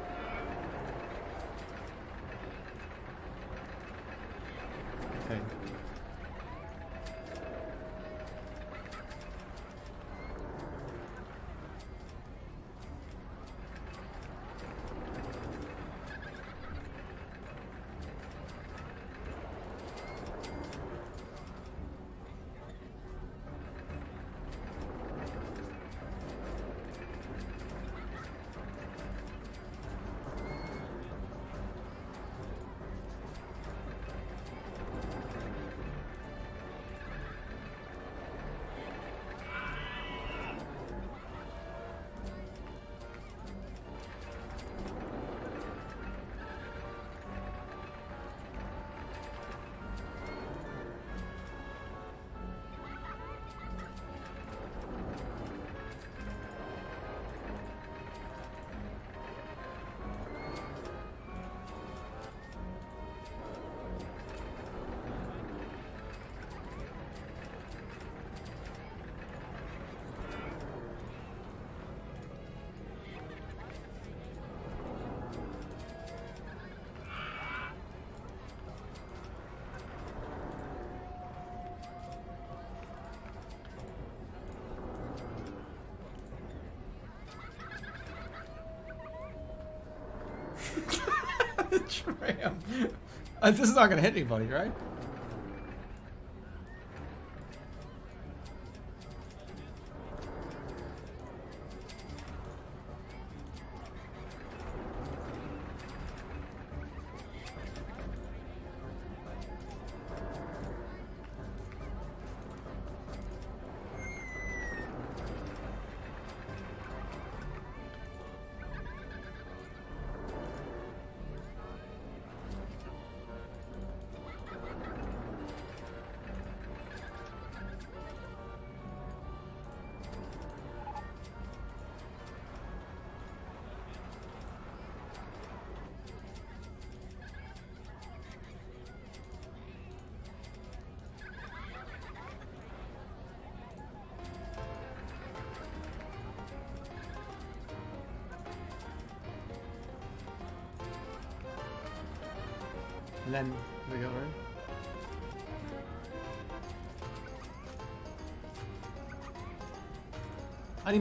this is not gonna hit anybody, right?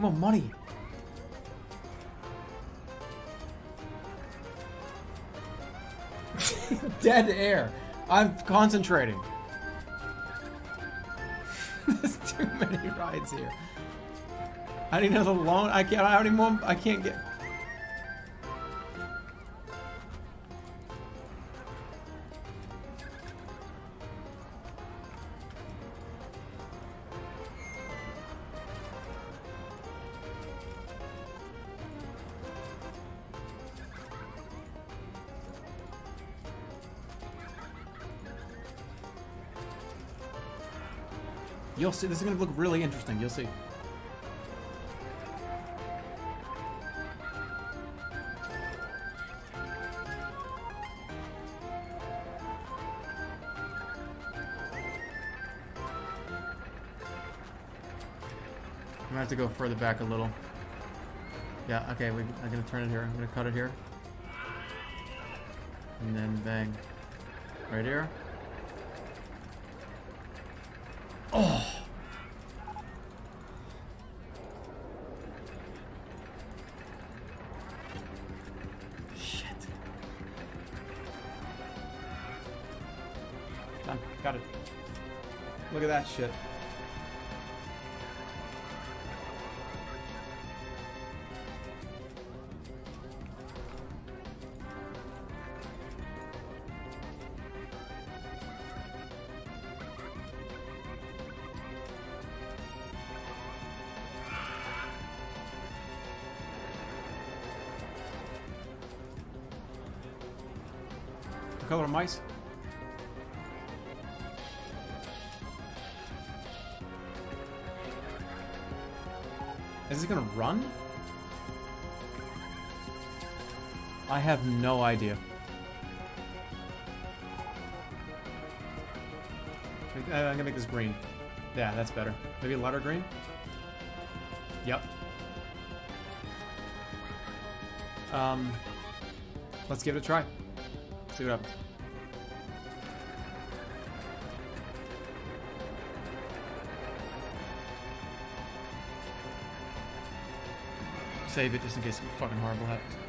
More money. Dead air. I'm concentrating. There's too many rides here. I need another loan. I can't. How many more? I can't get. See. This is going to look really interesting. You'll see. I'm gonna have to go further back a little. Yeah, okay, we, I'm gonna turn it here. I'm gonna cut it here. And then bang. Right here. Oh. Shit. Run? I have no idea. Uh, I'm gonna make this green. Yeah, that's better. Maybe a lighter green? Yep. Um, let's give it a try. See what happens. Save it just in case something fucking horrible happens.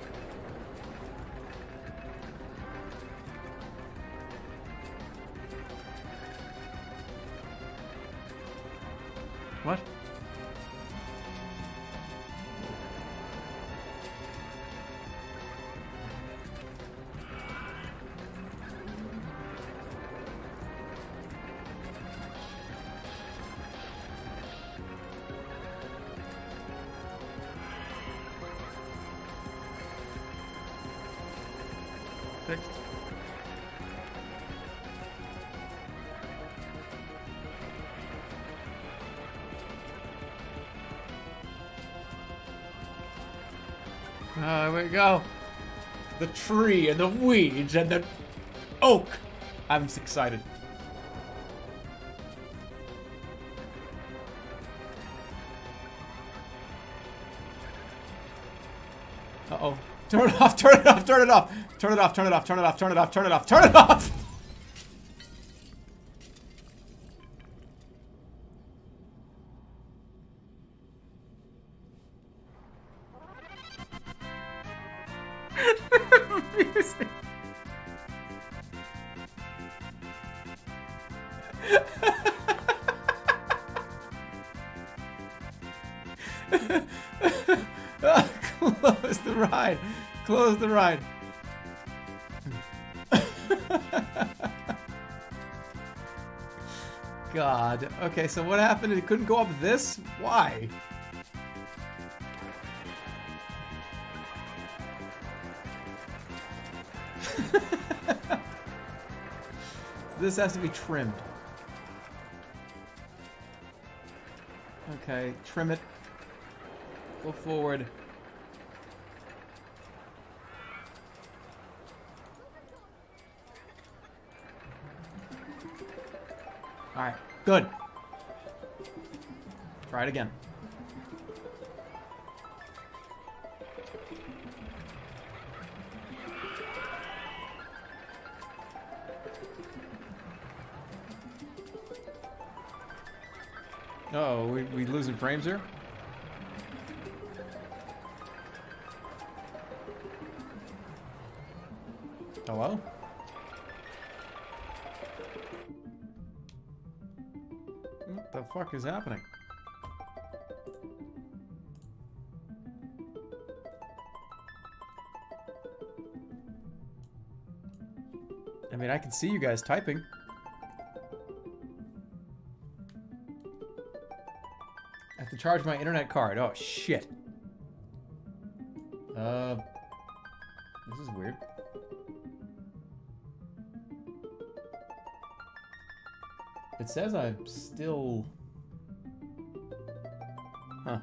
Go. The tree and the weeds and the oak. I'm excited. Uh-oh. Turn it off, turn it off, turn it off. Turn it off, turn it off, turn it off, turn it off, turn it off, turn it off. Okay, so what happened? It couldn't go up this? Why? this has to be trimmed. Okay, trim it. Go forward. It again. Uh oh, we, we losing frames here? Hello? What the fuck is happening? I can see you guys typing. I have to charge my internet card. Oh, shit. Uh, this is weird. It says I'm still... Huh.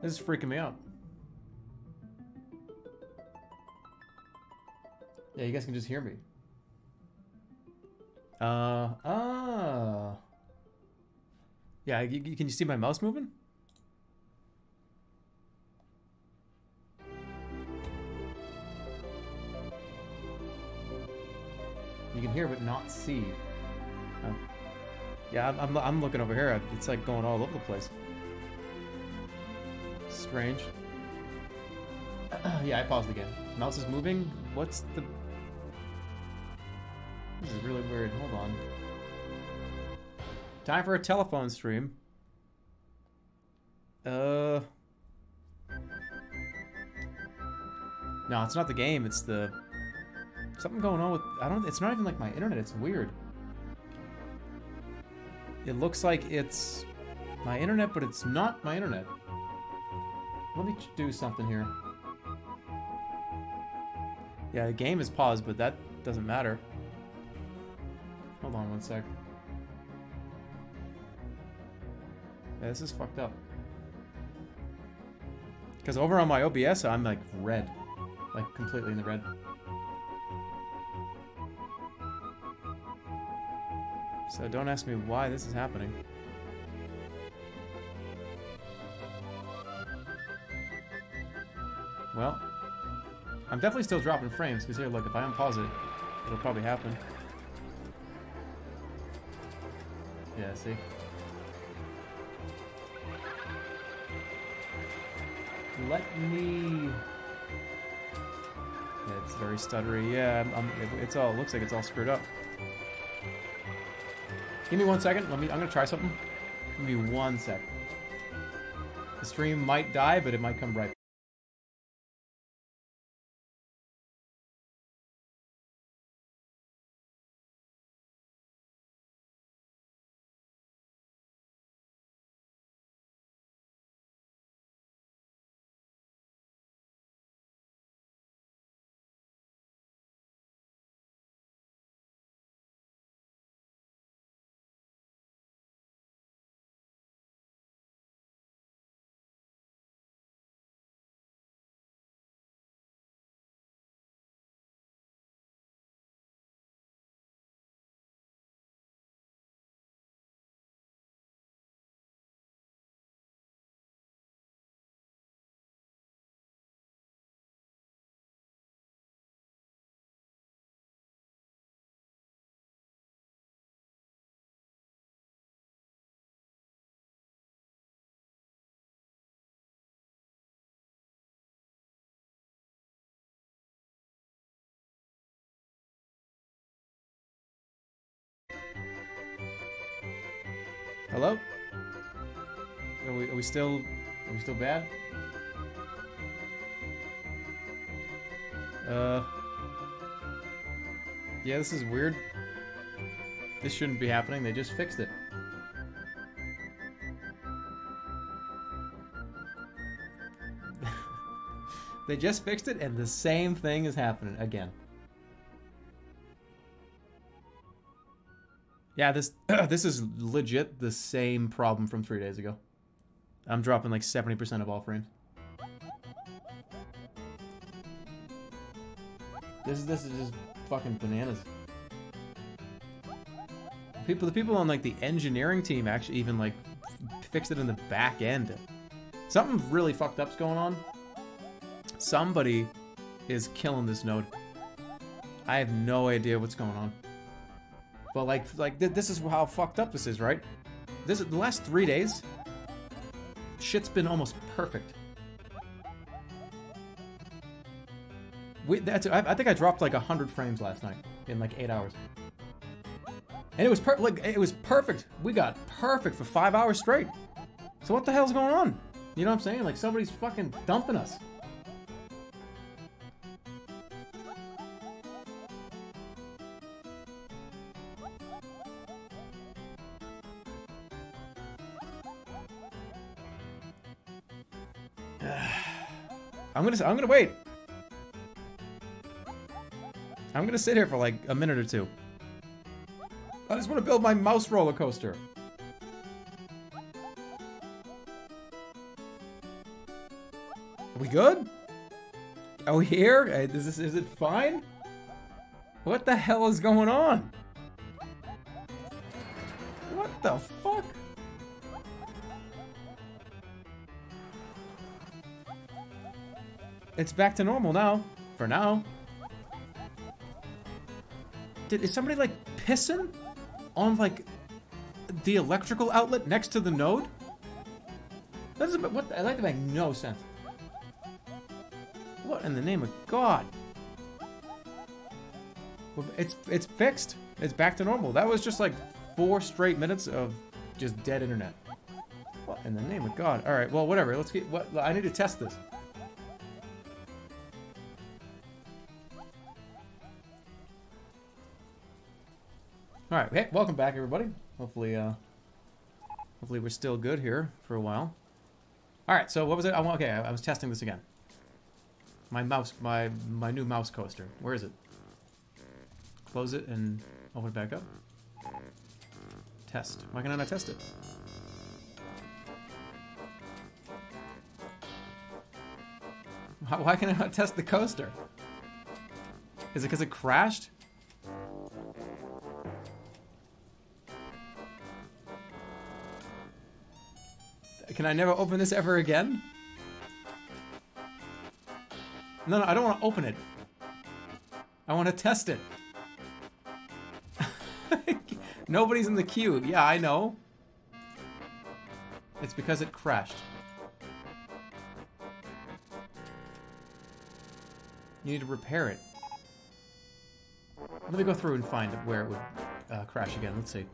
This is freaking me out. Yeah, you guys can just hear me. Uh, ah. Yeah, you, you- can you see my mouse moving? You can hear but not see. Yeah, I'm, I'm, I'm looking over here. It's like going all over the place. Strange. yeah, I paused again. Mouse is moving. What's the... Is really weird. Hold on. Time for a telephone stream. Uh... No, it's not the game. It's the... Something going on with... I don't... It's not even like my internet. It's weird. It looks like it's my internet, but it's not my internet. Let me do something here. Yeah, the game is paused, but that doesn't matter. Sec. Yeah, this is fucked up. Because over on my OBS, I'm like red. Like completely in the red. So don't ask me why this is happening. Well, I'm definitely still dropping frames, because here, look, if I unpause it, it'll probably happen. See? Let me... It's very stuttery. Yeah, I'm, I'm, it's all, looks like it's all screwed up. Give me one second. Let me. I'm gonna try something. Give me one sec. The stream might die, but it might come right. Hello? Are we, are we still... Are we still bad? Uh... Yeah, this is weird. This shouldn't be happening. They just fixed it. they just fixed it and the same thing is happening again. Yeah, this this is legit the same problem from three days ago. I'm dropping like 70% of all frames. This is this is just fucking bananas. People, the people on like the engineering team actually even like fixed it in the back end. Something really fucked up's going on. Somebody is killing this node. I have no idea what's going on. But like, like th this is how fucked up this is, right? This is the last three days. Shit's been almost perfect. We, that's, I, I think I dropped like hundred frames last night in like eight hours, and it was per like it was perfect. We got perfect for five hours straight. So what the hell's going on? You know what I'm saying? Like somebody's fucking dumping us. I'm gonna I'm gonna wait. I'm gonna sit here for like a minute or two. I just want to build my mouse roller coaster. Are we good? Are we here? Uh, is this is it fine? What the hell is going on? What the fuck? It's back to normal now. For now. Did, is somebody like pissing on like the electrical outlet next to the node? That doesn't. What? That make no sense. What in the name of God? It's it's fixed. It's back to normal. That was just like four straight minutes of just dead internet. What in the name of God? All right. Well, whatever. Let's get. What? I need to test this. All right. Hey, welcome back, everybody. Hopefully, uh, hopefully we're still good here for a while. All right. So what was it? I. Okay, I, I was testing this again. My mouse, my my new mouse coaster. Where is it? Close it and open it back up. Test. Why can I not test it? Why, why can I not test the coaster? Is it because it crashed? Can I never open this ever again? No, no, I don't want to open it. I want to test it. Nobody's in the queue. Yeah, I know. It's because it crashed. You need to repair it. Let me go through and find where it would uh, crash again. Let's see.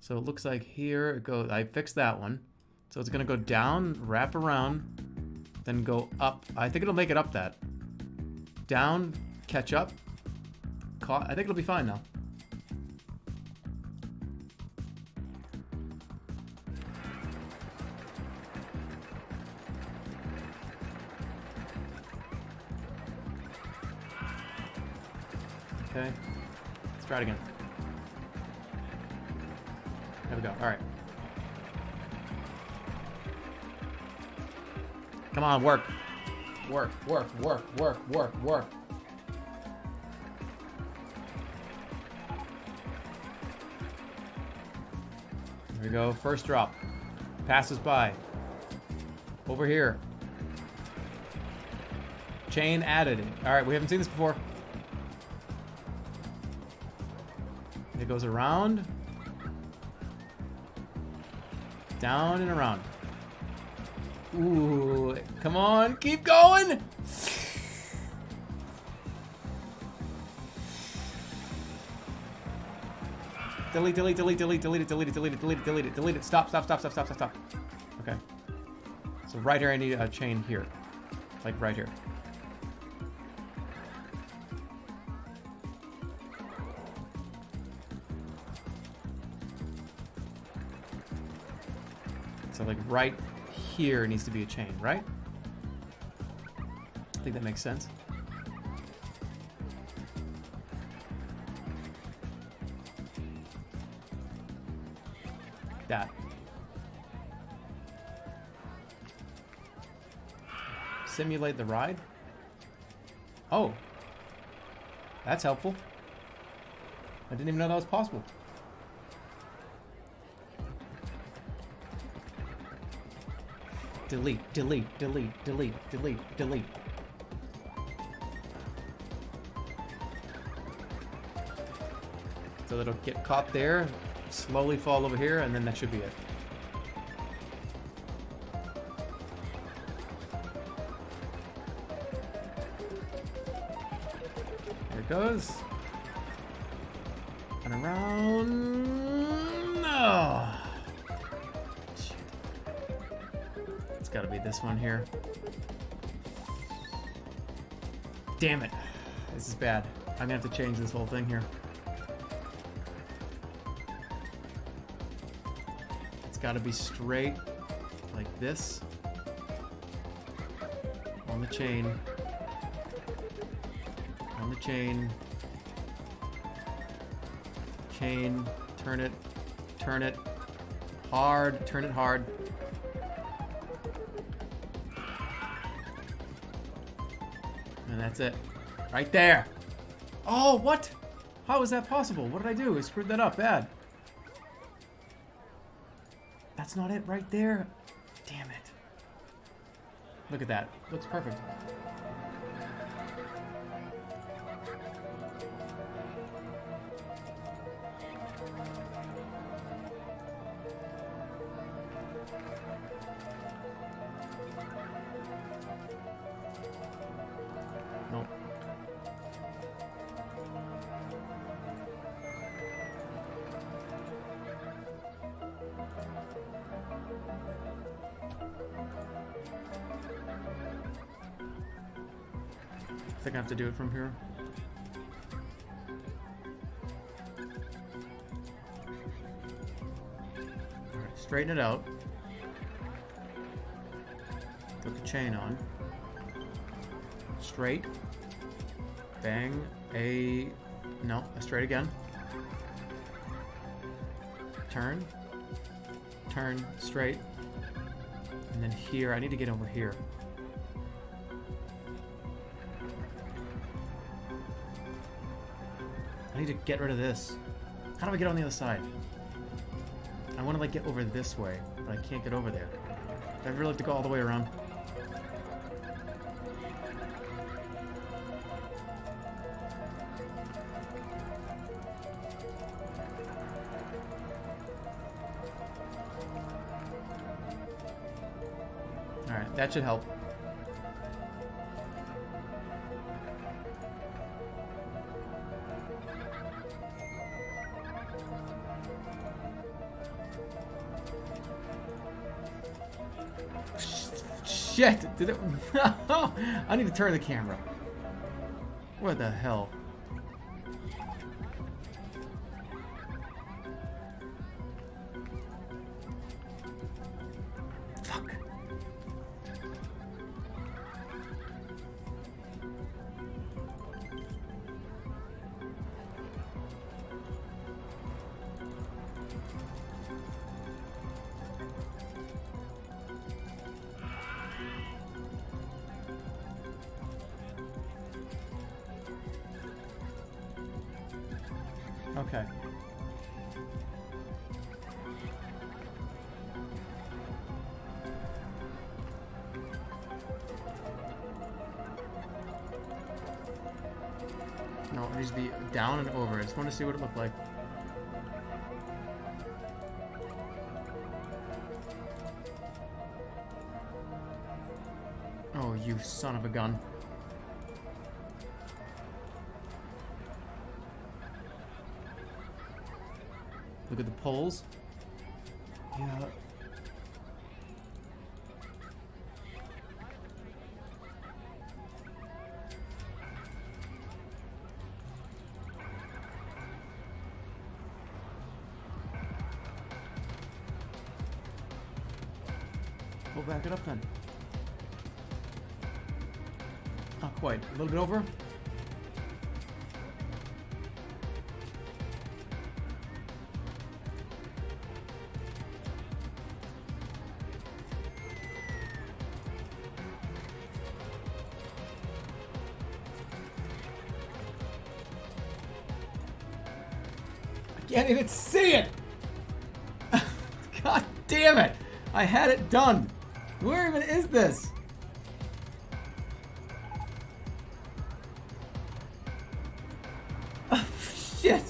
So it looks like here it goes. I fixed that one. So it's gonna go down, wrap around, then go up. I think it'll make it up that. Down, catch up. Caught. I think it'll be fine now. Okay. Let's try it again. There we go. All right. Come on, work. Work, work, work, work, work, work. There we go. First drop. Passes by. Over here. Chain added. All right, we haven't seen this before. It goes around. Down and around. Ooh, come on, keep going! Delete, delete, delete, delete, delete it, delete it, delete it, delete it, delete it, delete it. Stop, stop, stop, stop, stop, stop, stop. Okay. So right here, I need a chain here. Like right here. So like right here needs to be a chain, right? I think that makes sense. That. Simulate the ride? Oh. That's helpful. I didn't even know that was possible. Delete, delete, delete, delete, delete, delete. So that'll get caught there, slowly fall over here, and then that should be it Damn it. This is bad. I'm gonna have to change this whole thing here. It's got to be straight like this on the chain. On the chain. Chain. Turn it. Turn it. Hard. Turn it hard. That's it. Right there. Oh, what? How is that possible? What did I do? I screwed that up bad. That's not it right there. Damn it. Look at that. Looks perfect. To do it from here. Alright, straighten it out. Put the chain on. Straight. Bang. A... No, straight again. Turn. Turn. Straight. And then here, I need to get over here. To get rid of this. How do I get on the other side? I want to like get over this way, but I can't get over there. I'd really like to go all the way around. Alright, that should help. Did it? I need to turn the camera. What the hell? Okay. No, it needs to be down and over. I just want to see what it looked like. Oh, you son of a gun. Look at the poles. Yeah. We'll back it up then. Not quite. A little bit over. Can't even see it! God damn it! I had it done! Where even is this? Oh, shit!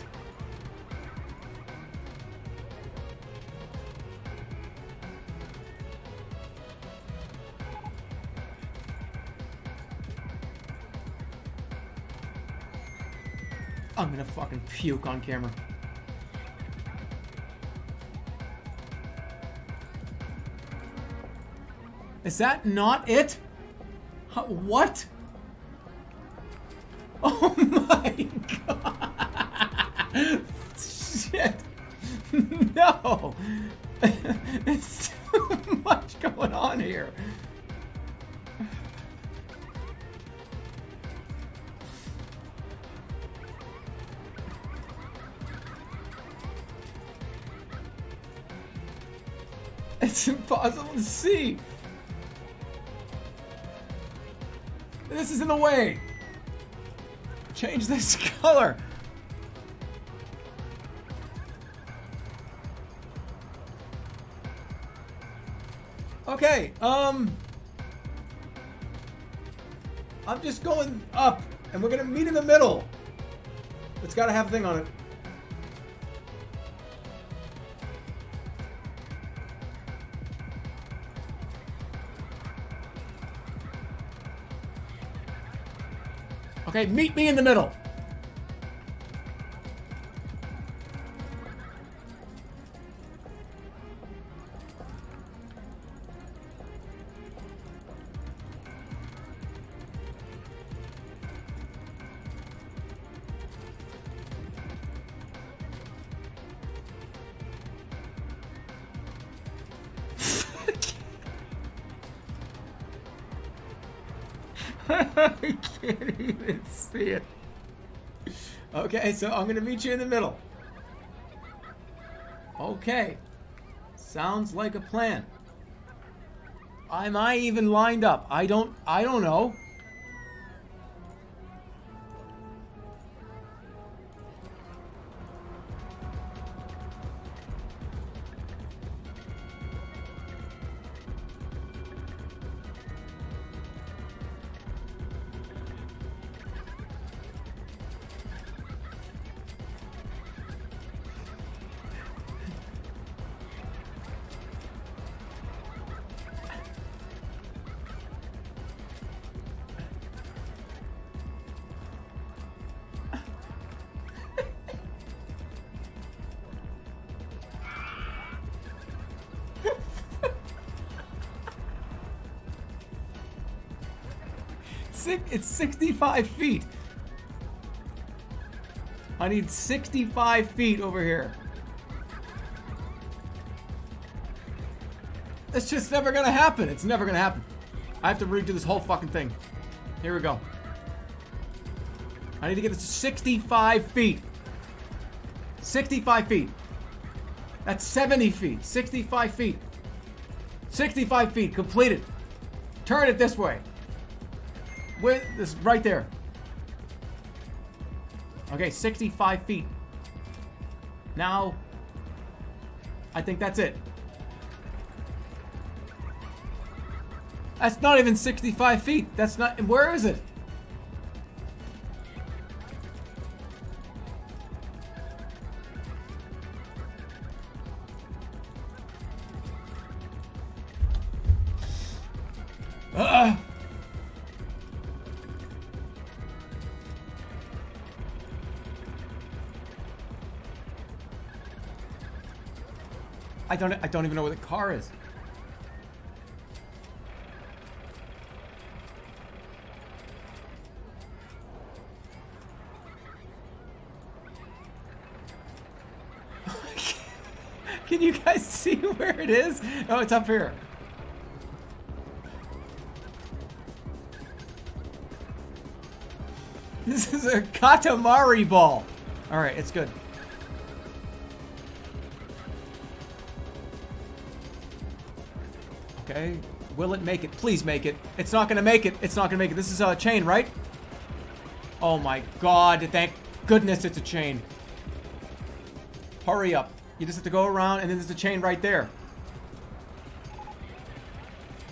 I'm gonna fucking puke on camera. Is that not it? What? Oh my god! Shit! No! It's too much going on here. Color. Okay, um... I'm just going up, and we're gonna meet in the middle. It's gotta have a thing on it. Okay, meet me in the middle. Okay, so I'm gonna meet you in the middle. Okay. Sounds like a plan. Am I even lined up? I don't I don't know. It's 65 feet. I need 65 feet over here. It's just never gonna happen. It's never gonna happen. I have to redo this whole fucking thing. Here we go. I need to get this to 65 feet. 65 feet. That's 70 feet. 65 feet. 65 feet. Completed. Turn it this way. Wait, this right there. Okay, 65 feet. Now, I think that's it. That's not even 65 feet. That's not, where is it? Don't I don't even know where the car is. Can you guys see where it is? Oh, it's up here. This is a Katamari ball. All right, it's good. Okay. Will it make it? Please make it. It's not gonna make it. It's not gonna make it. This is a chain, right? Oh my god. Thank goodness it's a chain. Hurry up. You just have to go around and then there's a chain right there.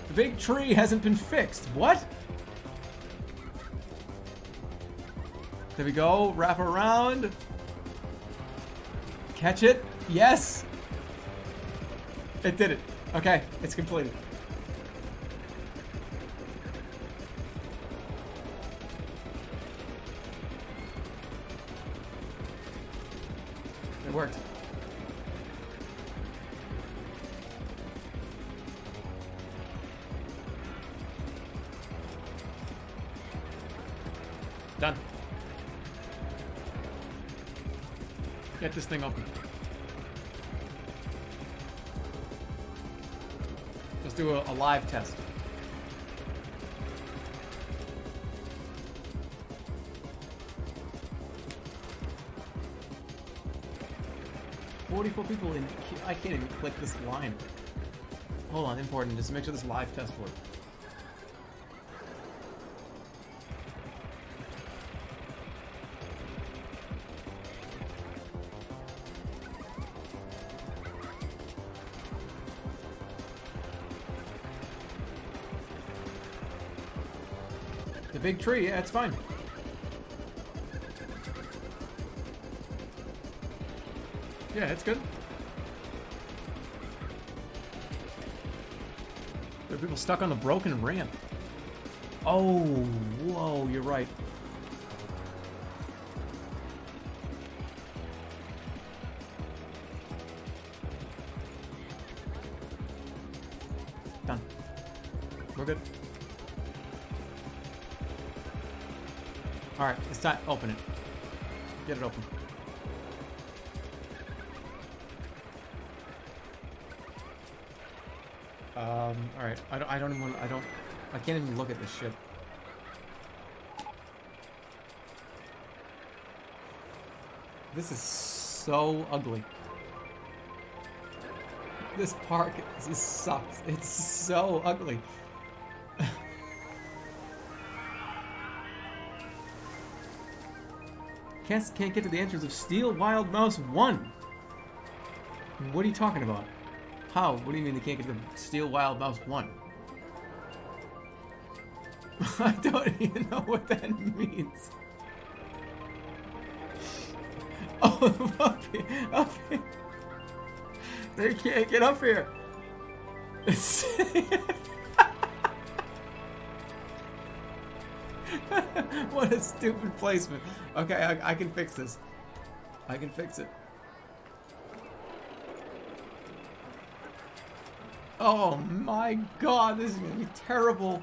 The big tree hasn't been fixed. What? There we go. Wrap around. Catch it. Yes. It did it. Okay, it's completed. This thing open. Let's do a, a live test. 44 people in. I can't even click this line. Hold on, important. Just make sure this live test works. Big tree, yeah, it's fine. Yeah, it's good. There are people stuck on the broken ramp. Oh, whoa, you're right. It's time. Open it. Get it open. Um, alright. I don't, I don't even want I don't... I can't even look at this ship. This is so ugly. This park just sucks. It's so ugly. Can't can't get to the entrance of Steel Wild Mouse One. What are you talking about? How? What do you mean they can't get to Steel Wild Mouse One? I don't even know what that means. Oh, up here, up here. They can't get up here. what a stupid placement. Okay, I, I can fix this. I can fix it. Oh my god, this is gonna be terrible.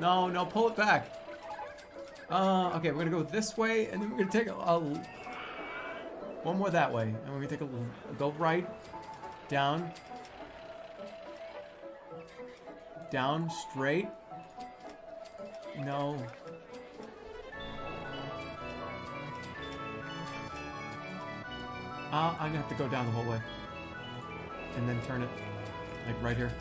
No, no, pull it back. Uh, okay, we're gonna go this way, and then we're gonna take a, a one more that way, and we're gonna take a go right, down, down, straight. No. Uh, I'm gonna have to go down the whole way, and then turn it, like right here.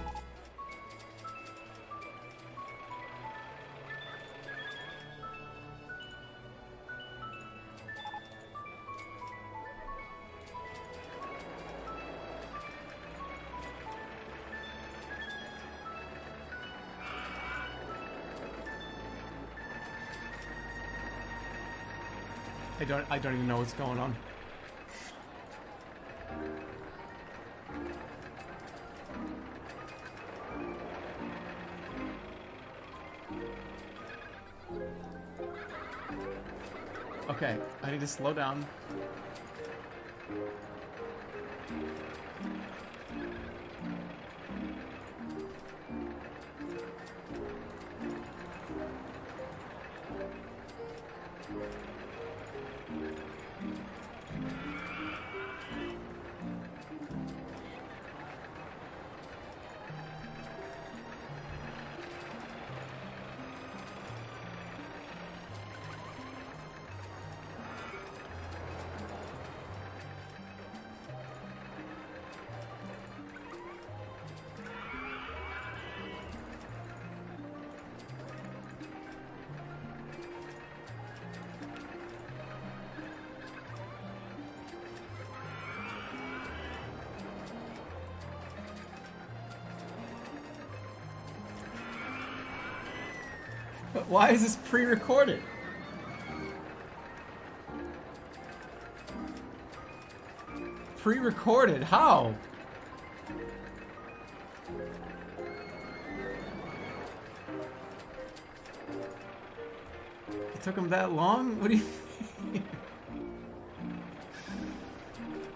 I don't I don't even know what's going on. Okay, I need to slow down. Why is this pre-recorded? Pre-recorded? How? It took him that long? What do you?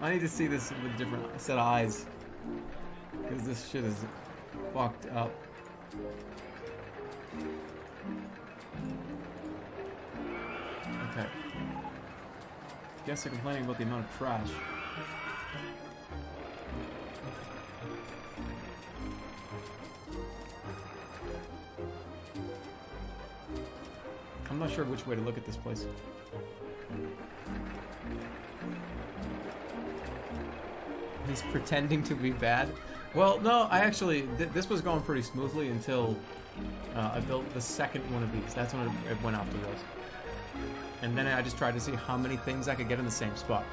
I need to see this with a different set of eyes. Because this shit is fucked up. Guess they're complaining about the amount of trash. I'm not sure which way to look at this place. He's pretending to be bad. Well, no, I actually th this was going pretty smoothly until uh, I built the second one of these. That's when it, it went off the rails. And then I just tried to see how many things I could get in the same spot.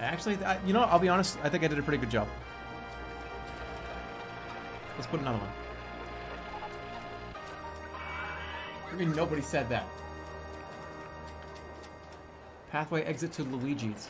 Actually, I, you know, I'll be honest. I think I did a pretty good job. Let's put another one. I mean, nobody said that. Pathway exit to Luigi's.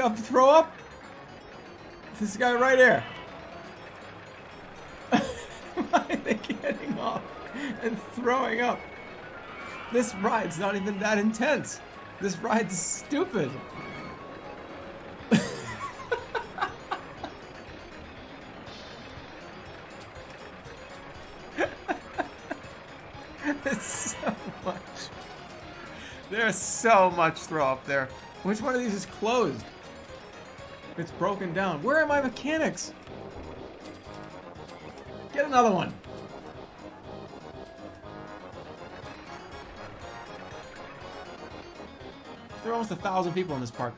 up throw up? This guy right here. Why are they getting off and throwing up? This ride's not even that intense. This ride's stupid. There's so much. There's so much throw up there. Which one of these is closed? It's broken down. Where are my mechanics? Get another one. There are almost a thousand people in this park.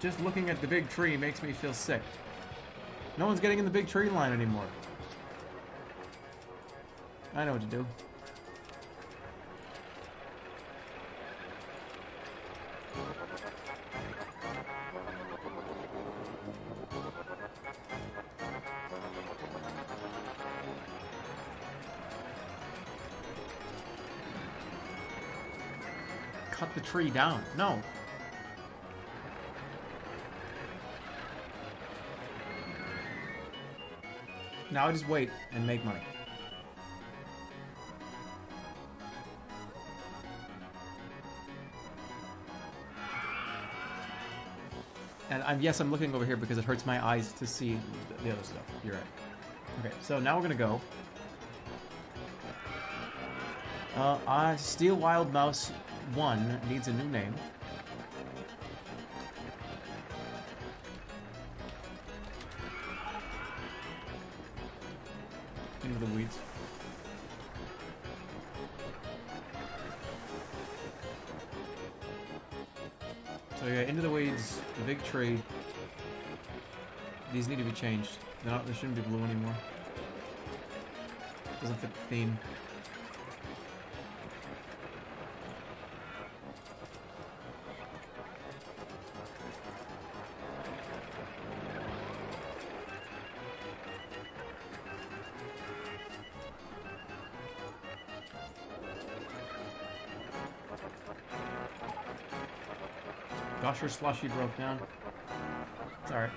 Just looking at the big tree makes me feel sick. No one's getting in the big tree line anymore. I know what to do. Tree down. No. Now I just wait and make money. And I'm yes, I'm looking over here because it hurts my eyes to see the other stuff. You're right. Okay, so now we're gonna go. Uh, uh, Steel Wild Mouse 1 needs a new name. Into the weeds. So yeah, into the weeds, the big tree. These need to be changed. They're not, they shouldn't be blue anymore. Doesn't fit the theme. Gusher slushy broke down. It's alright.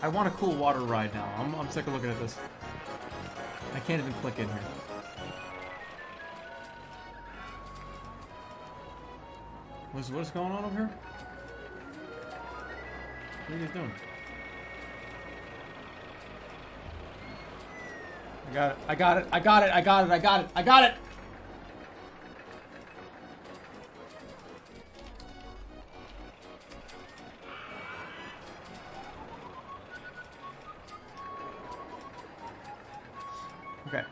I want a cool water ride now. I'm, I'm sick of looking at this. I can't even click in here. What's, what's going on over here? What are you doing? I got it. I got it. I got it. I got it. I got it. I got it. Okay.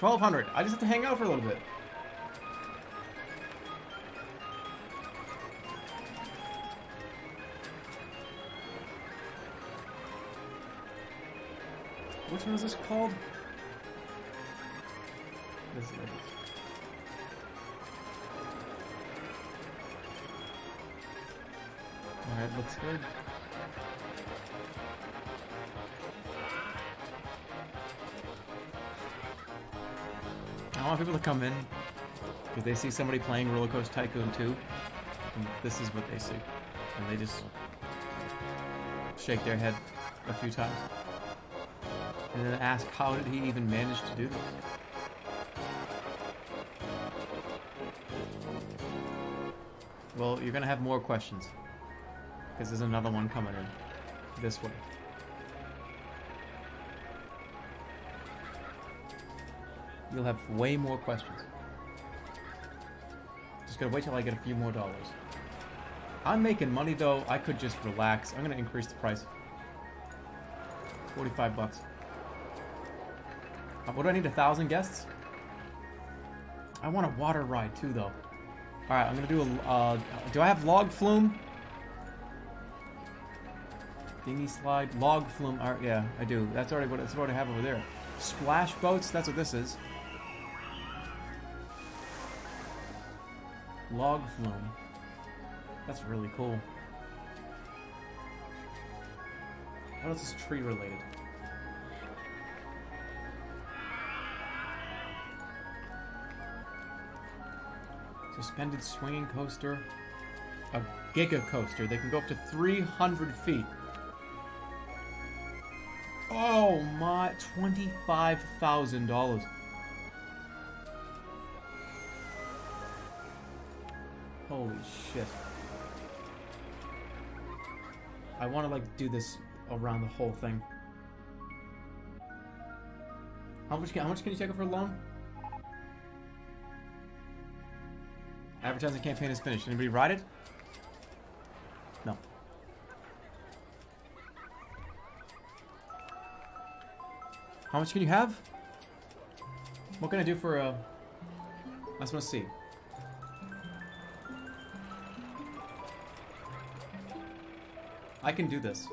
1200. I just have to hang out for a little bit. Is this called? This is. Alright, looks good. I want people to come in because they see somebody playing Roller Coaster Tycoon 2, and this is what they see. And they just shake their head a few times and then ask how did he even manage to do this? Well, you're gonna have more questions because there's another one coming in this way. You'll have way more questions. Just gotta wait till I get a few more dollars. I'm making money though. I could just relax. I'm gonna increase the price. 45 bucks. What do I need? A thousand guests? I want a water ride too, though. All right, I'm gonna do a. Uh, do I have log flume? Dinghy slide, log flume. Right, yeah, I do. That's already what that's what I have over there. Splash boats. That's what this is. Log flume. That's really cool. What else is tree related? Suspended swinging coaster. A giga coaster. They can go up to 300 feet. Oh my, twenty-five thousand dollars. Holy shit. I want to like do this around the whole thing. How much can how much can you take it for a loan? Advertising campaign is finished. Anybody ride it? No. How much can you have? What can I do for a... I just want to see. I can do this.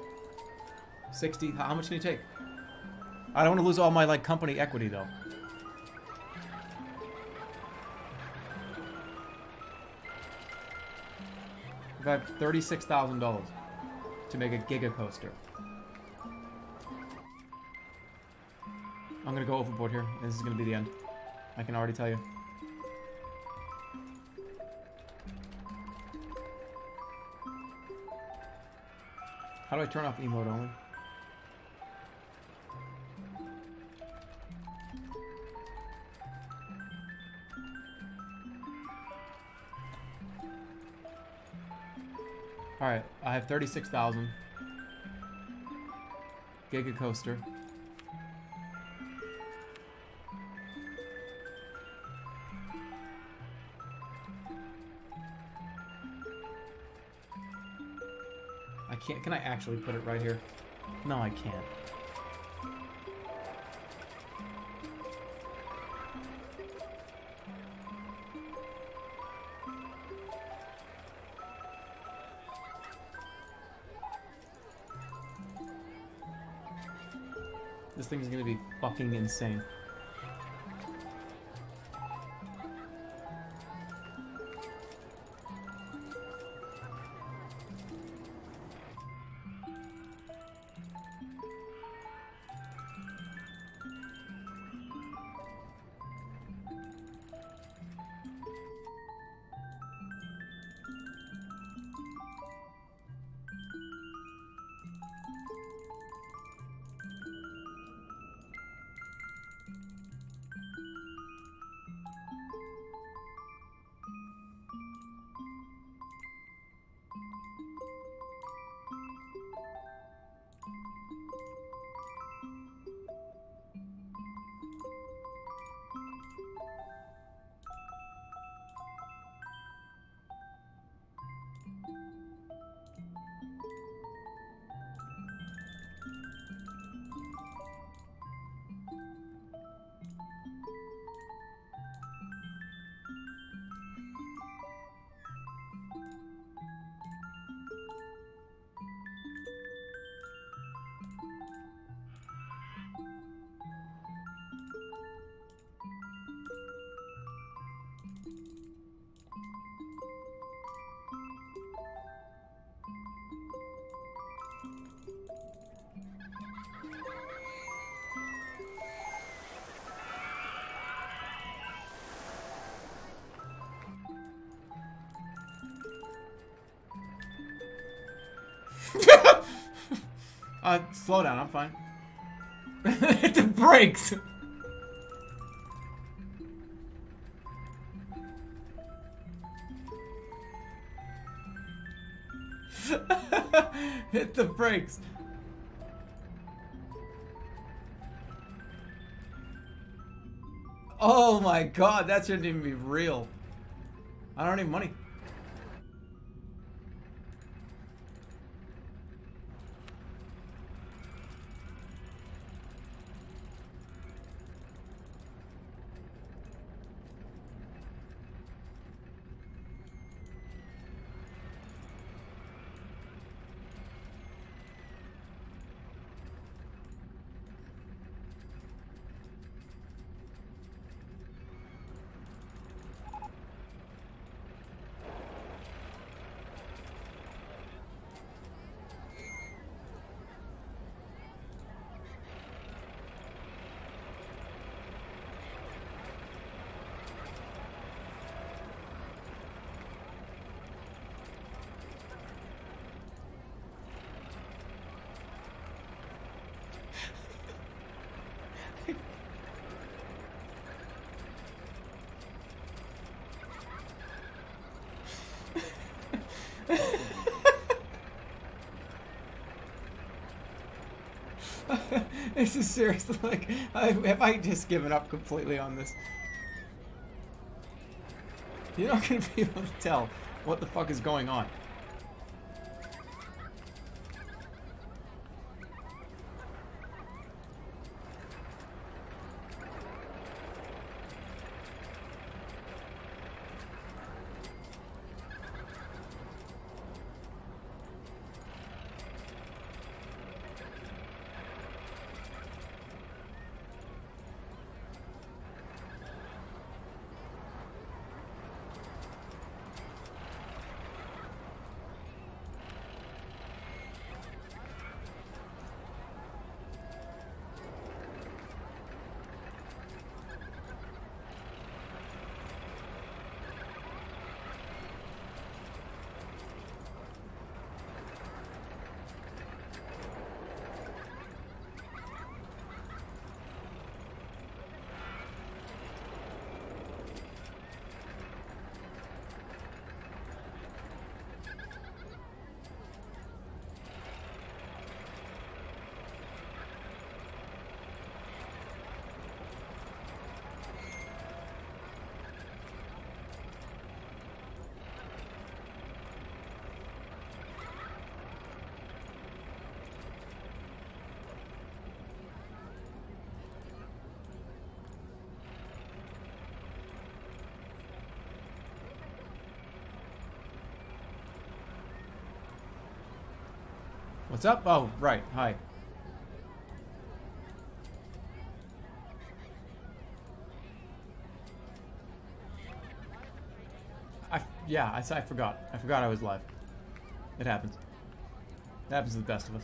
60. How much can you take? I don't want to lose all my like company equity though. If I have thirty-six thousand dollars to make a Giga coaster, I'm gonna go overboard here. This is gonna be the end. I can already tell you. How do I turn off emote only? I have 36,000. Giga Coaster. I can't, can I actually put it right here? No, I can't. Fucking insane. Slow down, I'm fine. Hit the brakes! Hit the brakes. Oh my god, that shouldn't even be real. I don't need money. This is seriously like, have I just given up completely on this? You're not gonna be able to tell what the fuck is going on. What's up? Oh, right. Hi. I, yeah, I, I forgot. I forgot I was live. It happens. It happens to the best of us.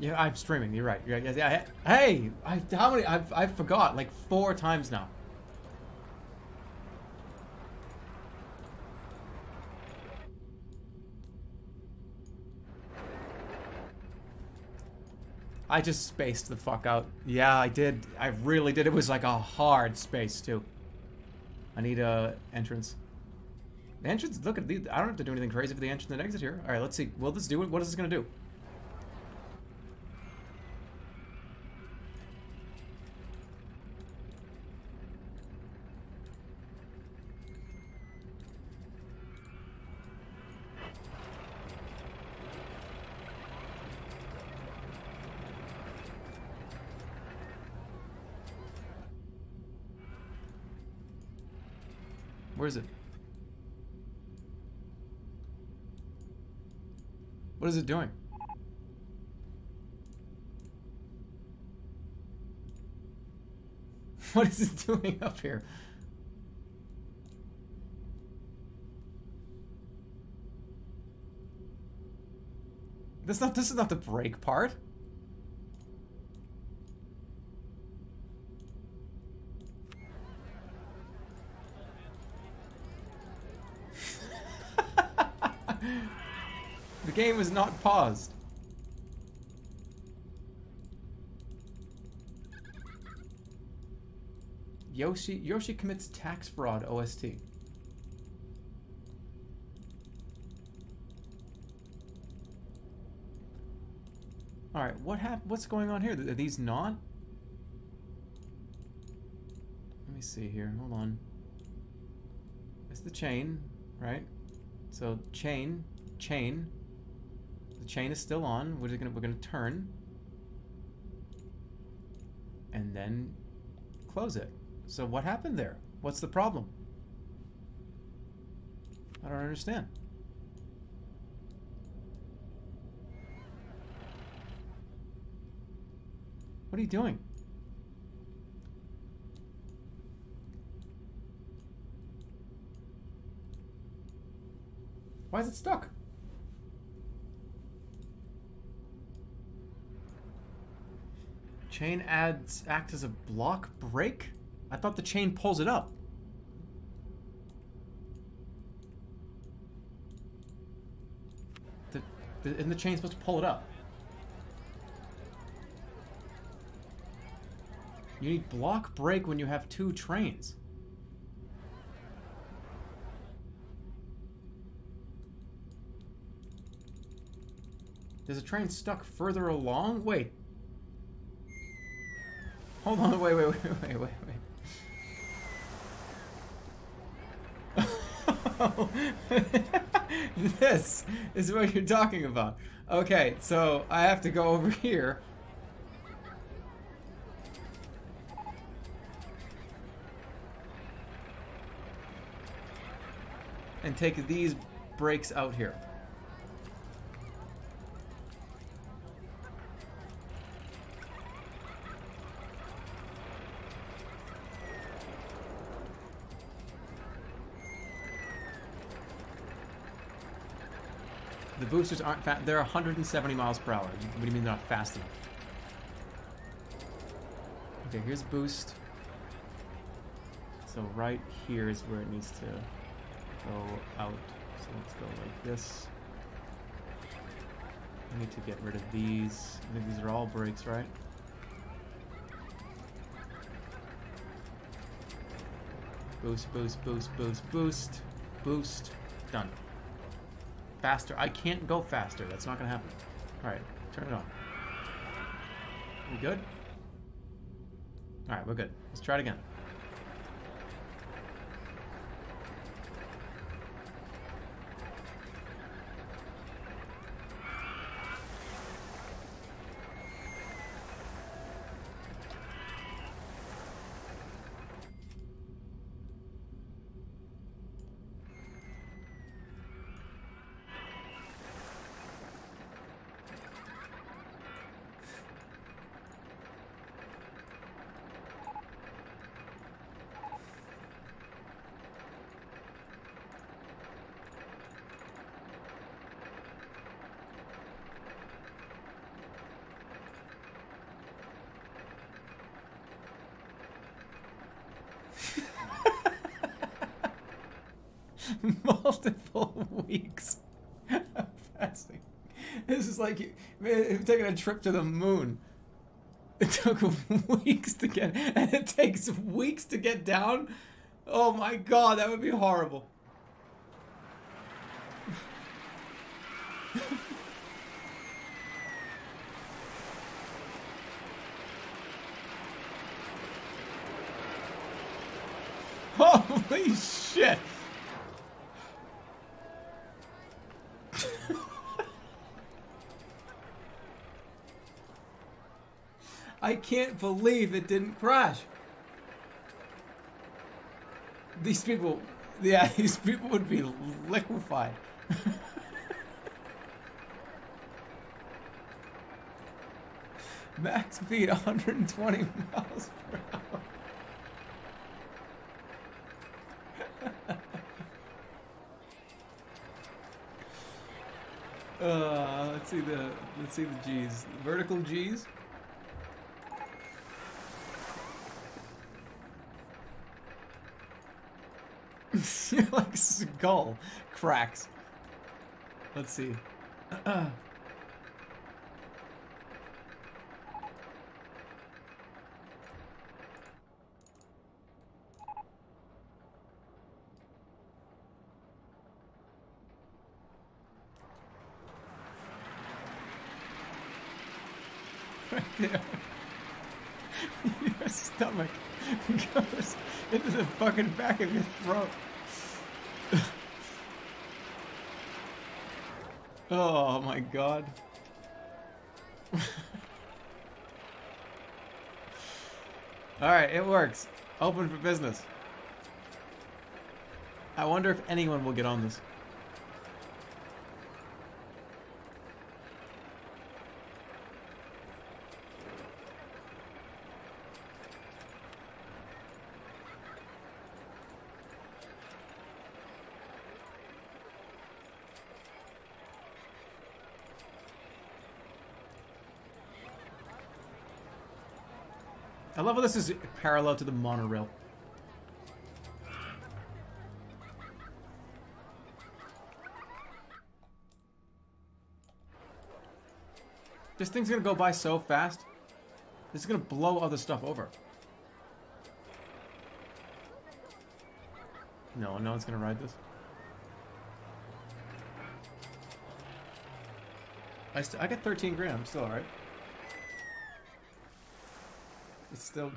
Yeah, I'm streaming. You're right. You're right. Yeah, I, hey, I, how many? I've, I forgot like four times now. I just spaced the fuck out. Yeah, I did. I really did. It was like a hard space, too. I need a entrance. The entrance, look at the, I don't have to do anything crazy for the entrance and exit here. All right, let's see. Will this do it? What is this to do? Where is it? What is it doing? What is it doing up here? This not this is not the brake part. the game is not paused. Yoshi Yoshi commits tax fraud OST. All right, what hap what's going on here? Are these not? Let me see here. Hold on. It's the chain, right? So chain, chain. The chain is still on. We're gonna we're gonna turn, and then close it. So what happened there? What's the problem? I don't understand. What are you doing? Why is it stuck? Chain adds act as a block brake? I thought the chain pulls it up. The, the, isn't the chain supposed to pull it up? You need block brake when you have two trains. There's a train stuck further along? Wait. Hold on, wait, wait, wait, wait, wait, wait. this is what you're talking about. Okay, so I have to go over here. And take these brakes out here. Boosters aren't fast. They're 170 miles per hour. What do you mean they're not fast enough? Okay, here's boost. So right here is where it needs to go out. So let's go like this. I need to get rid of these. I think these are all brakes, right? Boost, boost, boost, boost, boost, boost. Done. Faster. I can't go faster. That's not gonna happen. Alright, turn it on. We good? Alright, we're good. Let's try it again. Weeks fasting. This is like man, taking a trip to the moon. It took weeks to get, and it takes weeks to get down. Oh my god, that would be horrible. Holy shit! I can't believe it didn't crash. These people, yeah, these people would be liquefied. Max speed 120 miles per hour. uh, let's see the let's see the G's. Vertical G's. like skull cracks. Let's see. right there. Your stomach goes into the fucking back of your throat. Oh my god. Alright, it works. Open for business. I wonder if anyone will get on this. love how this is parallel to the monorail. This thing's gonna go by so fast. This is gonna blow other stuff over. No, no one's gonna ride this. I, I got 13 grams, still alright. It's still.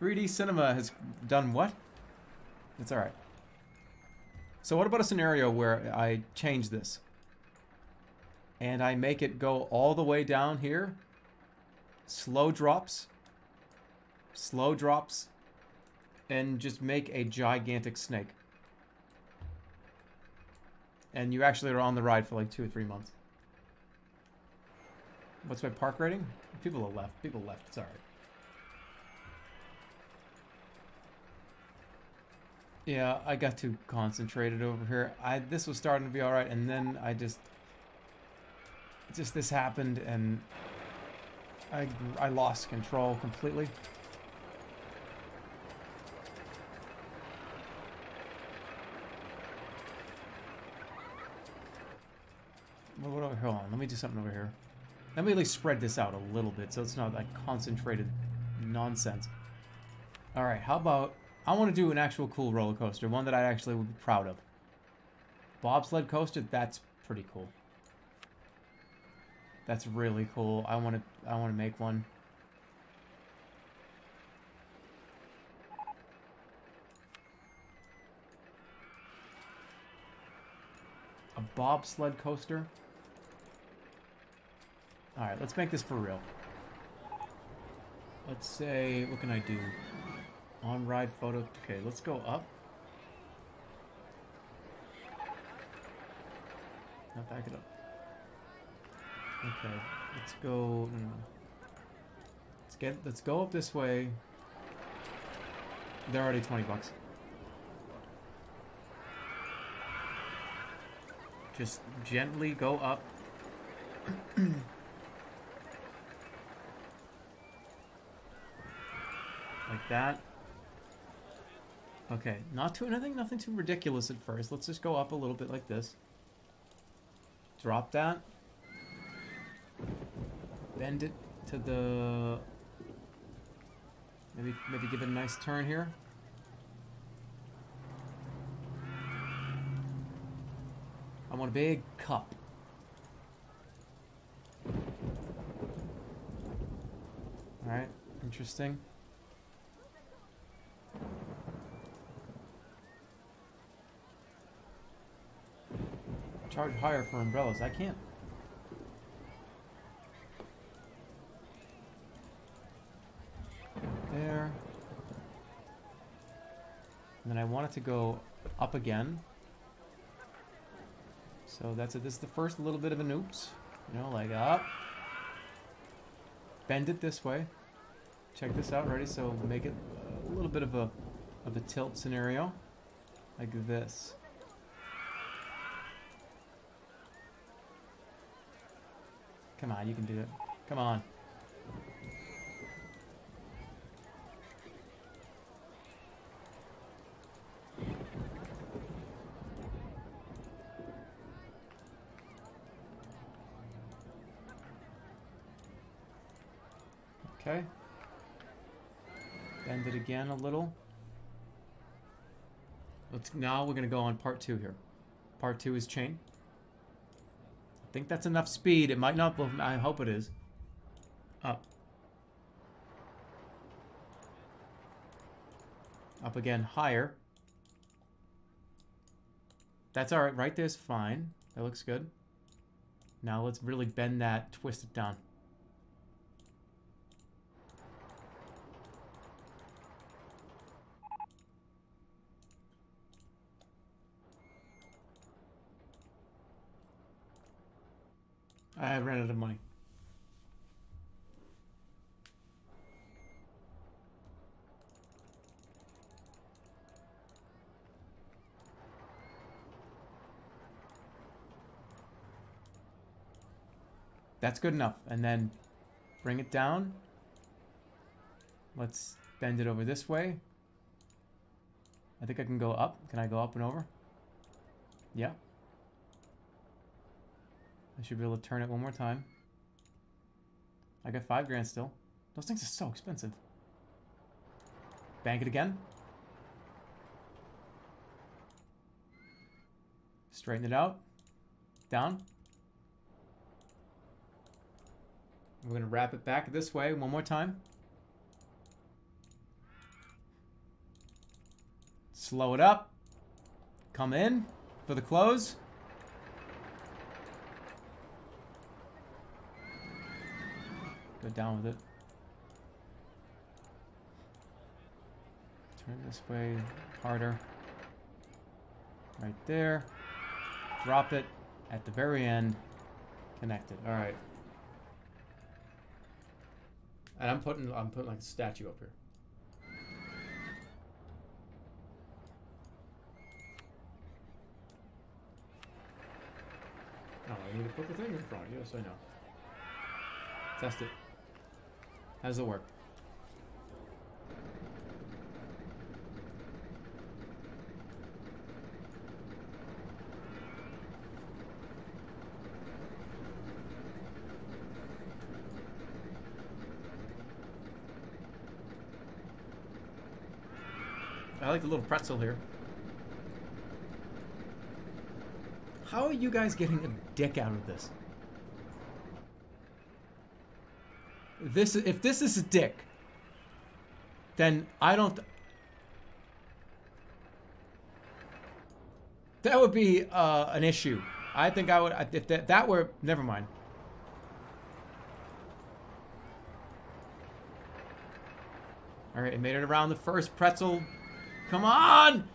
3D cinema has done what? It's alright. So what about a scenario where I change this? And I make it go all the way down here. Slow drops. Slow drops. And just make a gigantic snake. And you actually are on the ride for like two or three months. What's my park rating? People have left. People left. Alright. Yeah, I got too concentrated over here. I this was starting to be all right, and then I just, just this happened, and I I lost control completely. What, what, hold on, let me do something over here. Let me at least spread this out a little bit so it's not like concentrated nonsense. All right, how about I want to do an actual cool roller coaster, one that I actually would be proud of. Bobsled coaster, that's pretty cool. That's really cool. I want to I want to make one. A bobsled coaster. All right, let's make this for real. Let's say, what can I do? On ride photo. Okay, let's go up. Now back it up. Okay, let's go. No, no. Let's get. Let's go up this way. They're already twenty bucks. Just gently go up. that. Okay, not too anything, nothing too ridiculous at first. Let's just go up a little bit like this. Drop that. Bend it to the. Maybe maybe give it a nice turn here. I want a big cup. Alright, interesting. Charge higher for umbrellas. I can't. There. And then I want it to go up again. So that's it. This is the first little bit of an oops. You know, like up. Bend it this way. Check this out. Ready? So make it a little bit of a of a tilt scenario. Like this. Come on, you can do it. Come on. Okay. Bend it again a little. Let's now we're gonna go on part two here. Part two is chain. Think that's enough speed. It might not, but I hope it is. Up. Up again, higher. That's alright, right there's fine. That looks good. Now let's really bend that, twist it down. I ran out of money. That's good enough. And then bring it down. Let's bend it over this way. I think I can go up. Can I go up and over? Yeah. I should be able to turn it one more time. I got five grand still. Those things are so expensive. Bank it again. Straighten it out. Down. We're going to wrap it back this way one more time. Slow it up. Come in for the close. Go down with it. Turn this way harder. Right there. Drop it at the very end. Connect it. All right. And I'm putting I'm putting like a statue up here. Oh, I need to put the thing in front. Yes, I know. Test it. How does it work? I like the little pretzel here. How are you guys getting a dick out of this? This if this is a dick, then I don't. That would be uh, an issue. I think I would if that that were never mind. All right, it made it around the first pretzel. Come on!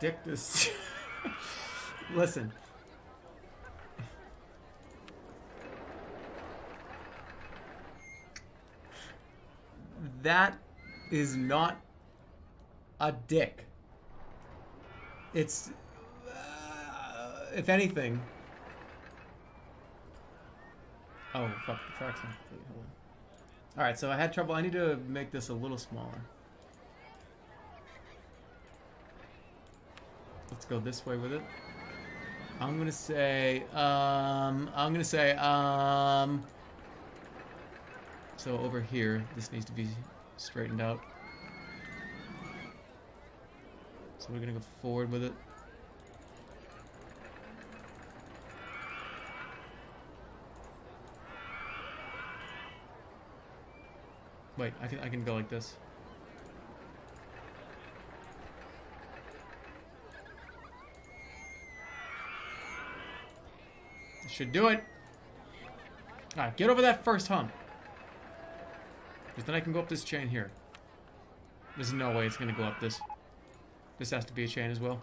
Dick does... Listen. That is not a dick. It's... Uh, if anything... Oh, fuck, the track's not complete. Hold on. Alright, so I had trouble. I need to make this a little smaller. Let's go this way with it. I'm gonna say, um, I'm gonna say, um, so over here, this needs to be straightened out. So we're gonna go forward with it. Wait, I can I can go like this. Should do it. Alright, get over that first hump. Because then I can go up this chain here. There's no way it's going to go up this. This has to be a chain as well.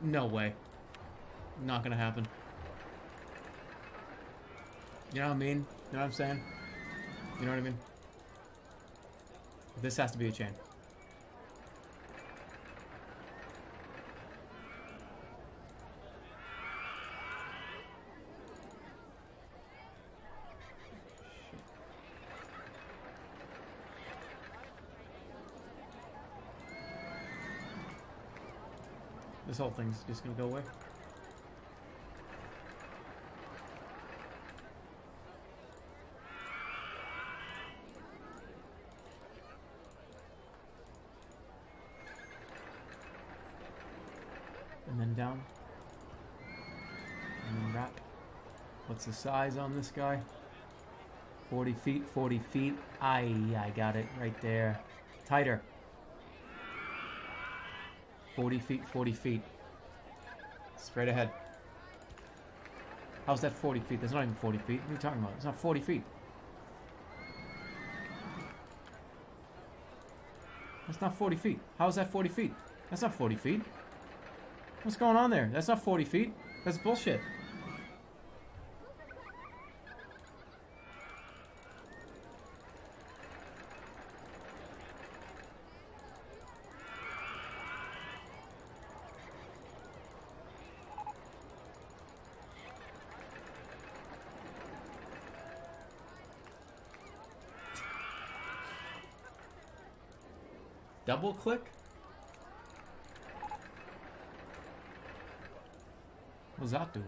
No way. Not going to happen. You know what I mean? You know what I'm saying? You know what I mean? This has to be a chain. This whole thing's just gonna go away. And then down. And then wrap. What's the size on this guy? 40 feet, 40 feet. Aye, I got it right there. Tighter. 40 feet, 40 feet. Straight ahead. How's that 40 feet? That's not even 40 feet. What are you talking about? It's not 40 feet. That's not 40 feet. How is that 40 feet? That's not 40 feet. What's going on there? That's not 40 feet. That's bullshit. Double click? What does that do?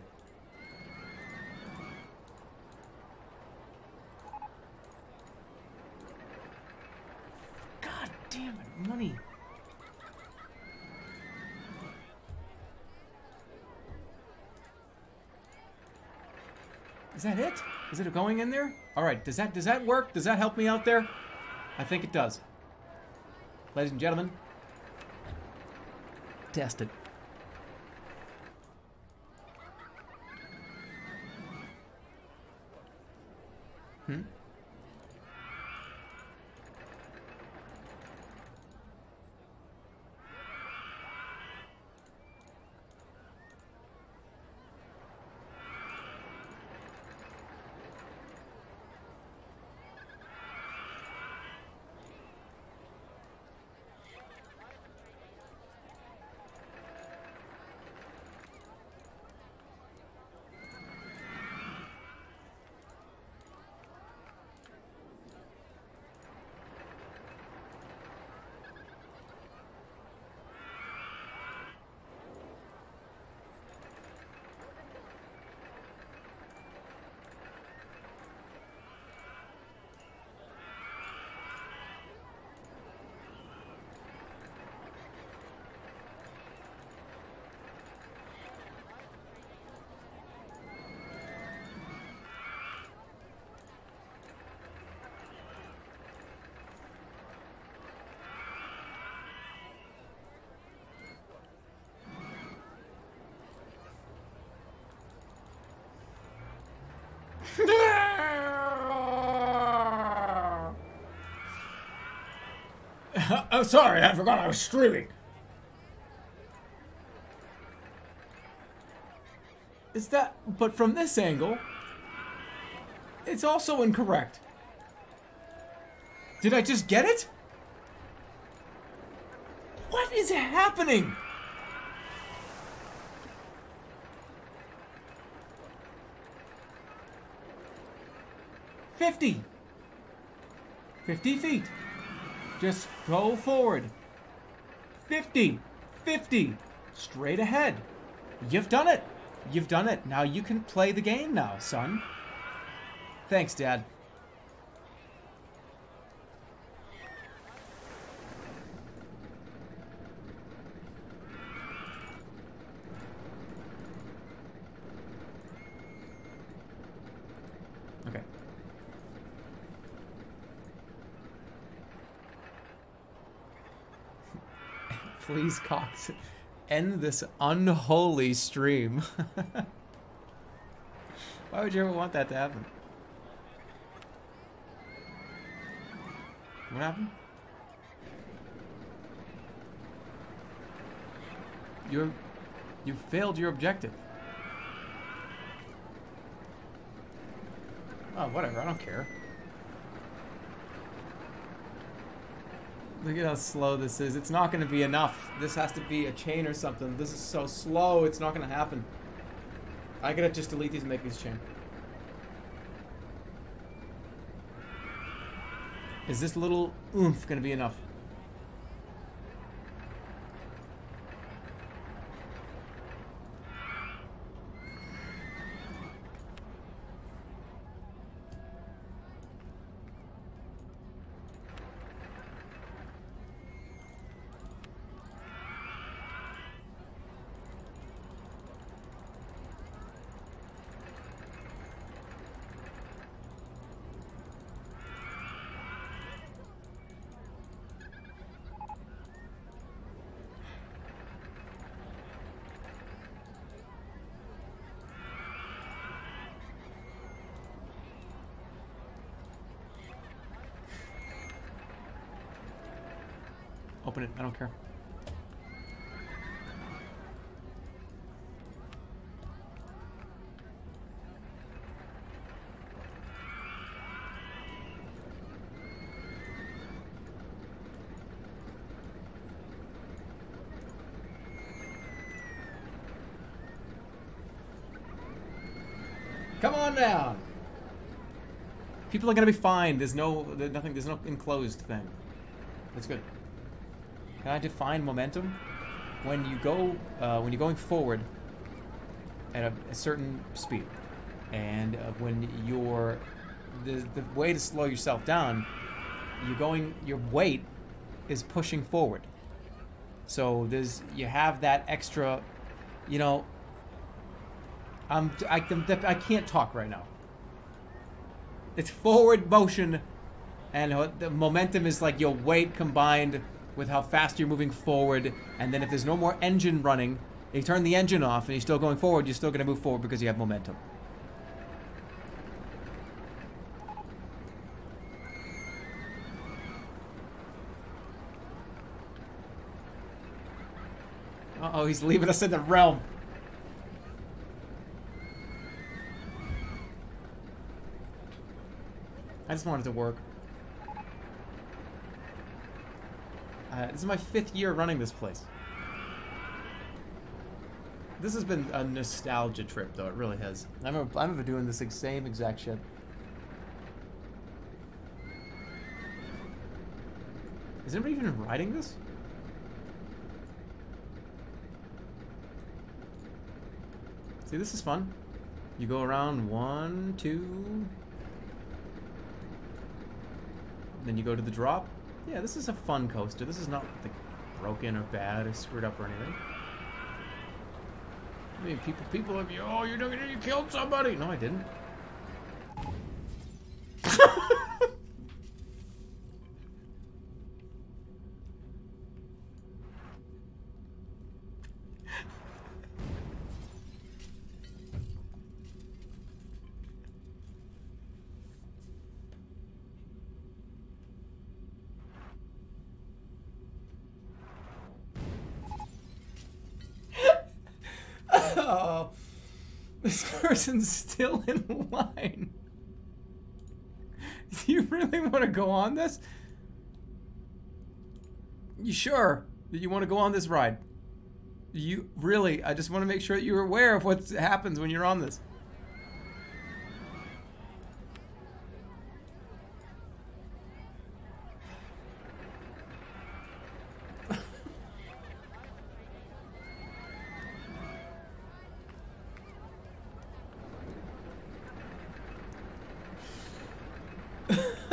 God damn it, money. Is that it? Is it going in there? All right. Does that does that work? Does that help me out there? I think it does. Ladies and gentlemen, test I'm oh, sorry, I forgot I was streaming. Is that but from this angle it's also incorrect. Did I just get it? What is happening? Fifty. Fifty feet. Just go forward. 50. 50. Straight ahead. You've done it. You've done it. Now you can play the game now, son. Thanks, Dad. Please, Cox, end this unholy stream. Why would you ever want that to happen? What happened? You're... You failed your objective. Oh, whatever, I don't care. Look at how slow this is. It's not going to be enough. This has to be a chain or something. This is so slow, it's not going to happen. I gotta just delete these and make these chain. Is this little oomph going to be enough? Open it. I don't care. Come on down. People are gonna be fine. There's no, there's nothing. There's no enclosed thing. That's good. Can I define momentum? When you go, uh, when you're going forward at a, a certain speed, and uh, when you're the the way to slow yourself down, you're going. Your weight is pushing forward. So there's you have that extra, you know. I'm I can I can't talk right now. It's forward motion, and the momentum is like your weight combined with how fast you're moving forward. And then if there's no more engine running, you turn the engine off and you're still going forward. You're still going to move forward because you have momentum. Uh oh, he's leaving us in the realm. I just wanted to work. Uh, this is my fifth year running this place. This has been a nostalgia trip, though. It really has. I remember, I remember doing this same exact shit. Is anybody even riding this? See, this is fun. You go around one, two. Then you go to the drop. Yeah, this is a fun coaster. This is not like broken or bad or screwed up or anything. I mean, people, people are, oh, you're you killed somebody. No, I didn't. Person's still in line. Do you really want to go on this? You sure that you want to go on this ride? You really? I just want to make sure that you're aware of what happens when you're on this.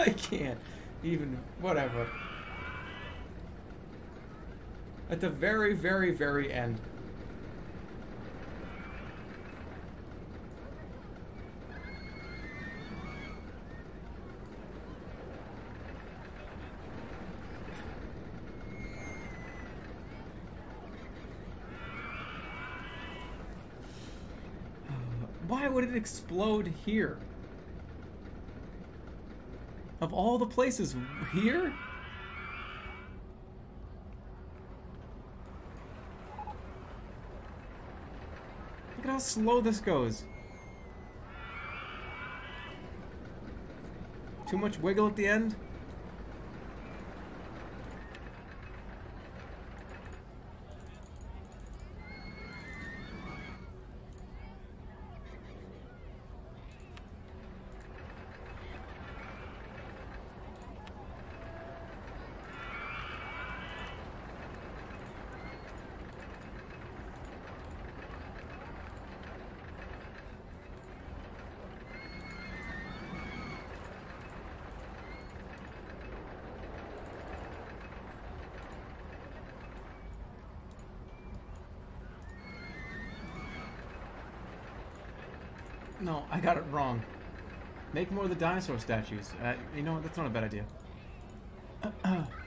I can't even, whatever. At the very, very, very end. Uh, why would it explode here? Of all the places, here? How slow this goes. Too much wiggle at the end? No, I got it wrong. Make more of the dinosaur statues. Uh, you know what? That's not a bad idea.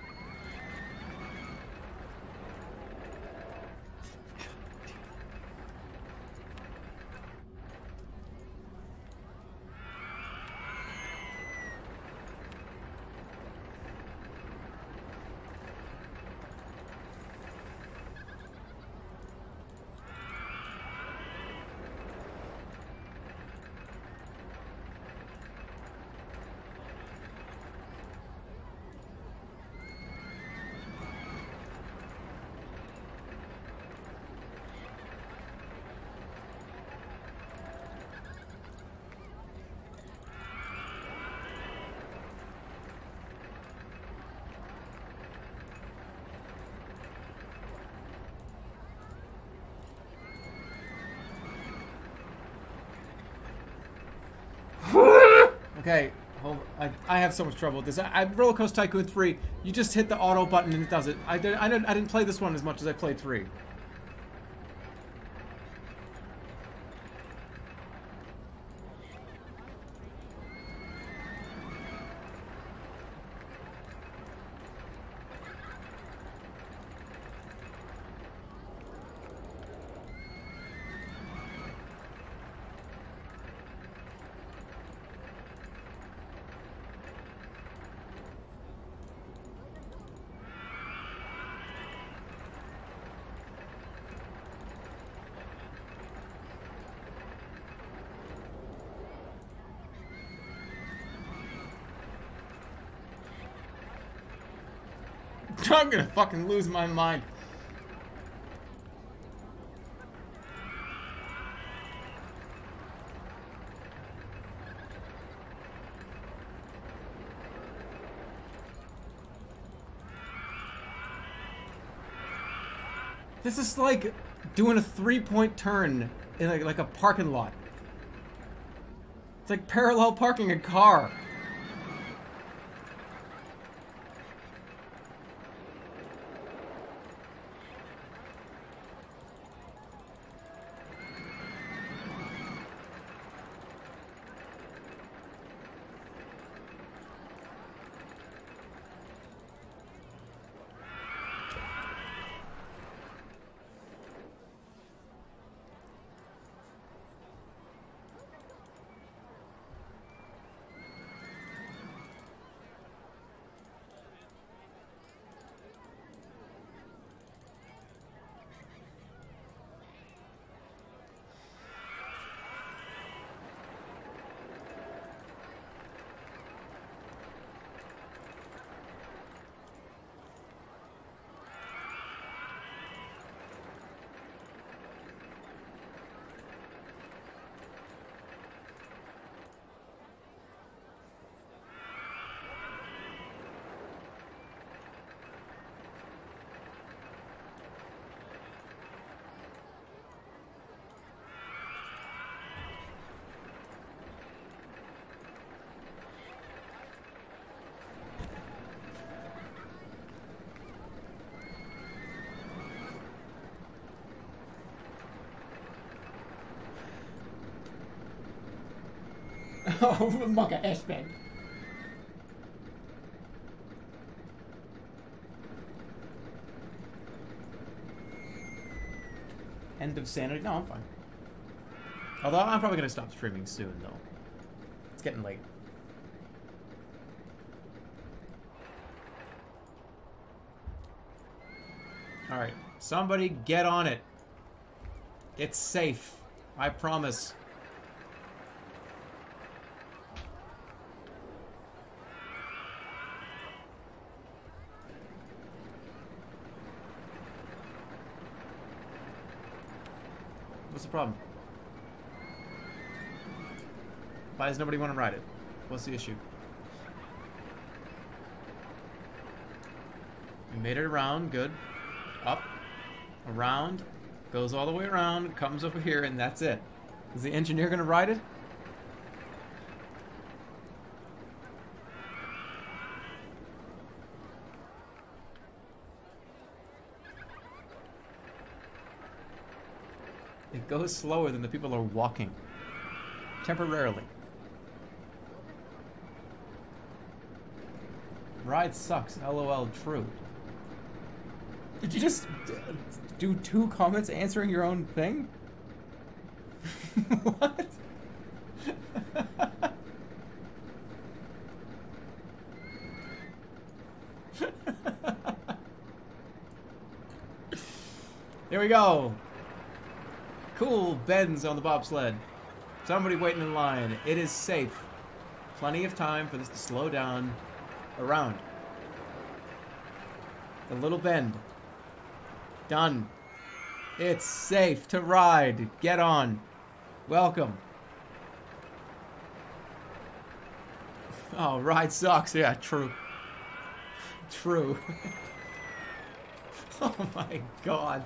Okay, hold. I, I have so much trouble with this. I, I Roller Coaster Tycoon 3. You just hit the auto button and it does it. I did. I didn't. I didn't play this one as much as I played three. I'm gonna fucking lose my mind. This is like doing a three-point turn in like, like a parking lot. It's like parallel parking a car. Oh, mugger S-bend. End of sanity? No, I'm fine. Although I'm probably gonna stop streaming soon, though. It's getting late. Alright, somebody get on it. It's safe. I promise. What's the problem? Why does nobody want to ride it? What's the issue? We made it around, good. Up, around, goes all the way around, comes over here, and that's it. Is the engineer gonna ride it? It goes slower than the people are walking. Temporarily. Ride sucks. LOL. True. Did you just do two comments answering your own thing? what? Here we go. Cool bends on the bobsled. Somebody waiting in line. It is safe. Plenty of time for this to slow down. Around. The little bend. Done. It's safe to ride. Get on. Welcome. Oh, ride sucks. Yeah, true. True. oh my god.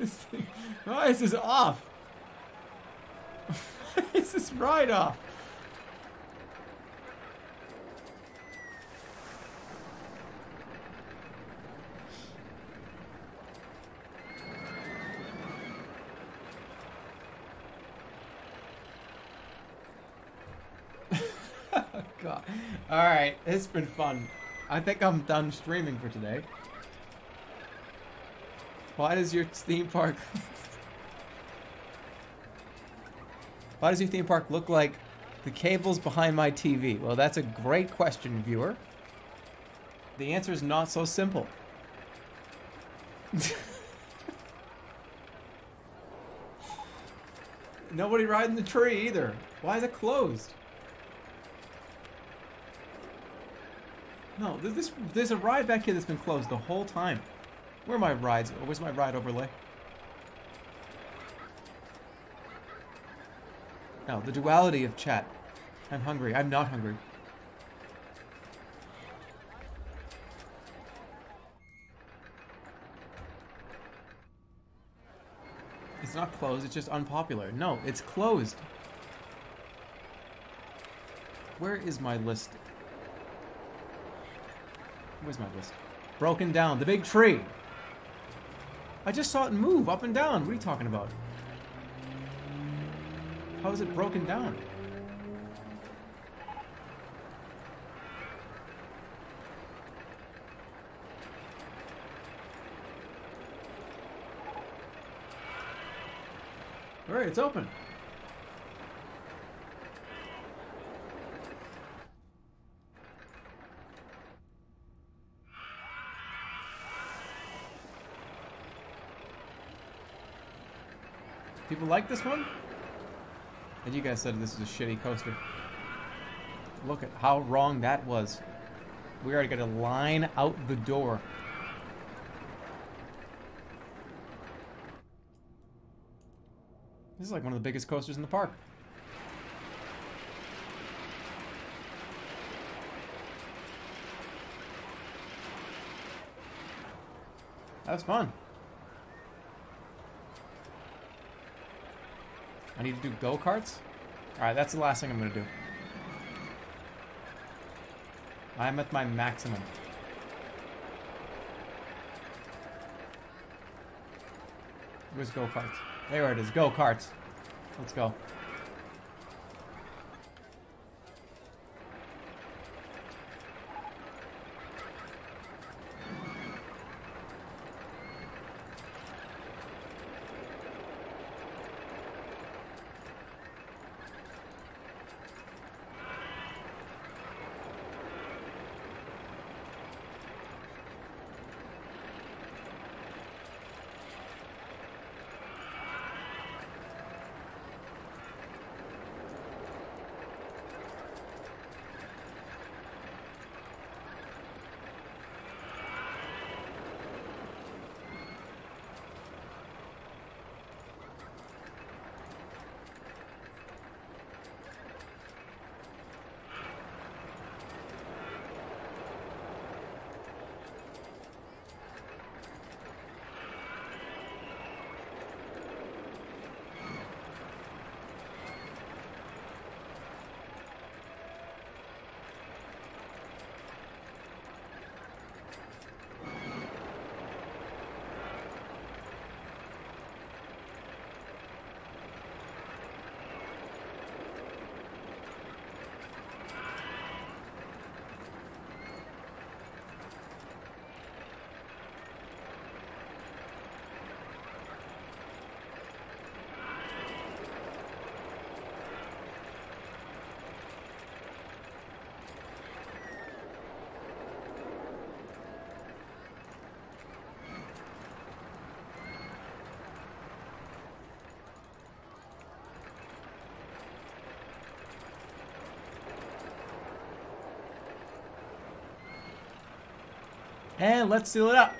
This thing, why is this off? Why is this ride off? God. All right, it's been fun. I think I'm done streaming for today. Why does your theme park... Why does your theme park look like the cables behind my TV? Well, that's a great question, viewer. The answer is not so simple. Nobody riding the tree either. Why is it closed? No, there's this there's a ride back here that's been closed the whole time. Where are my rides? Where's my ride overlay? No, the duality of chat. I'm hungry. I'm not hungry. It's not closed, it's just unpopular. No, it's closed. Where is my list? Where's my list? Broken down. The big tree. I just saw it move up and down. What are you talking about? How is it broken down? Alright, it's open. People like this one? And you guys said this is a shitty coaster. Look at how wrong that was. We already got a line out the door. This is like one of the biggest coasters in the park. That was fun. I need to do go-karts? Alright, that's the last thing I'm going to do. I'm at my maximum. Where's go-karts? There it is, go-karts. Let's go. And let's seal it up.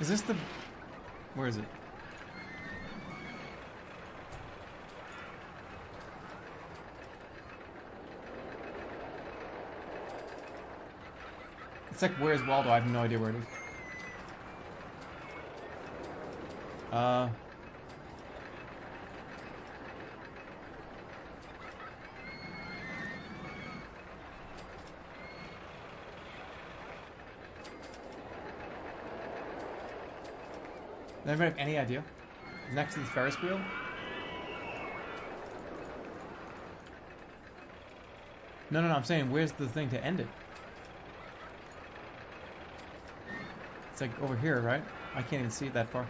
Is this the It's like, where's Waldo? I have no idea where it is. Uh... Anybody have any idea? Next to the Ferris wheel? No, no, no, I'm saying, where's the thing to end it? It's like over here, right? I can't even see it that far.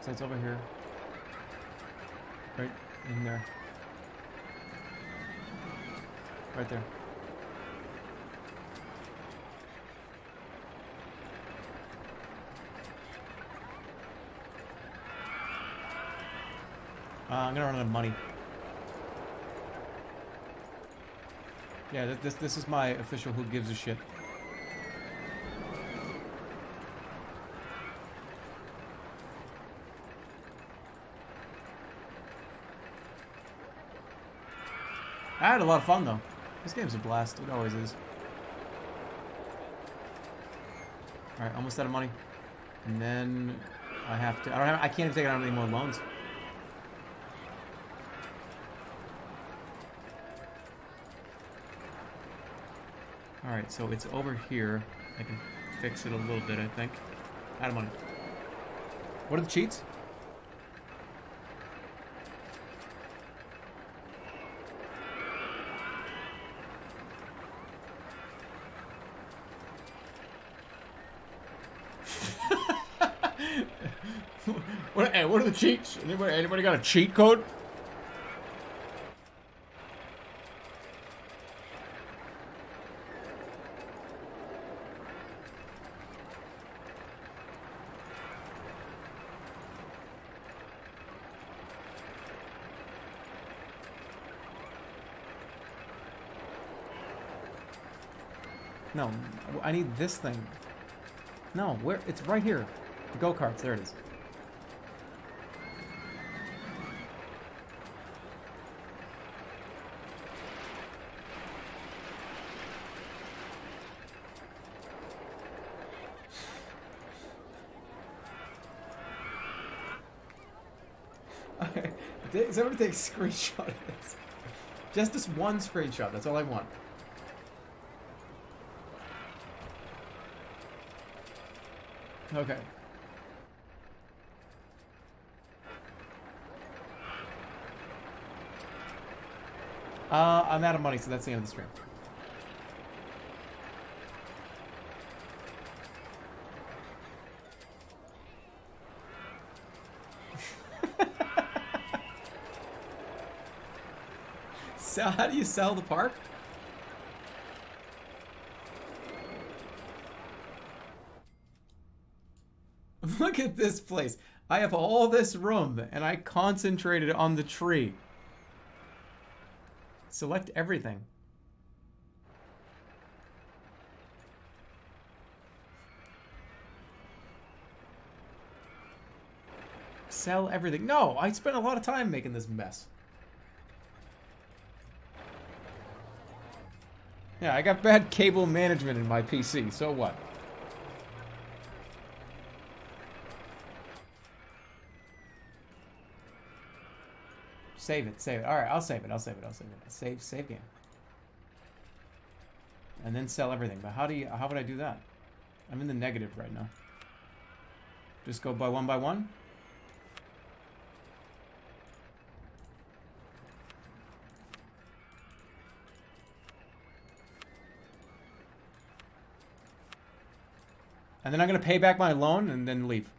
So it's over here. Right in there. Right there. Uh, I'm gonna run out of money. Yeah, this this is my official who gives a shit. A lot of fun though. This game's a blast. It always is. All right, almost out of money, and then I have to. I don't have. I can't even take out any more loans. All right, so it's over here. I can fix it a little bit, I think. Out of money. What are the cheats? what, hey, what are the cheats? Anybody, anybody got a cheat code? No, I need this thing. No, where? It's right here. The go karts. There it is. Okay, take- somebody take a screenshot of this. Just this one screenshot. That's all I want. Okay. Uh, I'm out of money, so that's the end of the stream. so how do you sell the park? Look at this place. I have all this room, and I concentrated on the tree. Select everything. Sell everything. No, I spent a lot of time making this mess. Yeah, I got bad cable management in my PC, so what? Save it, save it. Alright, I'll save it, I'll save it, I'll save it. Save, save game. And then sell everything. But how do you, how would I do that? I'm in the negative right now. Just go by one by one? And then I'm going to pay back my loan and then leave.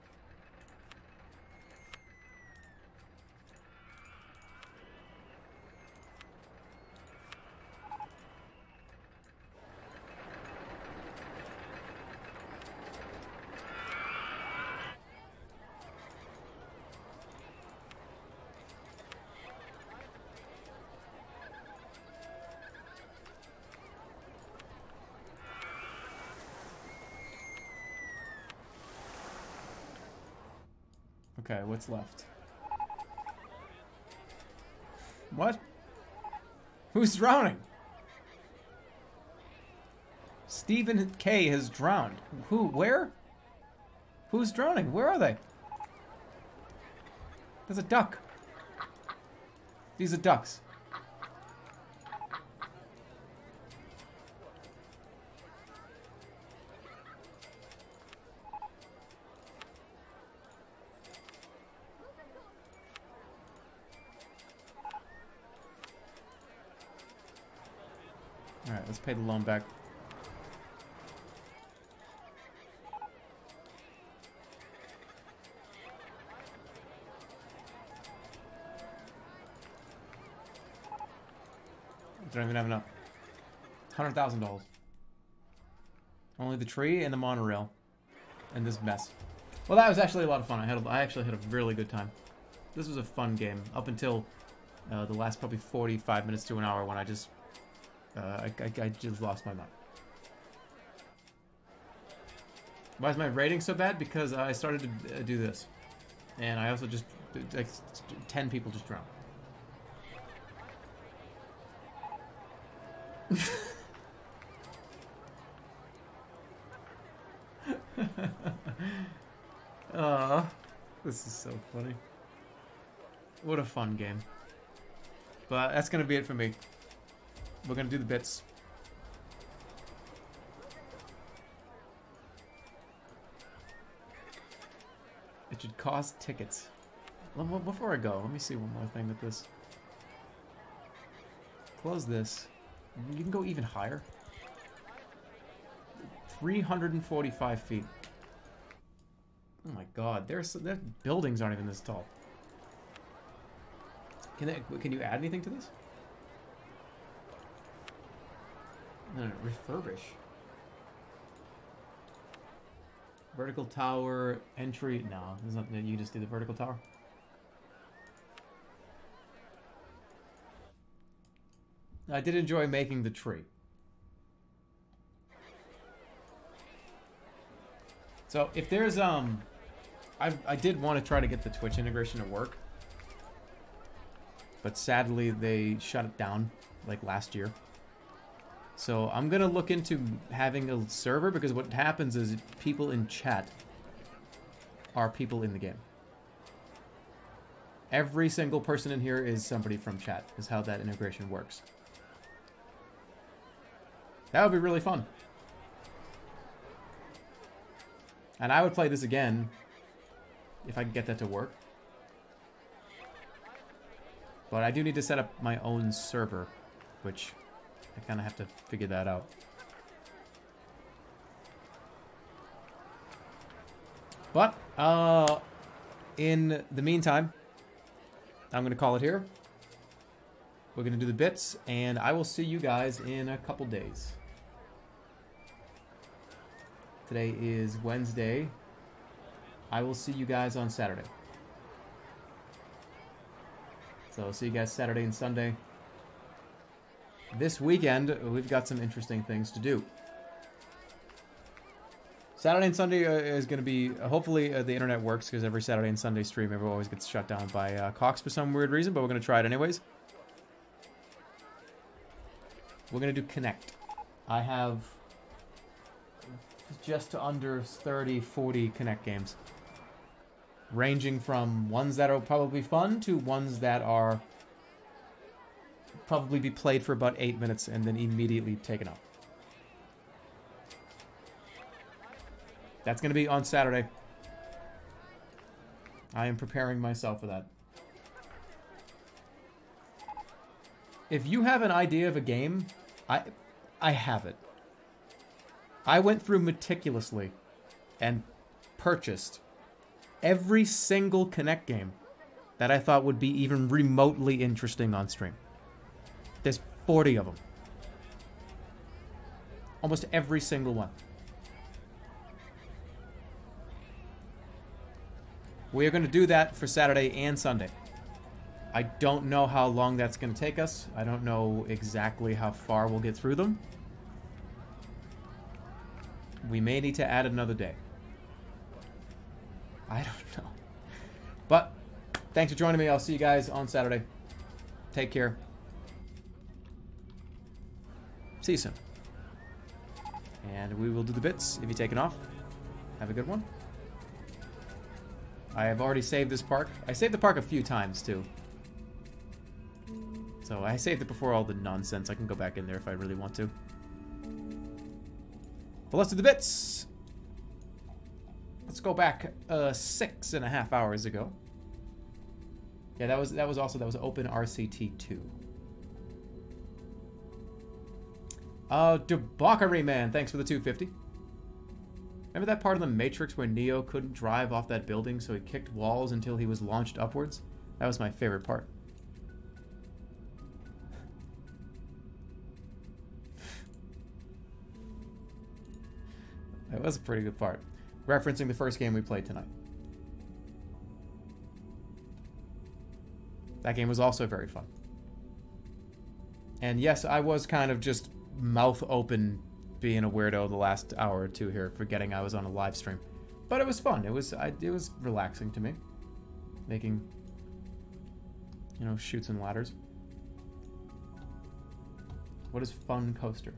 What's left? What? Who's drowning? Stephen K has drowned. Who? Where? Who's drowning? Where are they? There's a duck. These are ducks. Alright, let's pay the loan back. Don't even have enough. Hundred thousand dollars. Only the tree and the monorail, and this mess. Well, that was actually a lot of fun. I had a, I actually had a really good time. This was a fun game up until uh, the last probably 45 minutes to an hour when I just uh, I, I, I just lost my mind. Why is my rating so bad? Because I started to uh, do this, and I also just like ten people just drowned. uh, this is so funny. What a fun game. But that's gonna be it for me. We're gonna do the bits. It should cost tickets. Before I go, let me see one more thing with this. Close this. You can go even higher. 345 feet. Oh my god, there's their buildings aren't even this tall. Can they, can you add anything to this? No, refurbish. Vertical tower entry. No, there's nothing. You just do the vertical tower. I did enjoy making the tree. So if there's um, I I did want to try to get the Twitch integration to work, but sadly they shut it down like last year. So I'm gonna look into having a server because what happens is people in chat are people in the game. Every single person in here is somebody from chat, is how that integration works. That would be really fun. And I would play this again if I could get that to work. But I do need to set up my own server, which I kind of have to figure that out. But, uh, in the meantime, I'm going to call it here. We're going to do the bits, and I will see you guys in a couple days. Today is Wednesday. I will see you guys on Saturday. So I'll see you guys Saturday and Sunday. This weekend, we've got some interesting things to do. Saturday and Sunday uh, is going to be, uh, hopefully uh, the internet works because every Saturday and Sunday stream, everyone always gets shut down by Cox for some weird reason, but we're going to try it anyways. We're going to do Kinect. I have just under 30, 40 Kinect games. Ranging from ones that are probably fun to ones that are probably be played for about 8 minutes and then immediately taken up. That's going to be on Saturday. I am preparing myself for that. If you have an idea of a game, I I have it. I went through meticulously and purchased every single Kinect game that I thought would be even remotely interesting on stream. There's 40 of them. Almost every single one. We are going to do that for Saturday and Sunday. I don't know how long that's going to take us. I don't know exactly how far we'll get through them. We may need to add another day. I don't know. But thanks for joining me. I'll see you guys on Saturday. Take care. See you soon. And we will do the bits if you take it off. Have a good one. I have already saved this park. I saved the park a few times, too. So I saved it before all the nonsense. I can go back in there if I really want to. But let's do the bits. Let's go back uh, six and a half hours ago. Yeah, that was that was also that was Open RCT two. Uh, debauchery man, thanks for the 250. Remember that part of the Matrix where Neo couldn't drive off that building, so he kicked walls until he was launched upwards? That was my favorite part. that was a pretty good part. Referencing the first game we played tonight. That game was also very fun. And yes, I was kind of just mouth open being a weirdo the last hour or two here, forgetting I was on a live stream. But it was fun. It was I, it was relaxing to me. Making you know, Chutes and Ladders. What is fun coaster?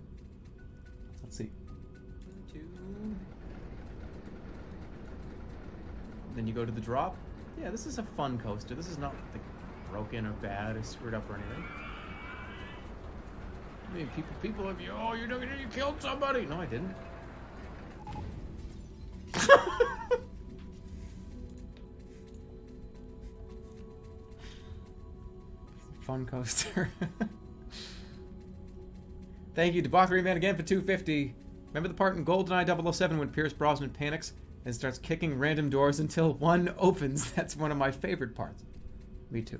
Let's see. Then you go to the drop. Yeah, this is a fun coaster. This is not like broken or bad or screwed up or anything. I mean, people, people have you. Oh, you're. You killed somebody. No, I didn't. Fun coaster. Thank you, Debauchery Man, again for 250. Remember the part in GoldenEye 007 when Pierce Brosnan panics and starts kicking random doors until one opens? That's one of my favorite parts. Me too.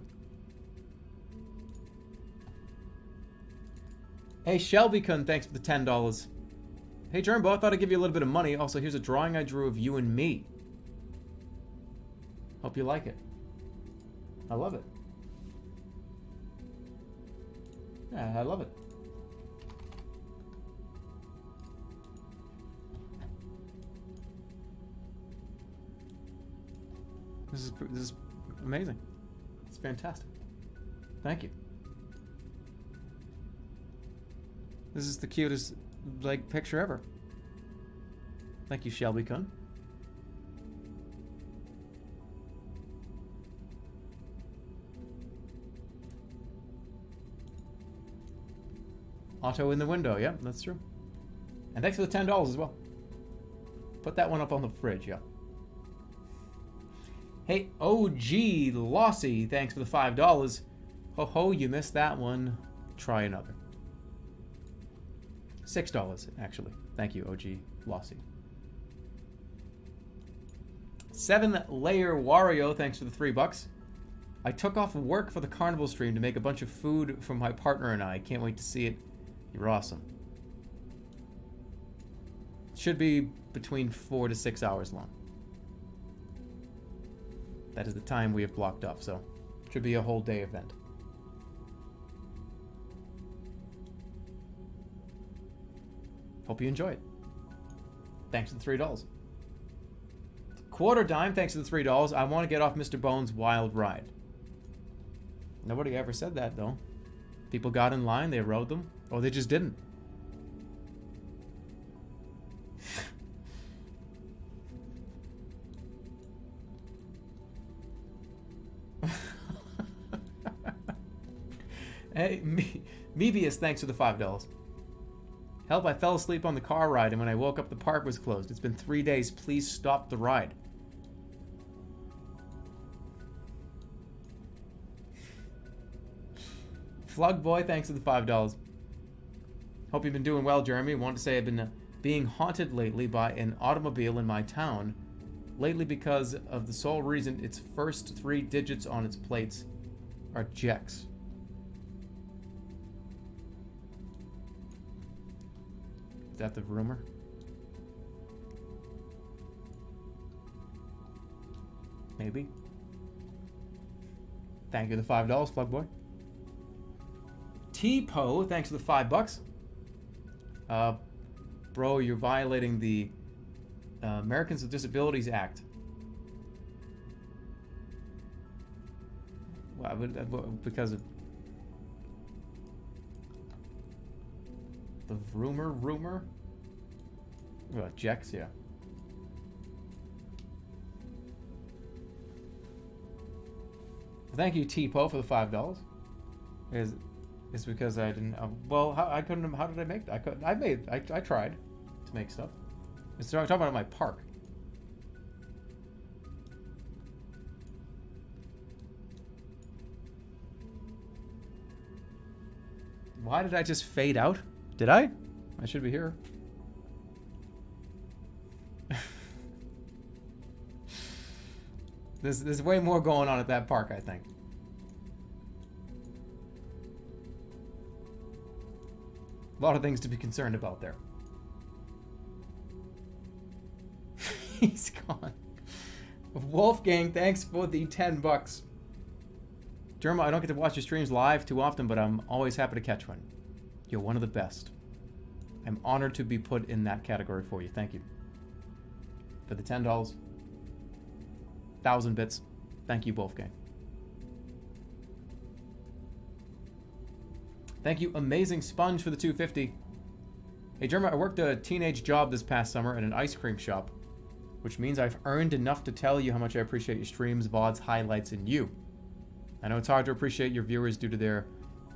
Hey, Shelby-kun, thanks for the $10. Hey, Jernbo, I thought I'd give you a little bit of money. Also, here's a drawing I drew of you and me. Hope you like it. I love it. Yeah, I love it. This is this is amazing. It's fantastic. Thank you. This is the cutest like picture ever. Thank you, Shelby Kun. Auto in the window, yeah, that's true. And thanks for the $10 as well. Put that one up on the fridge, yeah. Hey, OG Lossy, thanks for the $5. Ho ho, you missed that one. Try another. $6, actually. Thank you, OG Lossy. Seven Layer Wario, thanks for the three bucks. I took off work for the carnival stream to make a bunch of food for my partner and I. Can't wait to see it. You're awesome. Should be between four to six hours long. That is the time we have blocked off, so should be a whole day event. Hope you enjoy it. Thanks for the three dollars. Quarter dime, thanks for the three dollars. I want to get off Mr. Bones' wild ride. Nobody ever said that though. People got in line, they rode them, or they just didn't. hey, me, Mebius, thanks for the five dollars. Help, I fell asleep on the car ride, and when I woke up, the park was closed. It's been three days. Please stop the ride. Flug Boy, thanks for the $5. Hope you've been doing well, Jeremy. Want to say I've been uh, being haunted lately by an automobile in my town. Lately because of the sole reason its first three digits on its plates are Jex. That the rumor? Maybe. Thank you the five dollars, plug boy. T Po, thanks for the five bucks. Uh, bro, you're violating the uh, Americans with Disabilities Act. Well, I would, because of the rumor, rumor. What, Jex? Yeah. Thank you, T-Po, for the five dollars. Is is because I didn't. Uh, well, how, I couldn't. How did I make? I could. I made. I, I tried to make stuff. I'm talking about my park. Why did I just fade out? Did I? I should be here. there's, there's way more going on at that park, I think. A lot of things to be concerned about there. He's gone. Wolfgang, thanks for the 10 bucks. Jerma, I don't get to watch your streams live too often, but I'm always happy to catch one. You're one of the best. I'm honored to be put in that category for you. Thank you. For the $10. Thousand bits. Thank you, Wolfgang. Thank you, Amazing Sponge, for the 250. Hey, Jerma, I worked a teenage job this past summer at an ice cream shop, which means I've earned enough to tell you how much I appreciate your streams, VODs, highlights, and you. I know it's hard to appreciate your viewers due to their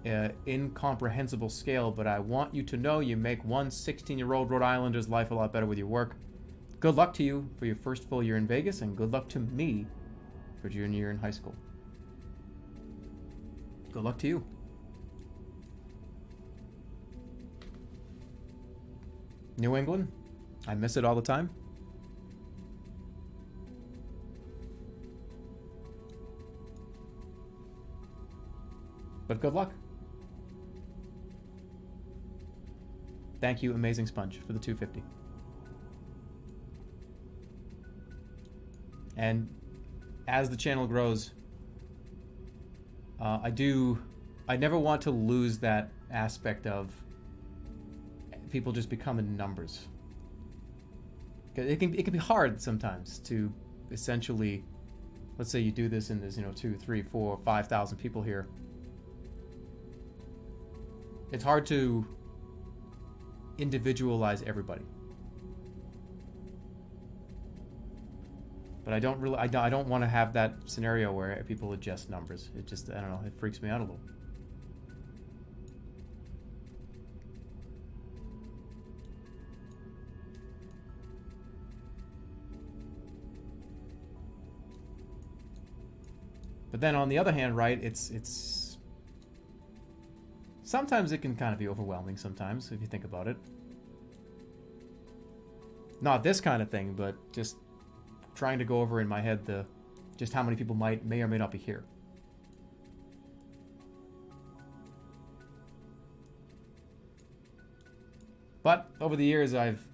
uh, incomprehensible scale, but I want you to know you make one 16-year-old Rhode Islander's life a lot better with your work. Good luck to you for your first full year in Vegas, and good luck to me for junior year in high school. Good luck to you. New England, I miss it all the time. But good luck. Thank you, Amazing Sponge, for the 250. And as the channel grows, uh, I do... I never want to lose that aspect of people just becoming numbers. It can, it can be hard sometimes to essentially, let's say you do this and there's, you know, two, three, four, five thousand people here it's hard to individualize everybody. But I don't really, I don't, I don't want to have that scenario where people adjust numbers. It just, I don't know, it freaks me out a little. But then on the other hand, right, it's, it's, Sometimes it can kind of be overwhelming sometimes, if you think about it. Not this kind of thing, but just trying to go over in my head the just how many people might may or may not be here. But over the years, I've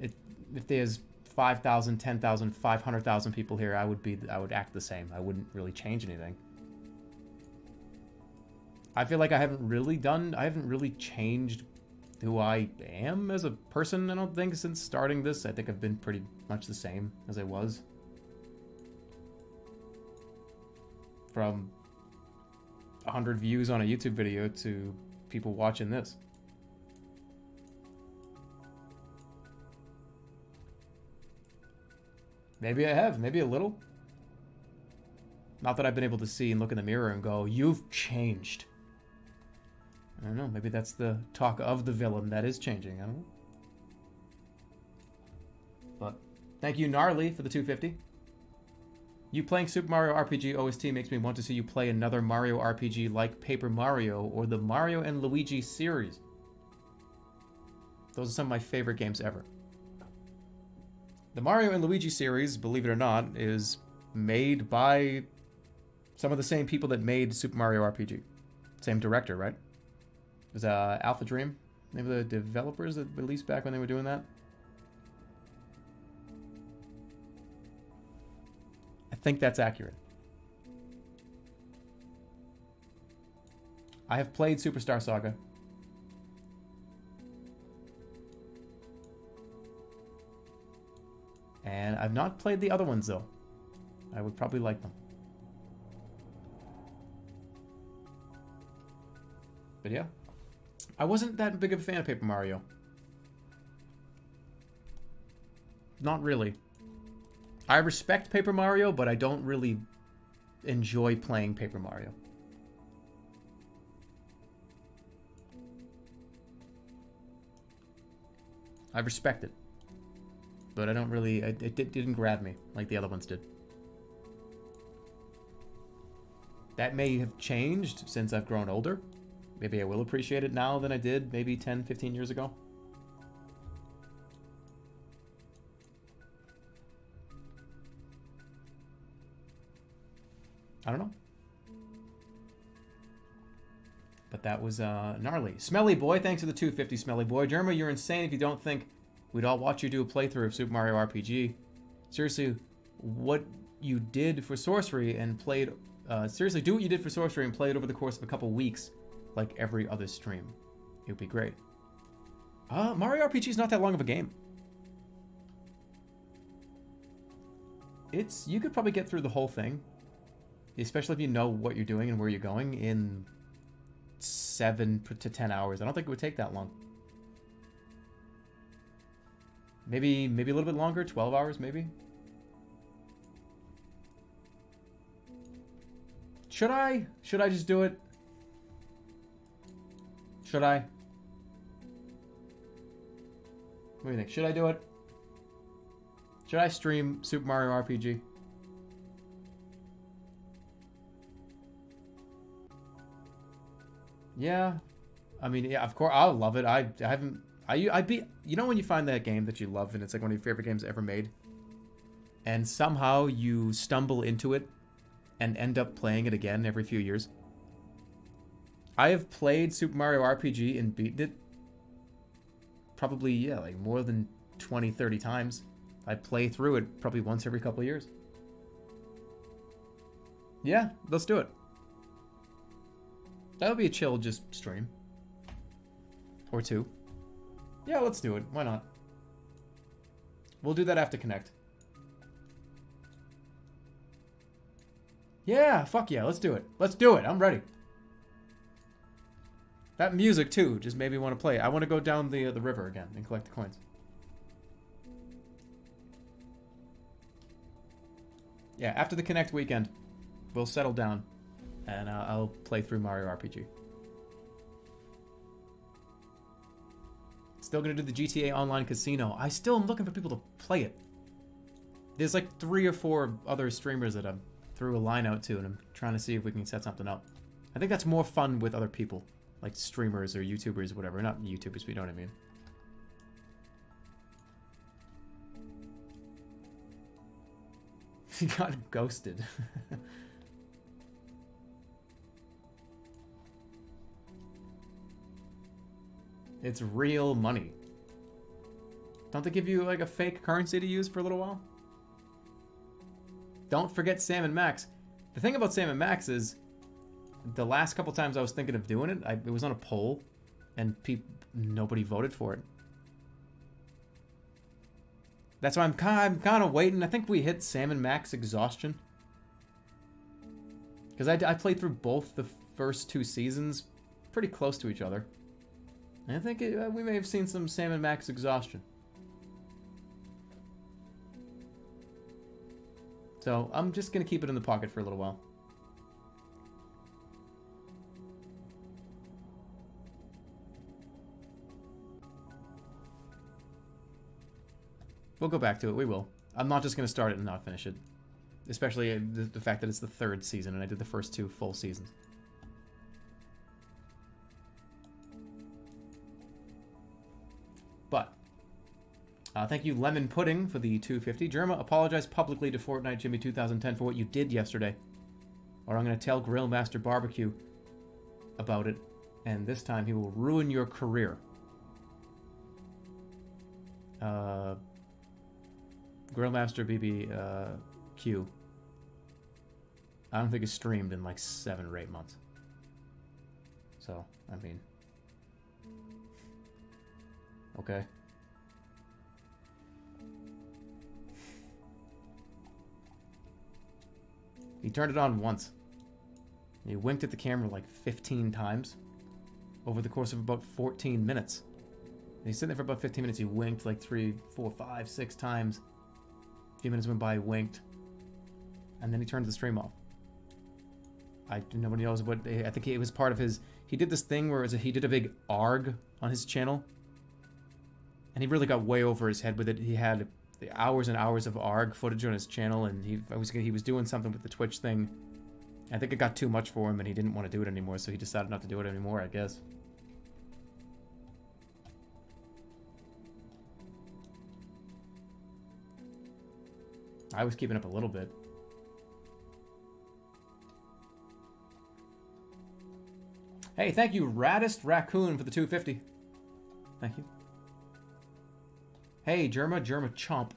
it, if there's 5,000, 10,000, 500,000 people here, I would be I would act the same. I wouldn't really change anything. I feel like I haven't really done, I haven't really changed who I am as a person, I don't think, since starting this. I think I've been pretty much the same as I was. From 100 views on a YouTube video to people watching this. Maybe I have, maybe a little. Not that I've been able to see and look in the mirror and go, you've changed. I don't know. Maybe that's the talk of the villain that is changing. I don't know. But thank you, Gnarly, for the 250. You playing Super Mario RPG OST makes me want to see you play another Mario RPG like Paper Mario or the Mario and Luigi series. Those are some of my favorite games ever. The Mario and Luigi series, believe it or not, is made by some of the same people that made Super Mario RPG. Same director, right? Was uh, AlphaDream. Maybe the developers that released back when they were doing that. I think that's accurate. I have played Superstar Saga. And I've not played the other ones, though. I would probably like them. But yeah. I wasn't that big of a fan of Paper Mario. Not really. I respect Paper Mario, but I don't really enjoy playing Paper Mario. I respect it. But I don't really... It, it didn't grab me like the other ones did. That may have changed since I've grown older. Maybe I will appreciate it now than I did maybe 10, 15 years ago. I don't know. But that was uh, gnarly. Smelly Boy, thanks for the 250, Smelly Boy. Jerma, you're insane if you don't think we'd all watch you do a playthrough of Super Mario RPG. Seriously, what you did for Sorcery and played... Uh, seriously, do what you did for Sorcery and play it over the course of a couple weeks, like every other stream. It would be great. Uh, Mario RPG is not that long of a game. It's... You could probably get through the whole thing. Especially if you know what you're doing and where you're going in seven to ten hours. I don't think it would take that long. Maybe maybe a little bit longer, 12 hours maybe. Should I? Should I just do it? Should I? What do you think? Should I do it? Should I stream Super Mario RPG? Yeah, I mean, yeah, of course, I'll love it. I, I haven't, I, I be, you know, when you find that game that you love and it's like one of your favorite games ever made, and somehow you stumble into it and end up playing it again every few years. I have played Super Mario RPG and beaten it probably, yeah, like more than 20, 30 times. I play through it probably once every couple years. Yeah, let's do it. That would be a chill just stream. Or two. Yeah, let's do it. Why not? We'll do that after Kinect. Yeah, fuck yeah, let's do it. Let's do it. I'm ready. That music too just made me want to play. I want to go down the uh, the river again and collect the coins. Yeah, after the Kinect weekend, we'll settle down and uh, I'll play through Mario RPG. Still gonna do the GTA Online Casino. I still am looking for people to play it. There's like three or four other streamers that I threw a line out to, and I'm trying to see if we can set something up. I think that's more fun with other people, like streamers or YouTubers or whatever. Not YouTubers, but you know what I mean. he got ghosted. It's real money. Don't they give you like a fake currency to use for a little while? Don't forget Sam and Max. The thing about Sam and Max is the last couple times I was thinking of doing it, I, it was on a poll and nobody voted for it. That's why I'm kind I'm kind of waiting. I think we hit Sam and Max exhaustion. Because I, I played through both the first two seasons pretty close to each other. I think it, uh, we may have seen some Sam and Max exhaustion. So I'm just going to keep it in the pocket for a little while. We'll go back to it. We will. I'm not just going to start it and not finish it. Especially uh, the, the fact that it's the third season and I did the first two full seasons. But, uh, thank you, Lemon Pudding, for the 250. Jerma, apologize publicly to Fortnite Jimmy 2010 for what you did yesterday. Or I'm going to tell Grillmaster Barbecue about it, and this time he will ruin your career. Uh, Grillmaster BB uh, Q. I don't think it's streamed in like seven or eight months. So, I mean. Okay. He turned it on once. He winked at the camera like 15 times. over the course of about 14 minutes. And he's sitting there for about 15 minutes. He winked like three, four, five, six times. Few minutes went by, winked. And then he turned the stream off. I nobody knows what I think it was part of his. He did this thing where a, he did a big arg on his channel, and he really got way over his head with it. He had hours and hours of arg footage on his channel, and he I was he was doing something with the Twitch thing. I think it got too much for him, and he didn't want to do it anymore, so he decided not to do it anymore. I guess. I was keeping up a little bit. Hey, thank you, Raddest Raccoon, for the 250. Thank you. Hey, Jerma, Jerma Chomp.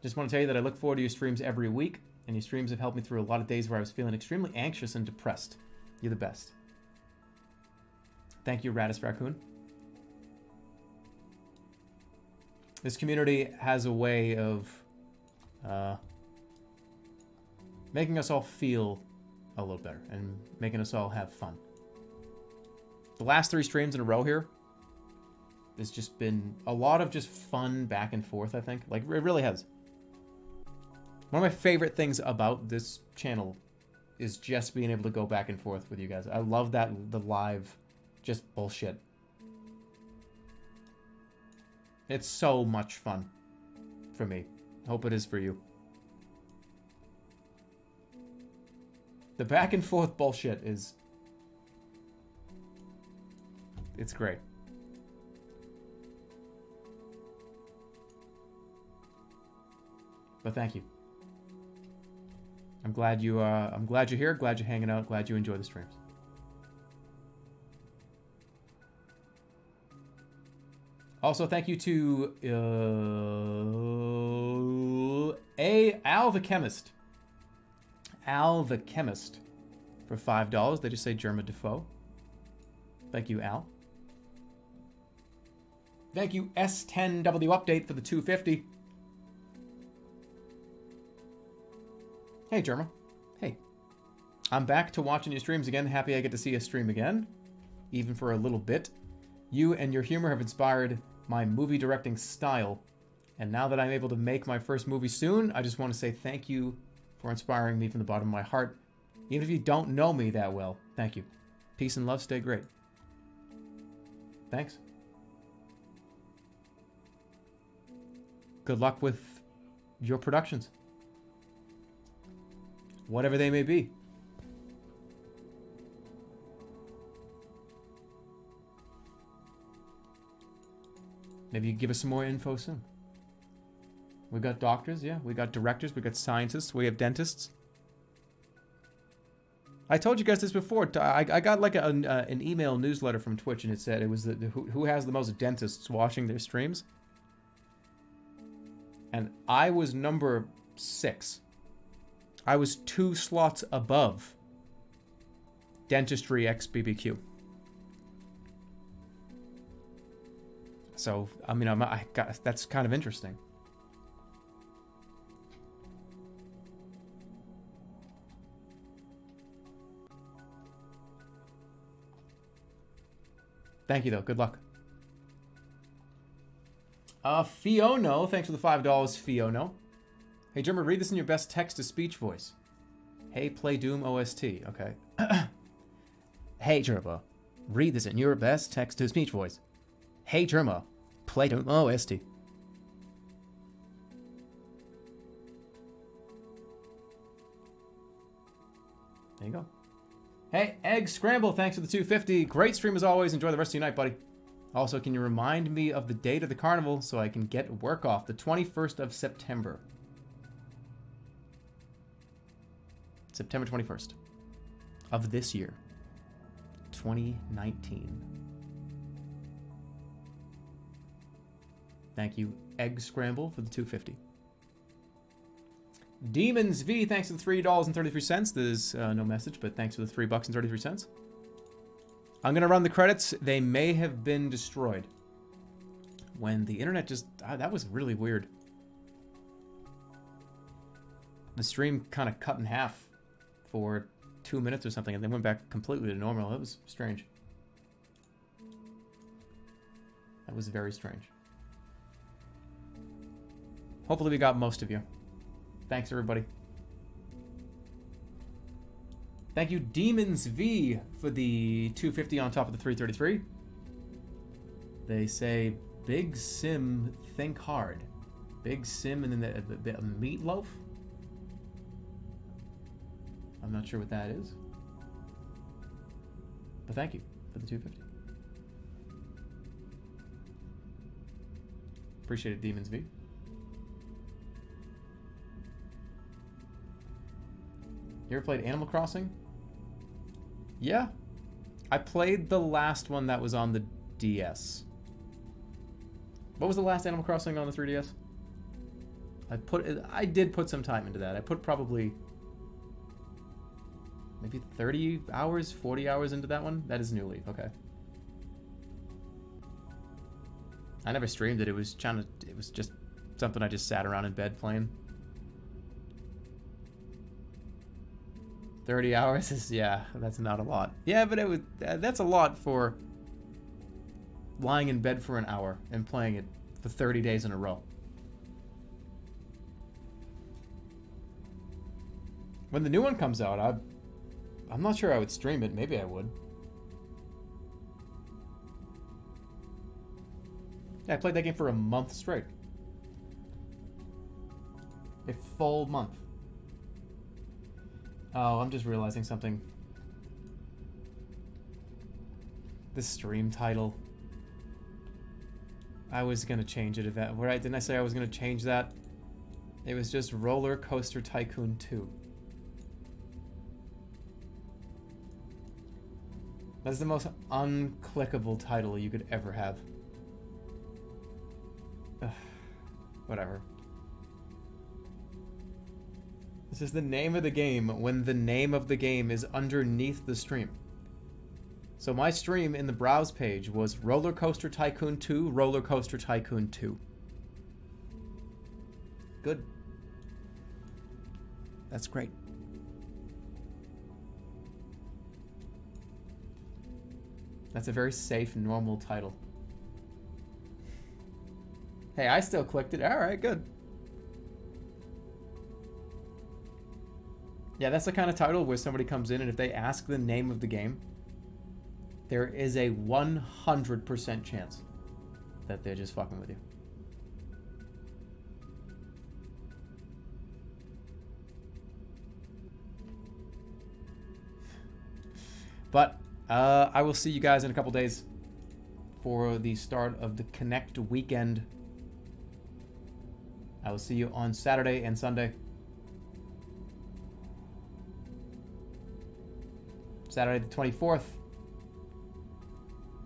Just want to tell you that I look forward to your streams every week, and your streams have helped me through a lot of days where I was feeling extremely anxious and depressed. You're the best. Thank you, Raddest Raccoon. This community has a way of uh, making us all feel a little better and making us all have fun. The last three streams in a row here has just been a lot of just fun back and forth, I think. Like, it really has. One of my favorite things about this channel is just being able to go back and forth with you guys. I love that, the live, just bullshit. It's so much fun for me. Hope it is for you. The back and forth bullshit is it's great. But thank you. I'm glad you uh, I'm glad you're here, glad you're hanging out, glad you enjoy the streams. Also, thank you to uh, A Al the Chemist. Al the Chemist for five dollars. They just say Jerma Defoe. Thank you, Al. Thank you, S10W Update, for the 250. Hey, Jerma. Hey. I'm back to watching your streams again. Happy I get to see you stream again, even for a little bit. You and your humor have inspired my movie directing style. And now that I'm able to make my first movie soon, I just want to say thank you for inspiring me from the bottom of my heart. Even if you don't know me that well, thank you. Peace and love. Stay great. Thanks. good luck with your productions. Whatever they may be. Maybe you give us some more info soon. We got doctors, yeah. We got directors. We got scientists. We have dentists. I told you guys this before. I, I got like a, uh, an email newsletter from Twitch, and it said it was the, who, who has the most dentists watching their streams and I was number six. I was two slots above Dentistry X BBQ. So, I mean, I'm, I got, that's kind of interesting. Thank you, though. Good luck. Uh, Fiono, thanks for the $5, Fiono. Hey, German, read this in your best text-to-speech voice. Hey, play Doom OST. Okay. hey, Jerma, read this in your best text-to-speech voice. Hey, Jerma, play Doom OST. There you go. Hey, Egg Scramble, thanks for the 250. Great stream as always. Enjoy the rest of your night, buddy. Also, can you remind me of the date of the carnival so I can get work off? The 21st of September. September 21st of this year, 2019. Thank you, Egg Scramble, for the 250. Demons V, thanks for the $3.33. There's uh, no message, but thanks for the 3 bucks and 33 cents. I'm going to run the credits. They may have been destroyed. When the internet just... Ah, that was really weird. The stream kind of cut in half for two minutes or something and then went back completely to normal. It was strange. That was very strange. Hopefully we got most of you. Thanks, everybody. Thank you, Demons V, for the 250 on top of the 333. They say, Big Sim, think hard. Big Sim and then the, the, the meatloaf? I'm not sure what that is. But thank you for the 250. Appreciate it, Demons V. You ever played Animal Crossing? Yeah. I played the last one that was on the DS. What was the last Animal Crossing on the 3DS? I put I did put some time into that. I put probably maybe 30 hours, 40 hours into that one. That is New Leaf. Okay. I never streamed it. It was trying to, it was just something I just sat around in bed playing. 30 hours is yeah, that's not a lot. Yeah, but it was uh, that's a lot for lying in bed for an hour and playing it for 30 days in a row. When the new one comes out, I I'm not sure I would stream it. Maybe I would. Yeah, I played that game for a month straight. A full month. Oh, I'm just realizing something. The stream title. I was gonna change it. Event. I didn't I say I was gonna change that? It was just Roller Coaster Tycoon 2. That's the most unclickable title you could ever have. Ugh. Whatever. This is the name of the game when the name of the game is underneath the stream. So my stream in the browse page was Roller Coaster Tycoon 2, Roller Coaster Tycoon 2. Good. That's great. That's a very safe, normal title. Hey, I still clicked it. Alright, good. Yeah, that's the kind of title where somebody comes in and if they ask the name of the game, there is a 100% chance that they're just fucking with you. But uh, I will see you guys in a couple days for the start of the Kinect weekend. I will see you on Saturday and Sunday. Saturday the 24th.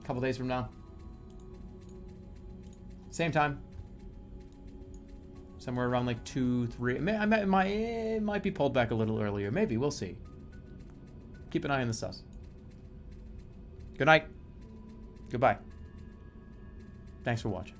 A couple days from now. Same time. Somewhere around like 2, 3. It might, it might, it might be pulled back a little earlier. Maybe. We'll see. Keep an eye on the sus. Good night. Goodbye. Thanks for watching.